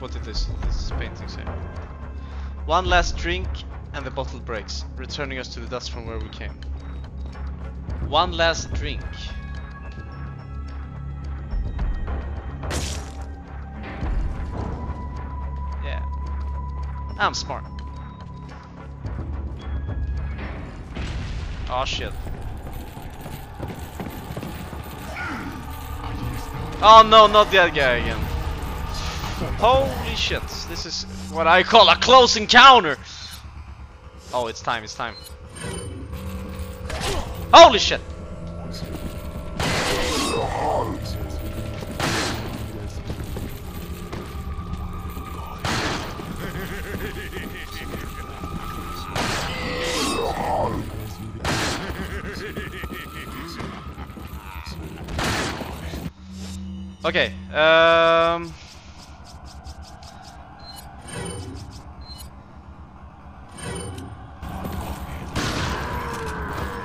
What is? This is paintings here. One last drink and the bottle breaks, returning us to the dust from where we came. One last drink. Yeah. I'm smart. Oh shit. Oh no, not that guy again. Holy shit, this is what I call a close encounter! Oh, it's time, it's time. Holy shit! Okay, um...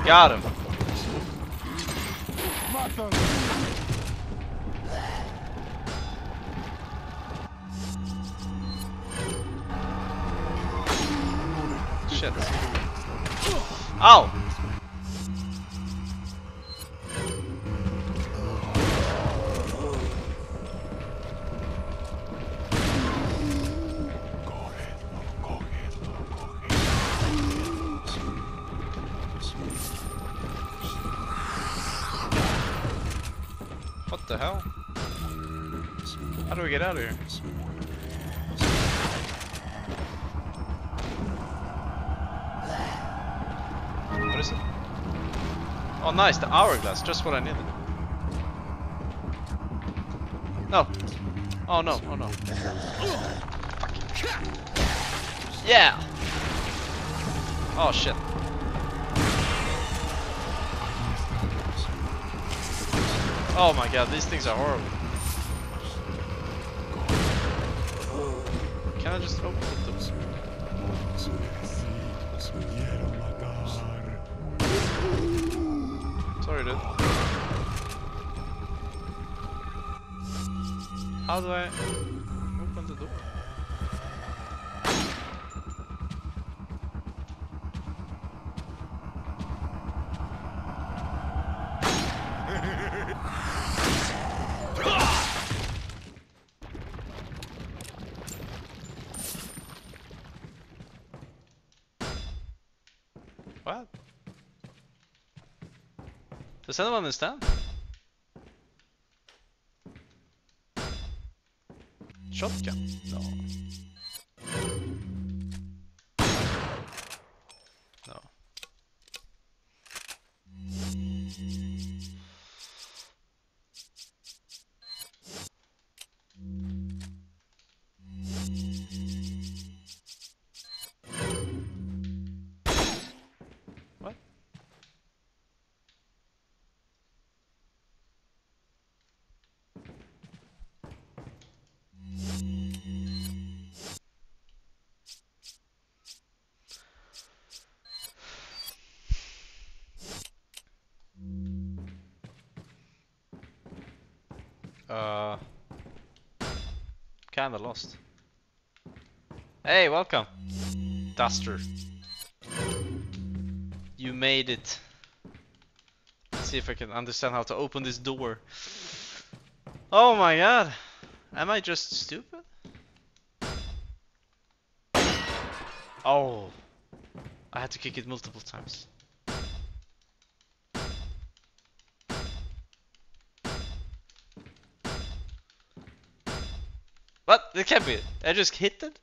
Got him. Nice, the hourglass, just what I needed. No. Oh no, oh no. Yeah! Oh shit. Oh my god, these things are horrible. Can I just open Does anyone understand? Shotgun? No. No. Kinda lost. Hey, welcome, Duster. You made it. Let's see if I can understand how to open this door. Oh my god, am I just stupid? Oh, I had to kick it multiple times. It can't be it. I just hit it?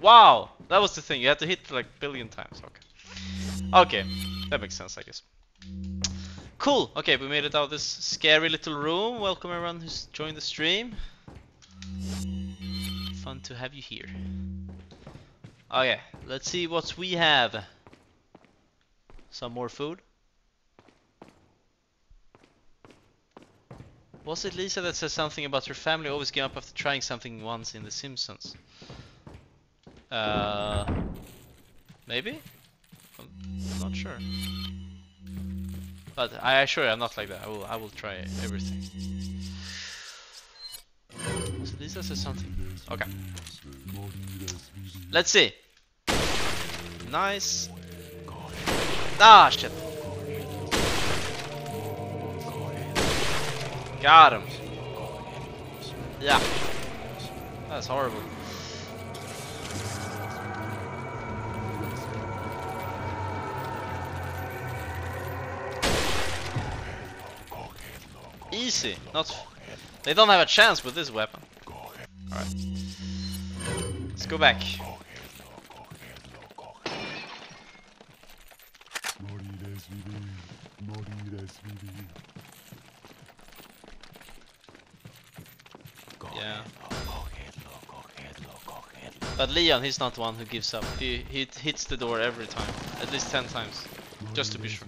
Wow! That was the thing. You had to hit like billion times. Okay. Okay. That makes sense, I guess. Cool. Okay, we made it out of this scary little room. Welcome everyone who's joined the stream. Fun to have you here. Okay, let's see what we have. Some more food. Was it Lisa that said something about her family always give up after trying something once in The Simpsons? Uh, maybe? I'm not sure. But I assure you, I'm not like that. I will, I will try everything. So Lisa said something. Okay. Let's see. Nice. Ah, shit. Got him. Yeah. That's horrible. Easy. Not. They don't have a chance with this weapon. Alright. Let's go back. Yeah. But Leon, he's not the one who gives up. He, he hits the door every time. At least 10 times. Just to be sure.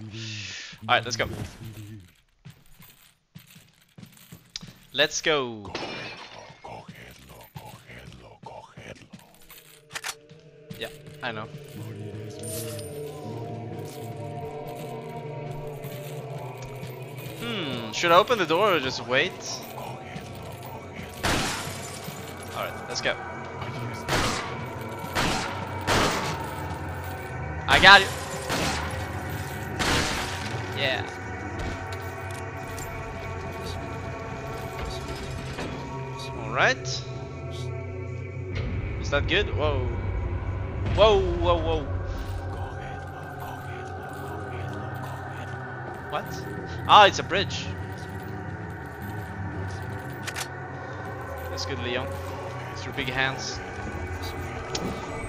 Alright, let's go. Let's go. Yeah, I know. Hmm, should I open the door or just wait? Alright, let's go. I got it. Yeah. Alright. Is that good? Whoa. Whoa, whoa, whoa. What? Ah, it's a bridge. That's good, Leon. Through big hands.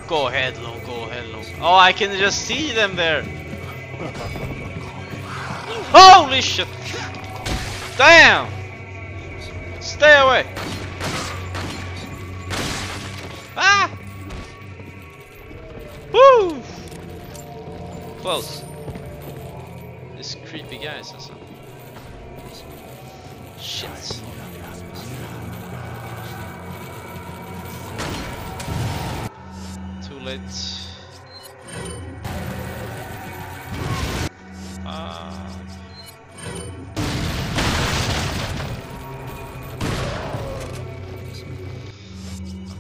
Go ahead, Lo, go ahead, Lo. Oh, I can just see them there. Holy shit! Damn! Stay away!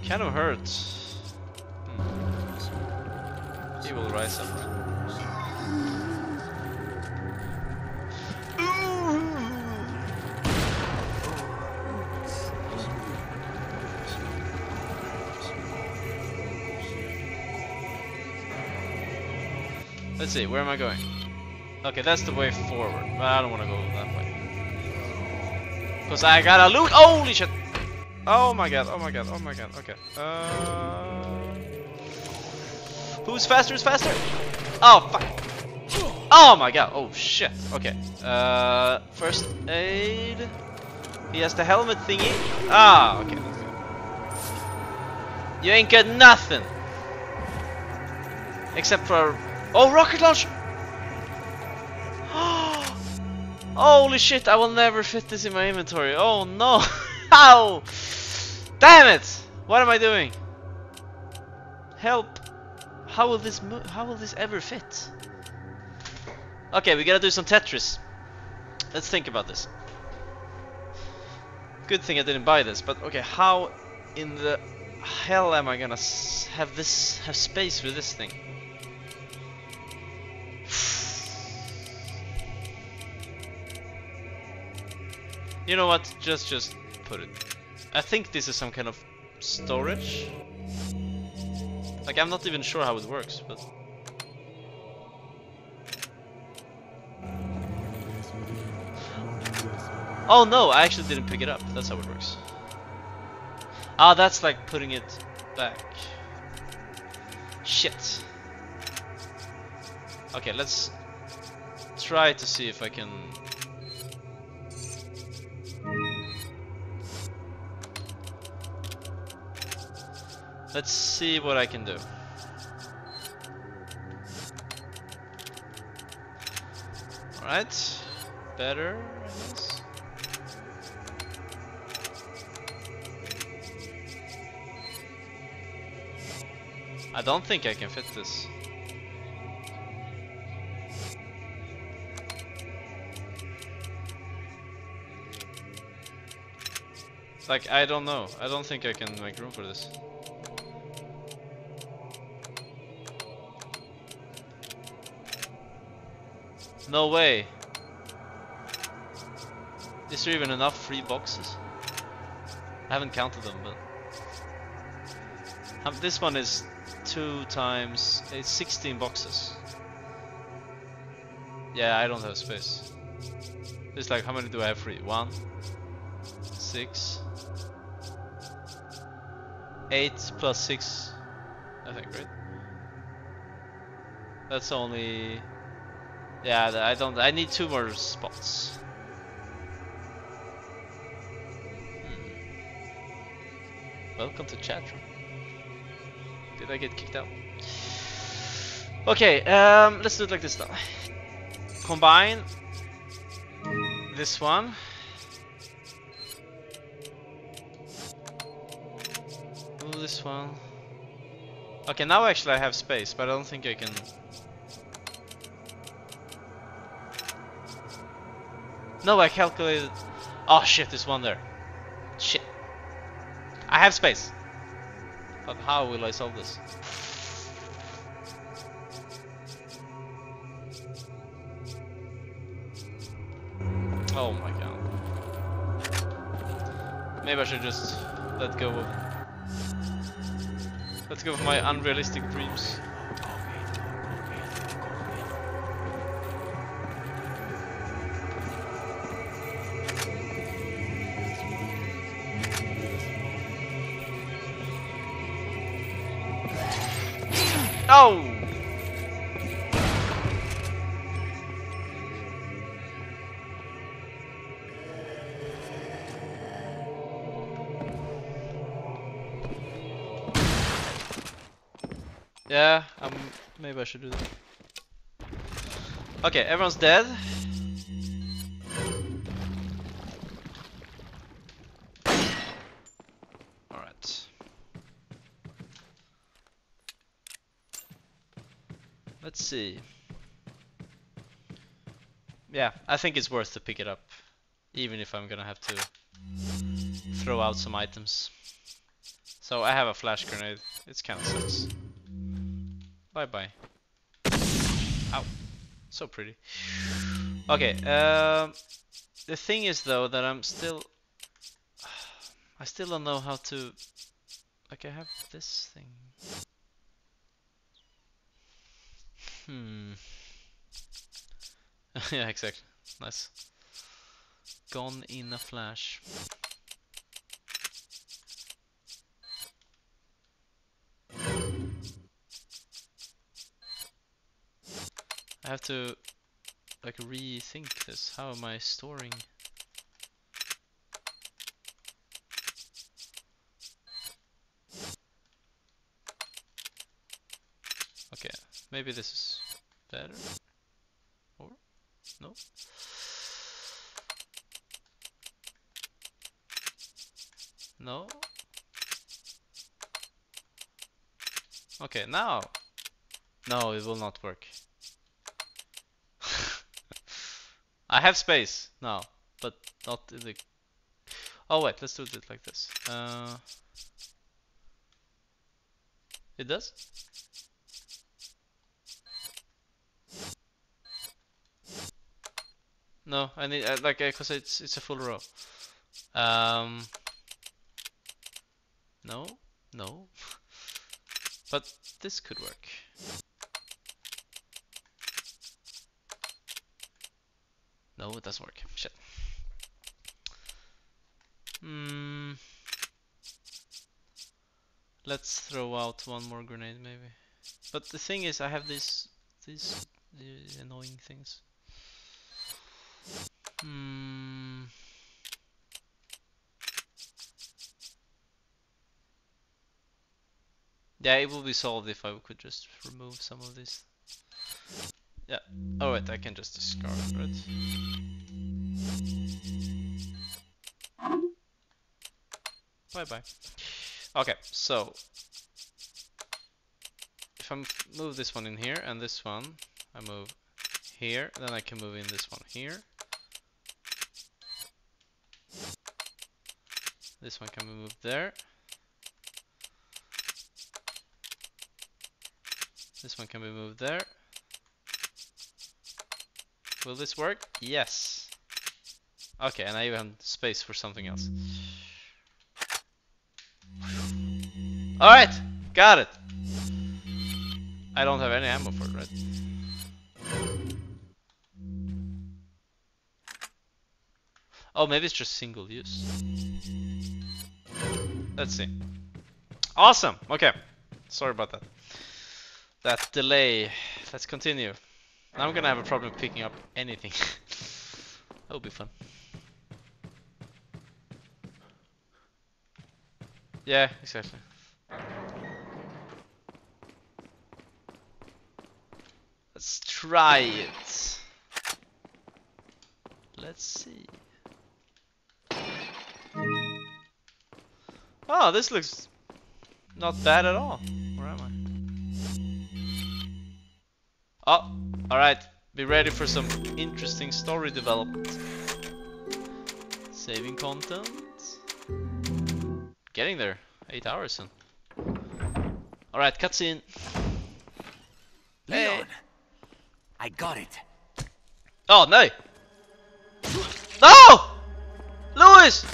Kind of hurts. Hmm. He will rise up. Let's see, where am I going? Okay, that's the way forward, but I don't want to go that way. Because I gotta loot! Holy shit! Oh my god, oh my god, oh my god, okay. Uh... Who's faster, who's faster? Oh, fuck! Oh my god, oh shit, okay. Uh, first aid... He has the helmet thingy. Ah, okay. You ain't got nothing! Except for... Oh, rocket launcher! Holy shit, I will never fit this in my inventory. Oh no! How? Damn it! What am I doing? Help! How will this how will this ever fit? Okay, we gotta do some Tetris. Let's think about this. Good thing I didn't buy this, but okay, how in the hell am I gonna have this have space for this thing? You know what? Just just put it. I think this is some kind of storage. Like I'm not even sure how it works, but Oh no, I actually didn't pick it up. That's how it works. Ah, that's like putting it back. Shit. Okay, let's try to see if I can Let's see what I can do. Alright. Better, I guess. I don't think I can fit this. Like, I don't know. I don't think I can make room for this. No way. Is there even enough free boxes? I haven't counted them, but um, this one is two times it's 16 boxes. Yeah, I don't have space. It's like how many do I have free? One, six, eight plus six, I think, right? That's only yeah, I don't. I need two more spots. Hmm. Welcome to chat room. Did I get kicked out? Okay, um, let's do it like this now. Combine this one. Move this one. Okay, now actually I have space, but I don't think I can No, I calculated. Oh shit, there's one there. Shit. I have space. But how will I solve this? Oh my god. Maybe I should just let go of Let's go for my unrealistic dreams. Oh! Yeah, um, maybe I should do that. Okay, everyone's dead. Yeah, I think it's worth to pick it up. Even if I'm gonna have to throw out some items. So I have a flash grenade. It's kinda sucks. Bye bye. Ow. So pretty. Okay, um, the thing is though that I'm still... I still don't know how to... Like I have this thing. Hmm. yeah, exactly. Nice. Gone in a flash. I have to like rethink this. How am I storing? Okay, maybe this is better. No? No? Okay, now. No, it will not work. I have space now, but not in the. Oh wait, let's do it like this. Uh, it does. No, I need uh, like because it's it's a full row. Um. No, no. but this could work. No, it doesn't work. Shit. Hmm. Let's throw out one more grenade, maybe. But the thing is, I have these these uh, annoying things. Hmm. Yeah, it will be solved if I could just remove some of these. Yeah. Oh wait, I can just discard, it. Bye bye. Okay, so if I move this one in here and this one, I move here, then I can move in this one here. This one can be moved there. This one can be moved there. Will this work? Yes. Okay, and I even have space for something else. Alright! Got it! I don't have any ammo for it, right? Oh, maybe it's just single use. Let's see. Awesome! Okay. Sorry about that. That delay. Let's continue. Now I'm gonna have a problem picking up anything. That'll be fun. Yeah, exactly. Let's try it. Let's see. Oh, this looks not bad at all. Where am I? Oh, alright. Be ready for some interesting story development. Saving content. Getting there. 8 hours in. Alright, cutscene. Hey. Leon, I got it. Oh, no! No! Luis!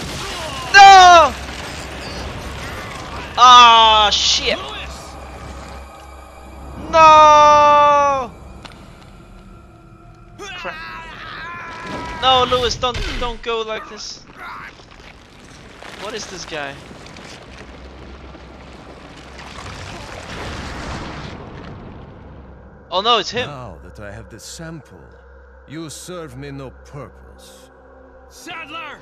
Ah, oh, shit. No! Crap. No, Luis, don't don't go like this. What is this guy? Oh no, it's him. Now that I have the sample, you serve me no purpose. Saddler!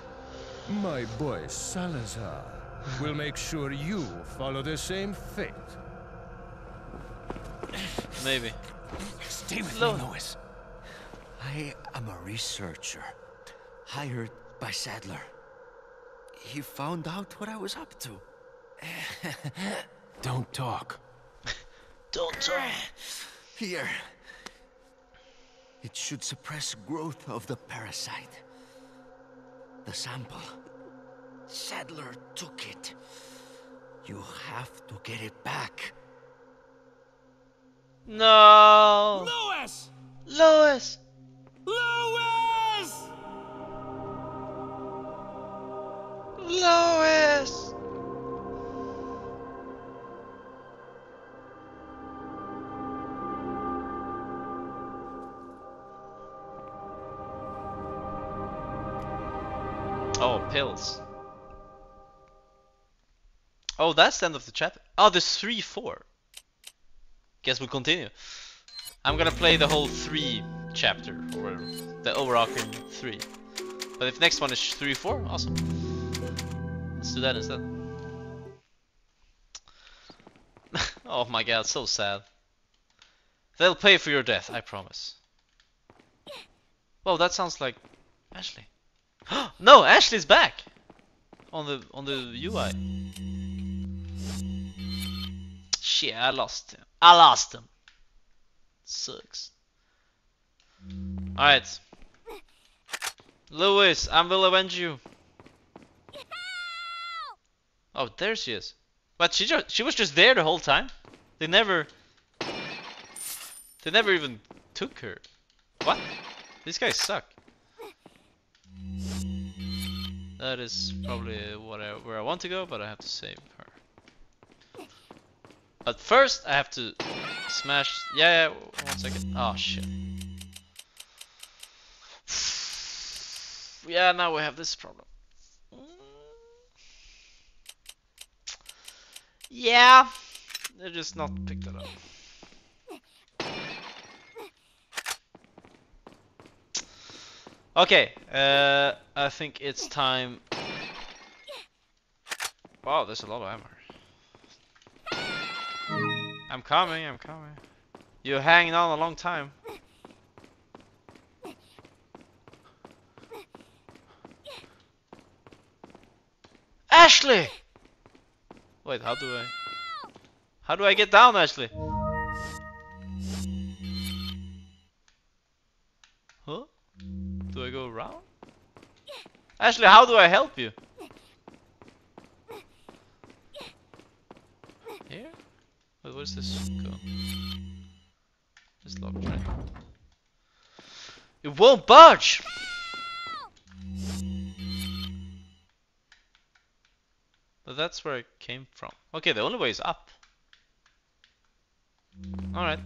My boy Salazar will make sure you follow the same fate. Maybe. Stay with Lo- me, Luis. I am a researcher, hired by Saddler. He found out what I was up to. Don't talk. Don't talk. Here. It should suppress growth of the parasite. The sample. Saddler took it. You have to get it back. No. Luis! Lois. Luis! Lois. Oh, pills. Oh, that's the end of the chapter. Oh, there's three, four. Guess we'll continue. I'm gonna play the whole three chapter, or the overarching three. But if next one is three, four, awesome. Let's do that instead. oh my god, so sad. They'll pay for your death, I promise. Well, that sounds like Ashley. no, Ashley's back on the on the UI. Shit, I lost him. I lost him. Sucks. Alright. Luis, I will avenge you. Oh, there she is. But she just she was just there the whole time. They never They never even took her. What? These guys suck. That is probably I, where I want to go, but I have to save her. But first, I have to smash. Yeah, yeah, one second. Oh shit. Yeah, now we have this problem. Yeah, they just not picked it up. Okay, uh, I think it's time. Wow, there's a lot of ammo. I'm coming, I'm coming. You're hanging on a long time. Ashley! Wait, how do I... How do I get down, Ashley? Huh? Do I go around? Ashley, how do I help you? Here? Wait, where's this go? Just locked, right? It won't budge! But that's where it came from. Okay, the only way is up. Alright.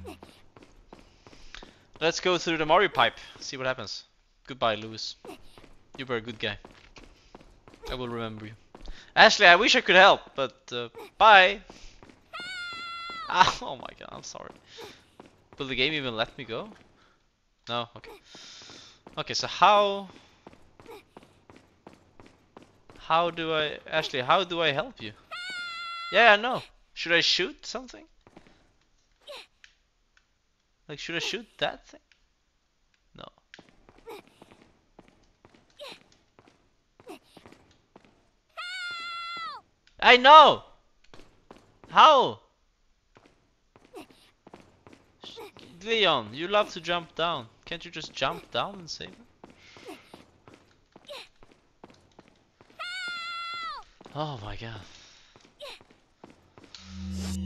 Let's go through the Mario pipe, see what happens. Goodbye, Luis. You were a good guy. I will remember you. Ashley, I wish I could help, but uh, bye. Ah, oh my god, I'm sorry. Will the game even let me go? No, okay. Okay, so how... How do I... Ashley, how do I help you? Yeah, I know. Should I shoot something? Like, should I shoot that thing? No. I know! How? Sh- Leon, you love to jump down. Can't you just jump down and save her? Oh my god.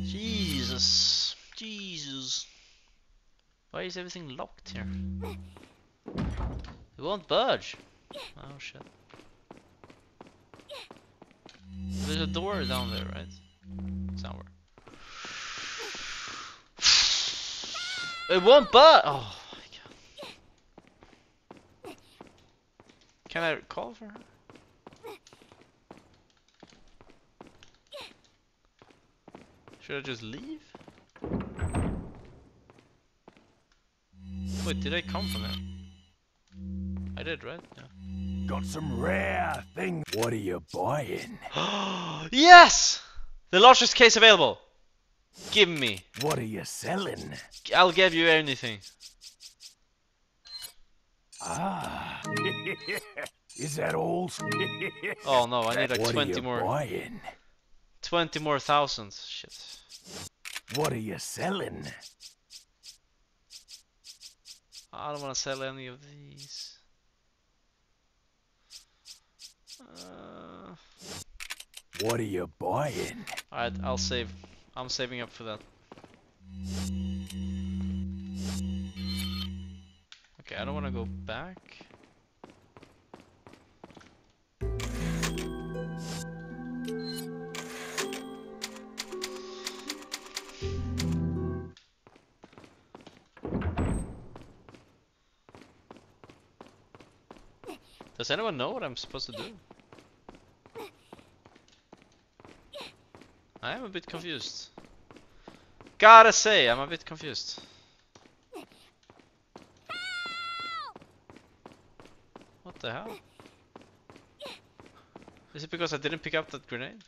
Jesus. Jesus. Why is everything locked here? It won't budge. Oh shit. There's a door down there, right? Somewhere. It won't budge! Oh my god. Can I call for her? Should I just leave? Wait, did I come from there? I did, right? Yeah. Got some rare thing. What are you buying? yes! The largest case available. Give me. What are you selling? I'll give you anything. Ah. Is that all? Oh no, I need like what 20 are you more. buying? 20 more thousands. Shit. What are you selling? I don't want to sell any of these. Uh, What are you buying? Alright, I'll save. I'm saving up for that. Okay, I don't want to go back. Does anyone know what I'm supposed to do? I am a bit confused. Gotta say, I'm a bit confused. What the hell? Is it because I didn't pick up that grenade?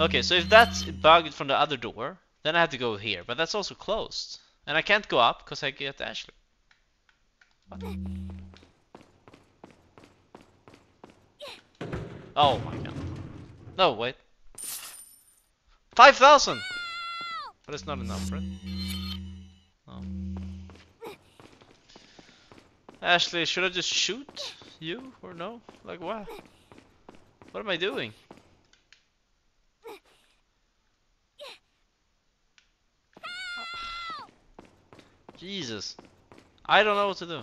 Okay, so if that's bugged from the other door, then I have to go here, but that's also closed. And I can't go up because I get Ashley. What? Oh my god. No, wait. 5,000! But it's not enough, right? No. Ashley, should I just shoot you or no? Like what? What am I doing? Jesus. I don't know what to do.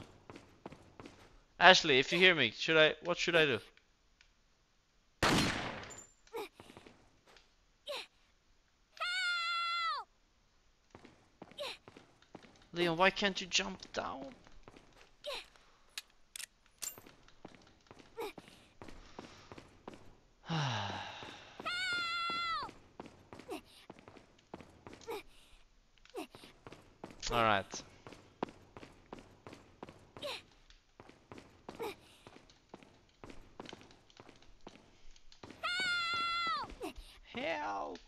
Ashley, if you hear me, should I what should I do? Leon, why can't you jump down? All right. Help!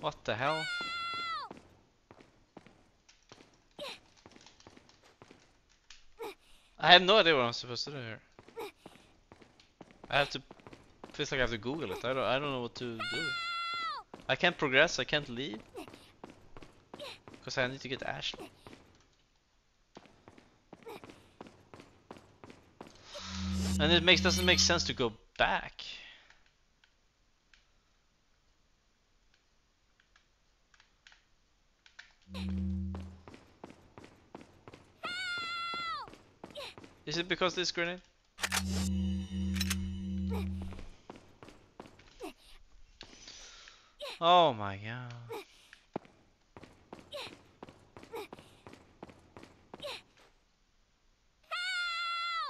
What the hell? I have no idea what I'm supposed to do here. I have to. Feels like I have to Google it. I don't. I don't know what to do. I can't progress. I can't leave. Because I need to get Ashley. And it makes doesn't make sense to go back. Is it because this grenade? Oh my god.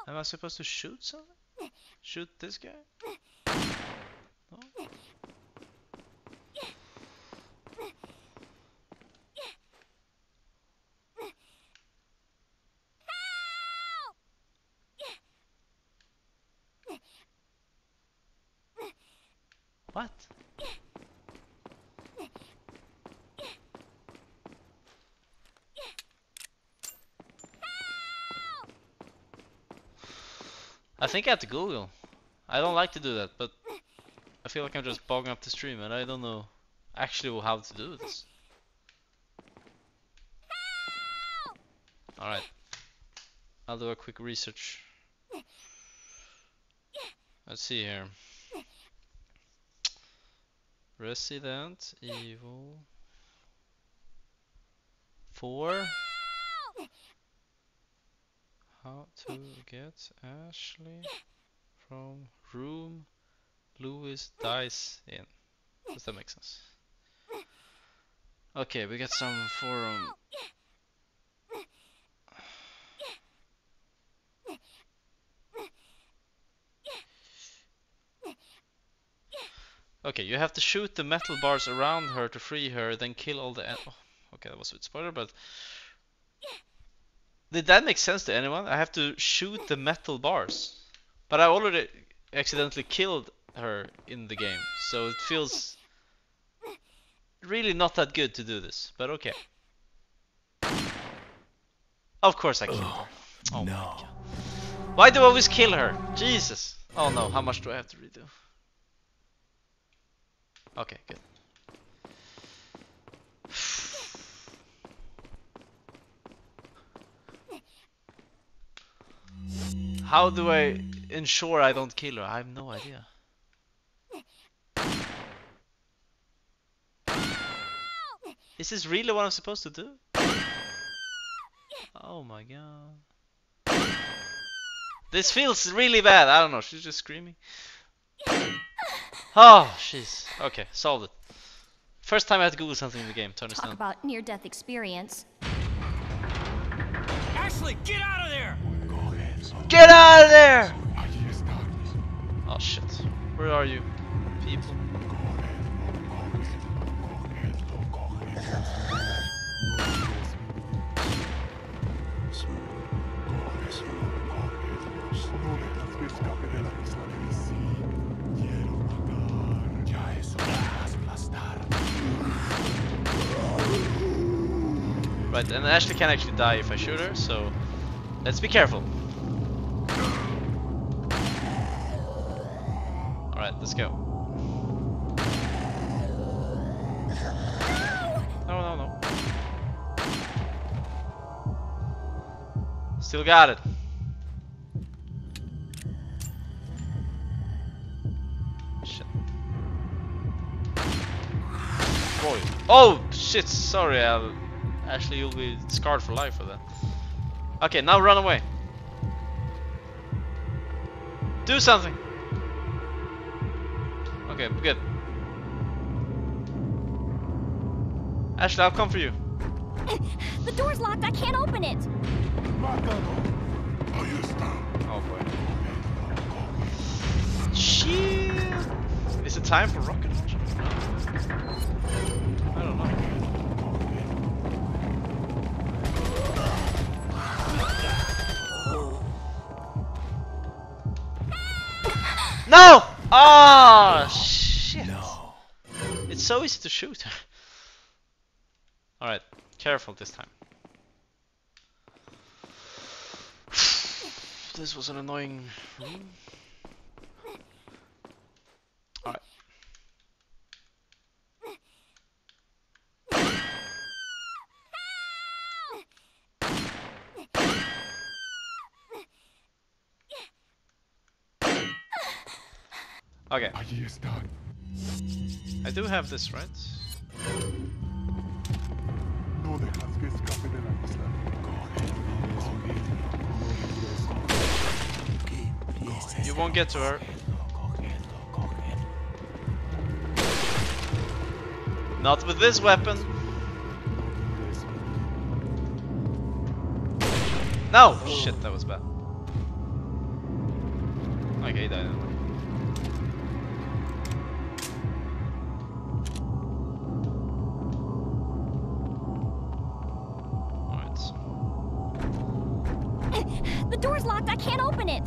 Am I supposed to shoot something? Shoot this guy? No? What? I think I have to Google. I don't like to do that, but I feel like I'm just bogging up the stream and I don't know actually how to do this. Alright. I'll do a quick research. Let's see here. Resident Evil 4 How to get Ashley from room Luis dies in. Does that make sense? Okay, we got some forum. Okay, you have to shoot the metal bars around her to free her, then kill all the. Oh, okay, that was a bit spoiler, but did that make sense to anyone? I have to shoot the metal bars, but I already accidentally killed her in the game, so it feels really not that good to do this. But okay. Of course I killed her. Oh, oh my god. Why do I always kill her? Jesus. Oh no, how much do I have to redo? Okay, good. How do I ensure I don't kill her? I have no idea. This is this really what I'm supposed to do? Oh my god. This feels really bad. I don't know. She's just screaming. Oh, jeez. Okay, solved it. First time I had to Google something in the game to Talk understand. about near-death experience. Ashley, get out of there! Get out of there! Oh shit. Where are you? People. Right, and Ashley can actually die if I shoot her, so let's be careful. Alright, let's go. No, no, no. Still got it. Shit. Boy. Oh, shit, sorry, Al. Actually, you'll be scarred for life for that. Okay, now run away. Do something. Okay, good. Ashley, I'll come for you. The door's locked. I can't open it. Oh boy. Shit. Is it time for rocket launcher? No. I don't know. No! Oh shit! No. It's so easy to shoot. All right, careful this time. This was an annoying room. Okay. I do have this, right? You won't get to her. Not with this weapon. No! Shit, that was bad. Okay, he died. I open it.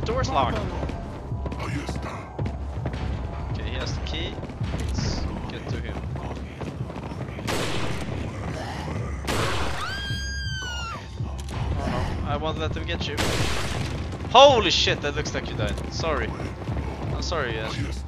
The door's locked. Oh, okay, he has the key. Let's get to him. Oh no, I won't let them get you. Holy shit, that looks like you died. Sorry. I'm sorry, Ash. Oh,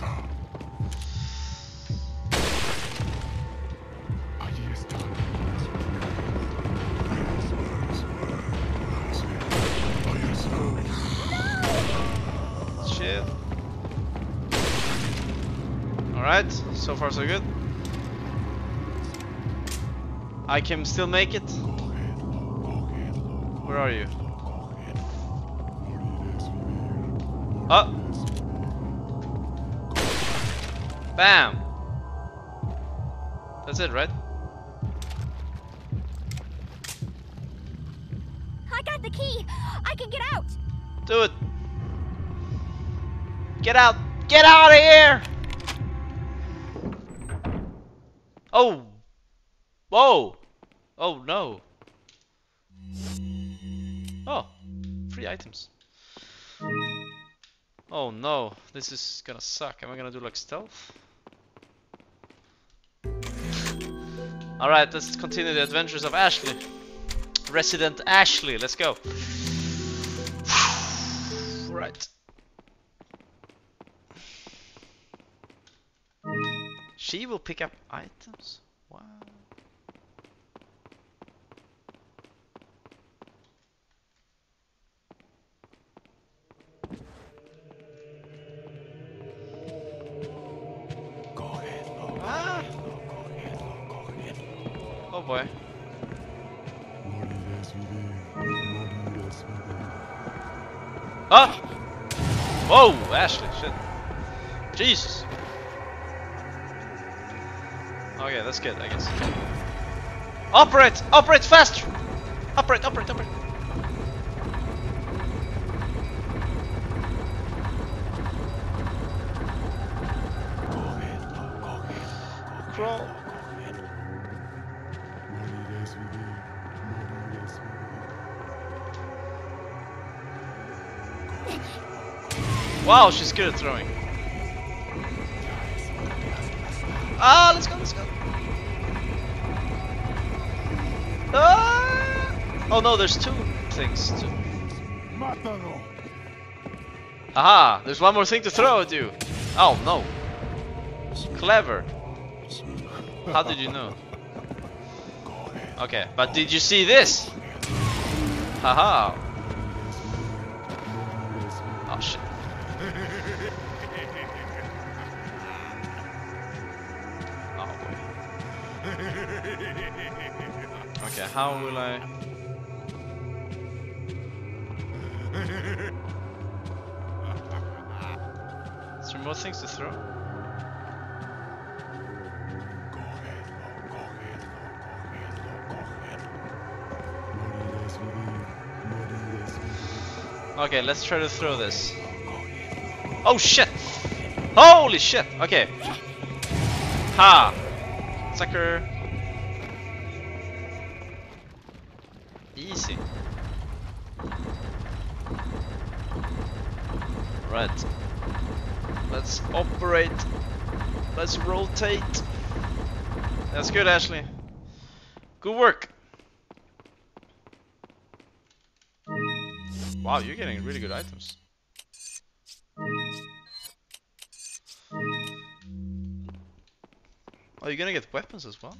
So far, so good. I can still make it. Where are you? Up. Oh. Bam. That's it, right? Whoa! Oh no! Oh! Free items. Oh no, this is gonna suck. Am I gonna do like stealth? Alright, let's continue the adventures of Ashley. Resident Ashley, let's go. right. She will pick up items? Wow. Boy. Ah! Whoa, Ashley, shit. Jesus. Okay, that's good, I guess. Operate! Operate faster! Operate, operate, operate. Wow, she's good at throwing. Ah, let's go, let's go. Ah! Oh no, there's two things. Two. Aha, there's one more thing to throw at you. Oh no. Clever. How did you know? Okay, but did you see this? Haha. Okay, how will I... Is there more things to throw? Okay, let's try to throw this. Oh shit! Holy shit! Okay. Ha! Sucker! Right. Let's operate. Let's rotate. That's good, Ashley. Good work. Wow, you're getting really good items. Oh, you're gonna get weapons as well?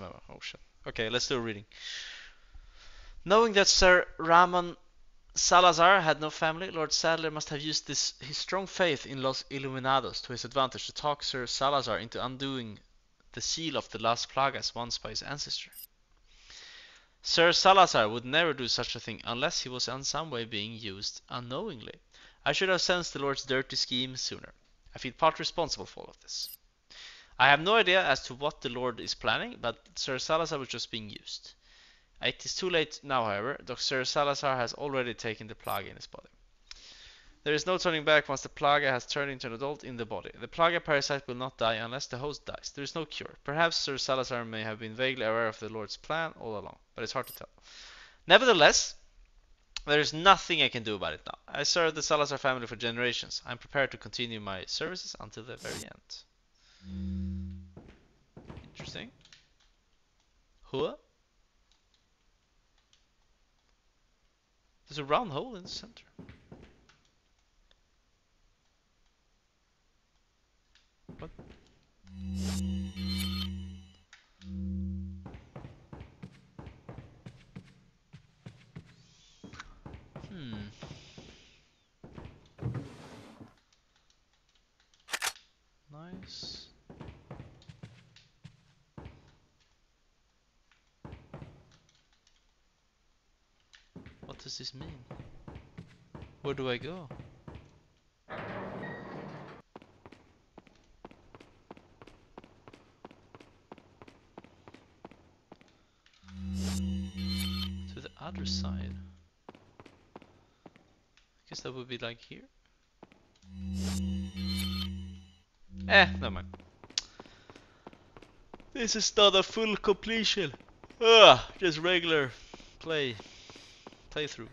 Oh shit. Okay, let's do a reading. Knowing that Sir Ramon Salazar had no family, Lord Saddler must have used this, his strong faith in Los Iluminados to his advantage to talk Sir Salazar into undoing the seal of the Las Plagas once by his ancestor. Sir Salazar would never do such a thing unless he was in some way being used unknowingly. I should have sensed the Lord's dirty scheme sooner. I feel part responsible for all of this. I have no idea as to what the Lord is planning, but Sir Salazar was just being used. It is too late now, however. Dr. Salazar has already taken the plague in his body. There is no turning back once the plaga has turned into an adult in the body. The plaga parasite will not die unless the host dies. There is no cure. Perhaps Sir Salazar may have been vaguely aware of the Lord's plan all along, but it's hard to tell. Nevertheless, there is nothing I can do about it now. I served the Salazar family for generations. I'm prepared to continue my services until the very end. Interesting. Huh? There's a round hole in the center. What? Hmm. this? What does this mean? Where do I go? To the other side. I guess that would be like here. Eh, never mind. This is not a full completion. Ugh, just regular play playthrough.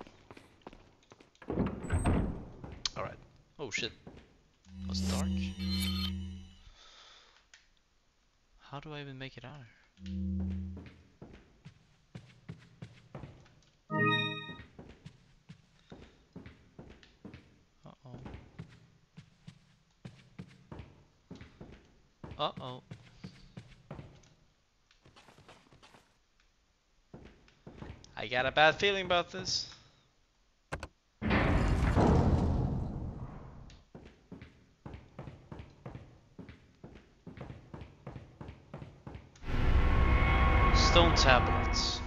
Alright. Oh shit. It was dark. How do I even make it out a bad feeling about this. Stone tablets.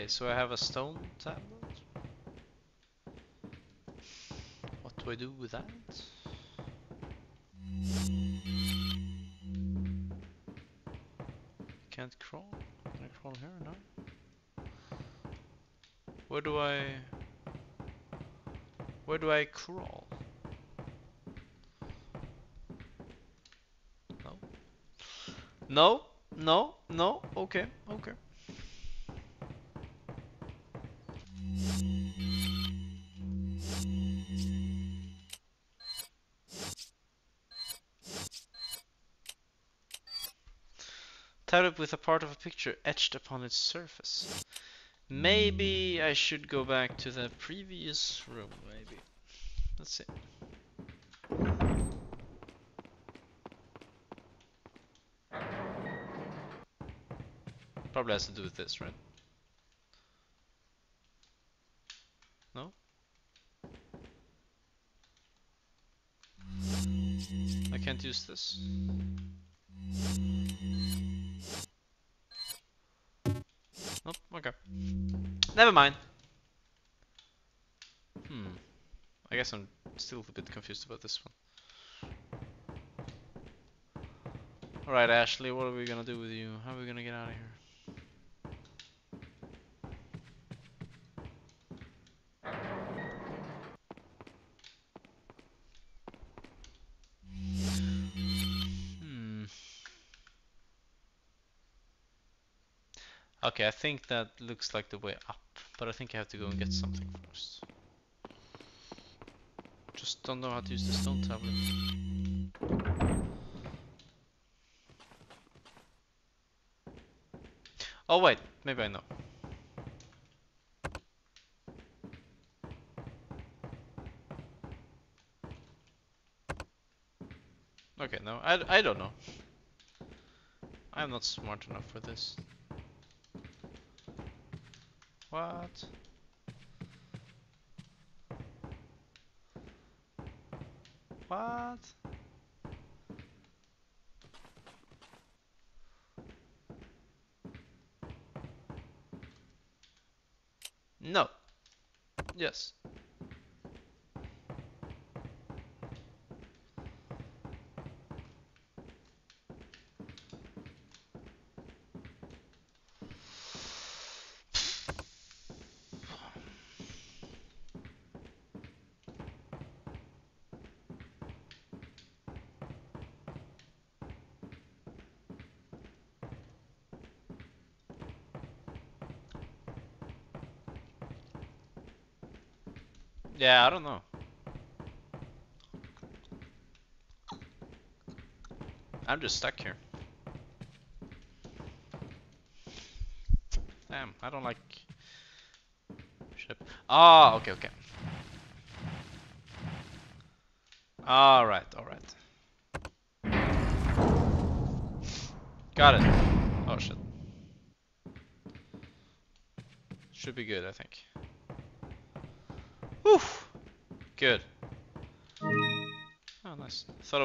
Okay, so I have a stone tablet. What do I do with that? Can't crawl? Can I crawl here? No. Where do I... Where do I crawl? No. No, no, no, okay, Tablet with a part of a picture etched upon its surface. Maybe I should go back to the previous room, maybe. Let's see. Probably has to do with this, right? No? I can't use this. Never mind. Hmm. I guess I'm still a bit confused about this one. Alright, Ashley, what are we gonna do with you? How are we gonna get out of here? Hmm. Okay, I think that looks like the way up, but I think I have to go and get something first. Just don't know how to use the stone tablet. Oh wait, maybe I know. Okay, no, I, I don't know. I'm not smart enough for this. What? What? No. Yes. Yeah, I don't know. I'm just stuck here. Damn, I don't like ship. Ah, okay, okay. Alright, alright. Got it. Oh shit. Should be good, I think.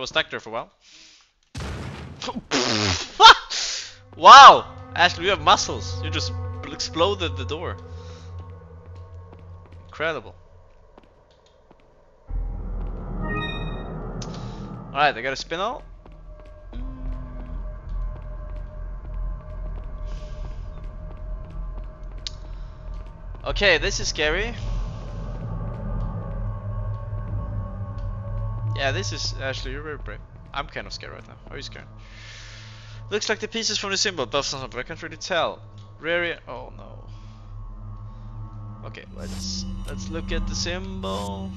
Was stuck there for a while. wow! Ashley, you have muscles. You just exploded the door. Incredible. Alright, I got a spinel. Okay, this is scary. Yeah, this is actually you're very brave. I'm kind of scared right now. Are you scared? Looks like the pieces from the symbol buff something, but I can't really tell. Rare. Oh no. Okay, let's let's look at the symbol.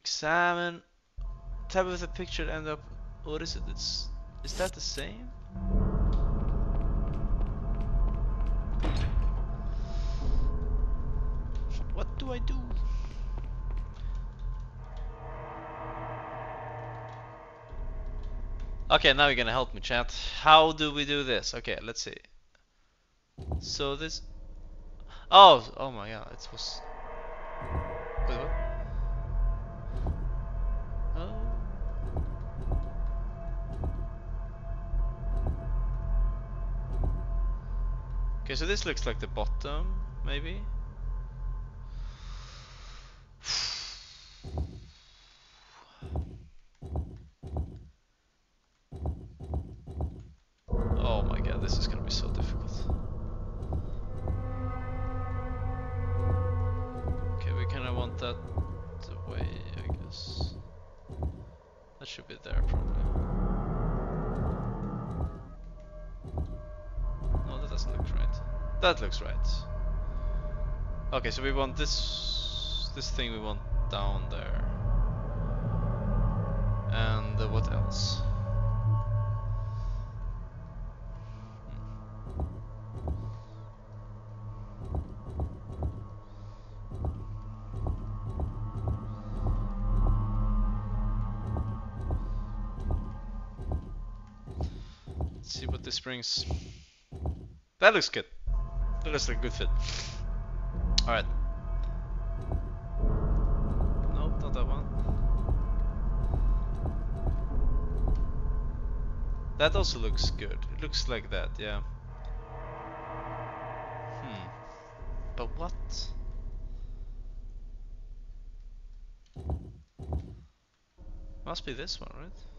Examine. Tab with the picture end up. What is it? It's is that the same? Okay, now you're gonna help me, chat. How do we do this? Okay, let's see. So this. Oh, oh my god, it was. Wait, what? Oh. Okay, so this looks like the bottom, maybe. So we want this this thing we want down there. And uh, what else? Let's see what this brings. That looks good. That looks like a good fit. That also looks good. It looks like that, yeah. Hmm. But what? Must be this one, right?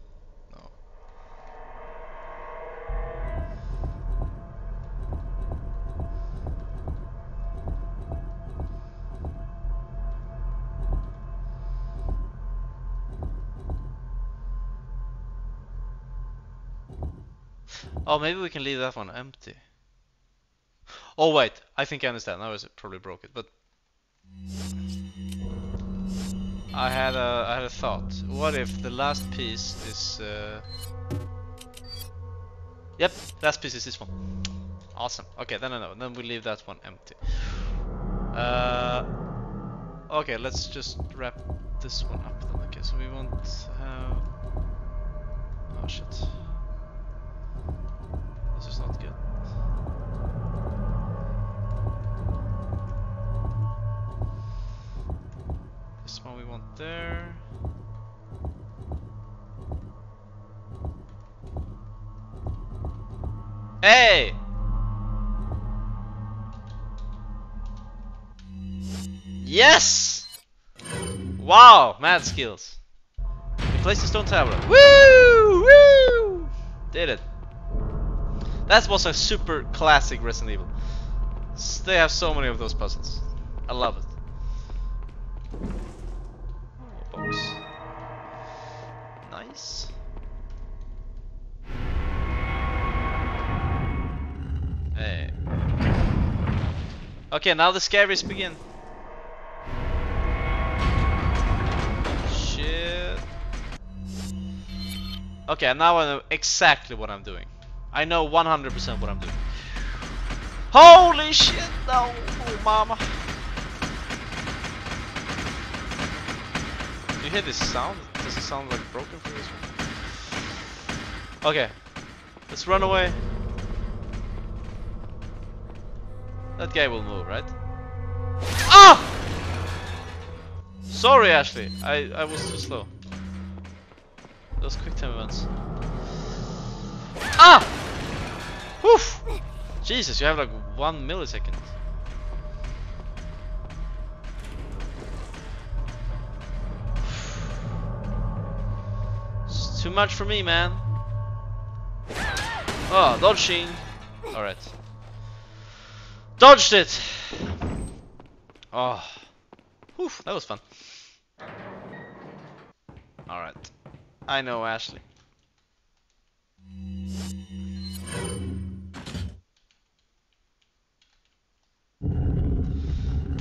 Oh, maybe we can leave that one empty. Oh wait, I think I understand. I probably broke it, but I had a I had a thought. What if the last piece is? Uh... Yep, last piece is this one. Awesome. Okay, then I know. Then we leave that one empty. Uh, okay, let's just wrap this one up then. Okay, so we want to have. Oh shit. There. Hey! Yes! Wow, mad skills. Replace the stone tower. Woo! Woo! Did it. That was a super classic Resident Evil. They have so many of those puzzles. I love it. Hey. Okay, now the scariest begin. Shit. Okay, now I know exactly what I'm doing. I know 100% what I'm doing. Holy shit! No, oh, mama. You hear this sound? Does it sound like broken for this one? Okay. Let's run away. That guy will move, right? Ah! Sorry, Ashley. I, I was too slow. Those quick time events. Ah! Woof! Jesus, you have like one millisecond. Too much for me, man. Oh, dodging. Alright. Dodged it! Oh. That was fun. Alright. I know Ashley.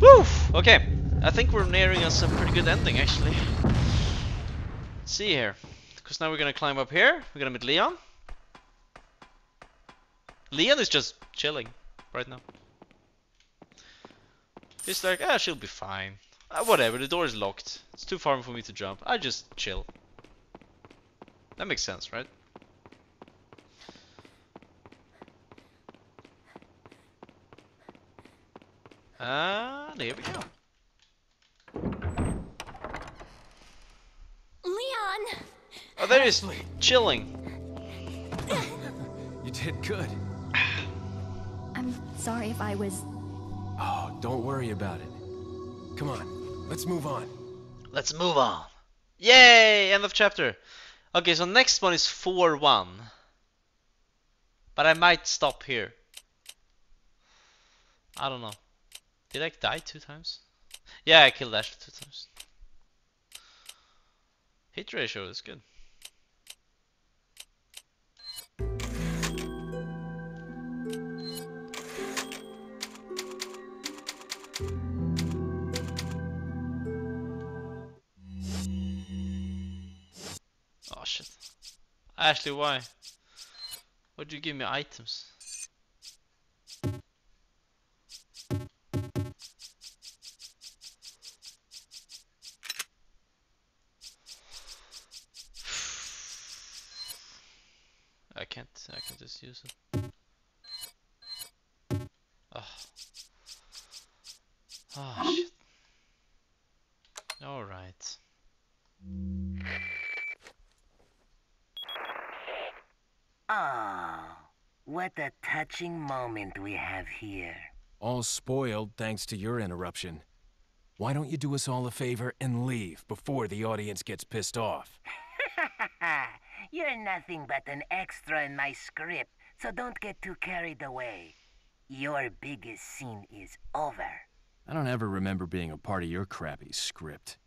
Woo! Okay. I think we're nearing us a pretty good ending actually. See here. Because now we're gonna climb up here. We're gonna meet Leon. Leon is just chilling right now. He's like, ah, she'll be fine. Uh, whatever, the door is locked. It's too far for me to jump. I just chill. That makes sense, right? And here we go. Leon! Oh, there he is, chilling. You did good. I'm sorry if I was. Oh, don't worry about it. Come on, let's move on. Let's move on. Yay! End of chapter. Okay, so next one is 4-1. But I might stop here. I don't know. Did I die two times? Yeah, I killed Ashley two times. Hit ratio is good. Ashley, why? Why'd you give me items? I can't, I can just use it. Oh. Oh shit. Alright. Oh, what a touching moment we have here. All spoiled thanks to your interruption. Why don't you do us all a favor and leave before the audience gets pissed off? You're nothing but an extra in my script, so don't get too carried away. Your biggest scene is over. I don't ever remember being a part of your crappy script.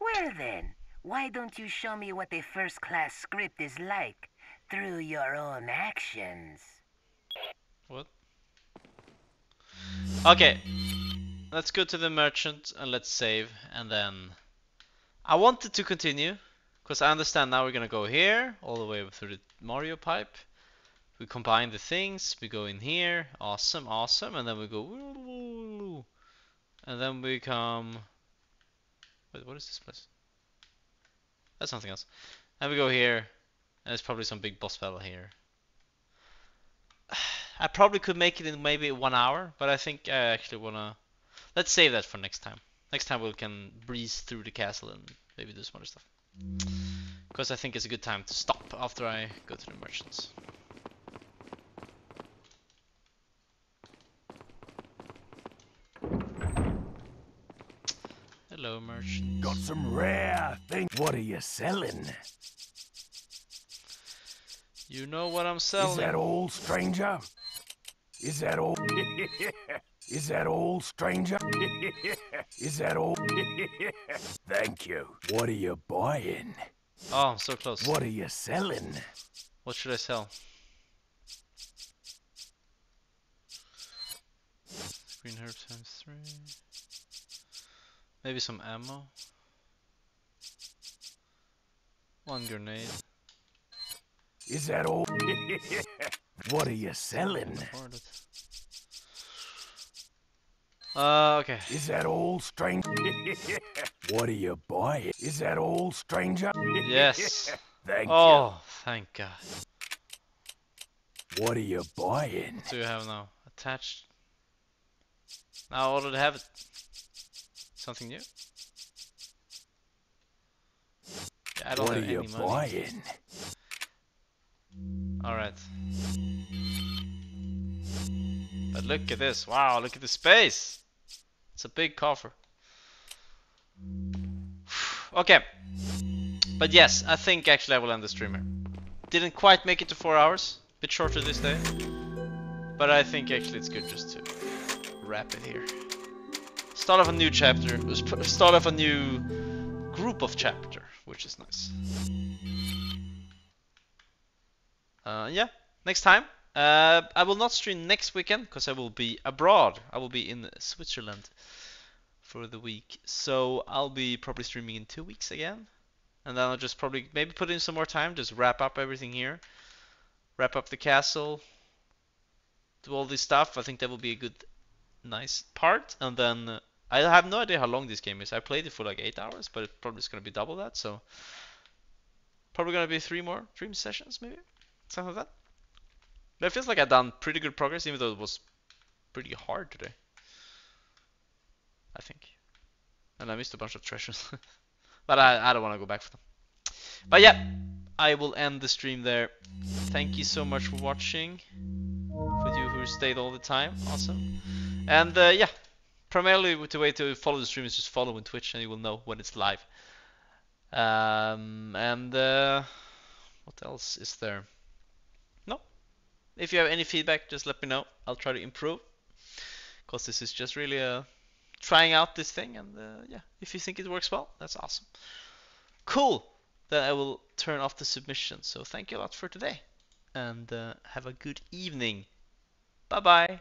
Well then, why don't you show me what a first-class script is like through your own actions? What? Okay. Let's go to the merchant and let's save and then I wanted to continue because I understand now we're gonna go here all the way through the Mario pipe. We combine the things, we go in here, awesome, awesome, and then we go and then we come Wait, what is this place? That's something else. And we go here, and there's probably some big boss battle here. I probably could make it in maybe one hour, but I think I actually wanna. Let's save that for next time. Next time we can breeze through the castle and maybe do some other stuff. Because I think it's a good time to stop after I go to the merchants. Hello, merchant. Got some rare things. What are you selling? You know what I'm selling. Is that all, stranger? Is that all? Is that all, stranger? Is that all? Thank you. What are you buying? Oh, I'm so close. What are you selling? What should I sell? Green herb times three. Maybe some ammo. One grenade. Is that all? what are you selling? Uh, okay. Is that all, stranger? What are you buying? Is that all, stranger? Yes. Thank you. Oh, thank God. What are you buying? What do you have now? Attached. Now I already have it. Something new? Yeah, I don't What are have you any money. buying? Alright. But look at this. Wow, look at the space. It's a big coffer. okay. But yes, I think actually I will end the streamer. Didn't quite make it to 4 hours. Bit shorter this day. But I think actually it's good just to wrap it here. Start off a new chapter. Start off a new group of chapter, which is nice. Uh, yeah, next time. Uh, I will not stream next weekend because I will be abroad. I will be in Switzerland for the week. So I'll be probably streaming in two weeks again. And then I'll just probably maybe put in some more time, just wrap up everything here. Wrap up the castle. Do all this stuff. I think that will be a good, nice part. And then uh, I have no idea how long this game is. I played it for like 8 hours, but it probably is going to be double that. So probably going to be three more stream sessions maybe. Something like that. But it feels like I've done pretty good progress, even though it was pretty hard today. I think. And I missed a bunch of treasures. but I, I don't want to go back for them. But yeah, I will end the stream there. Thank you so much for watching. For you who stayed all the time, awesome. And uh, yeah, primarily the way to follow the stream is just follow on Twitch and you will know when it's live. Um, and uh, what else is there? If you have any feedback, just let me know. I'll try to improve. Because this is just really uh, trying out this thing. And uh, yeah, if you think it works well, that's awesome. Cool. Then I will turn off the submission. So thank you a lot for today. And uh, have a good evening. Bye bye.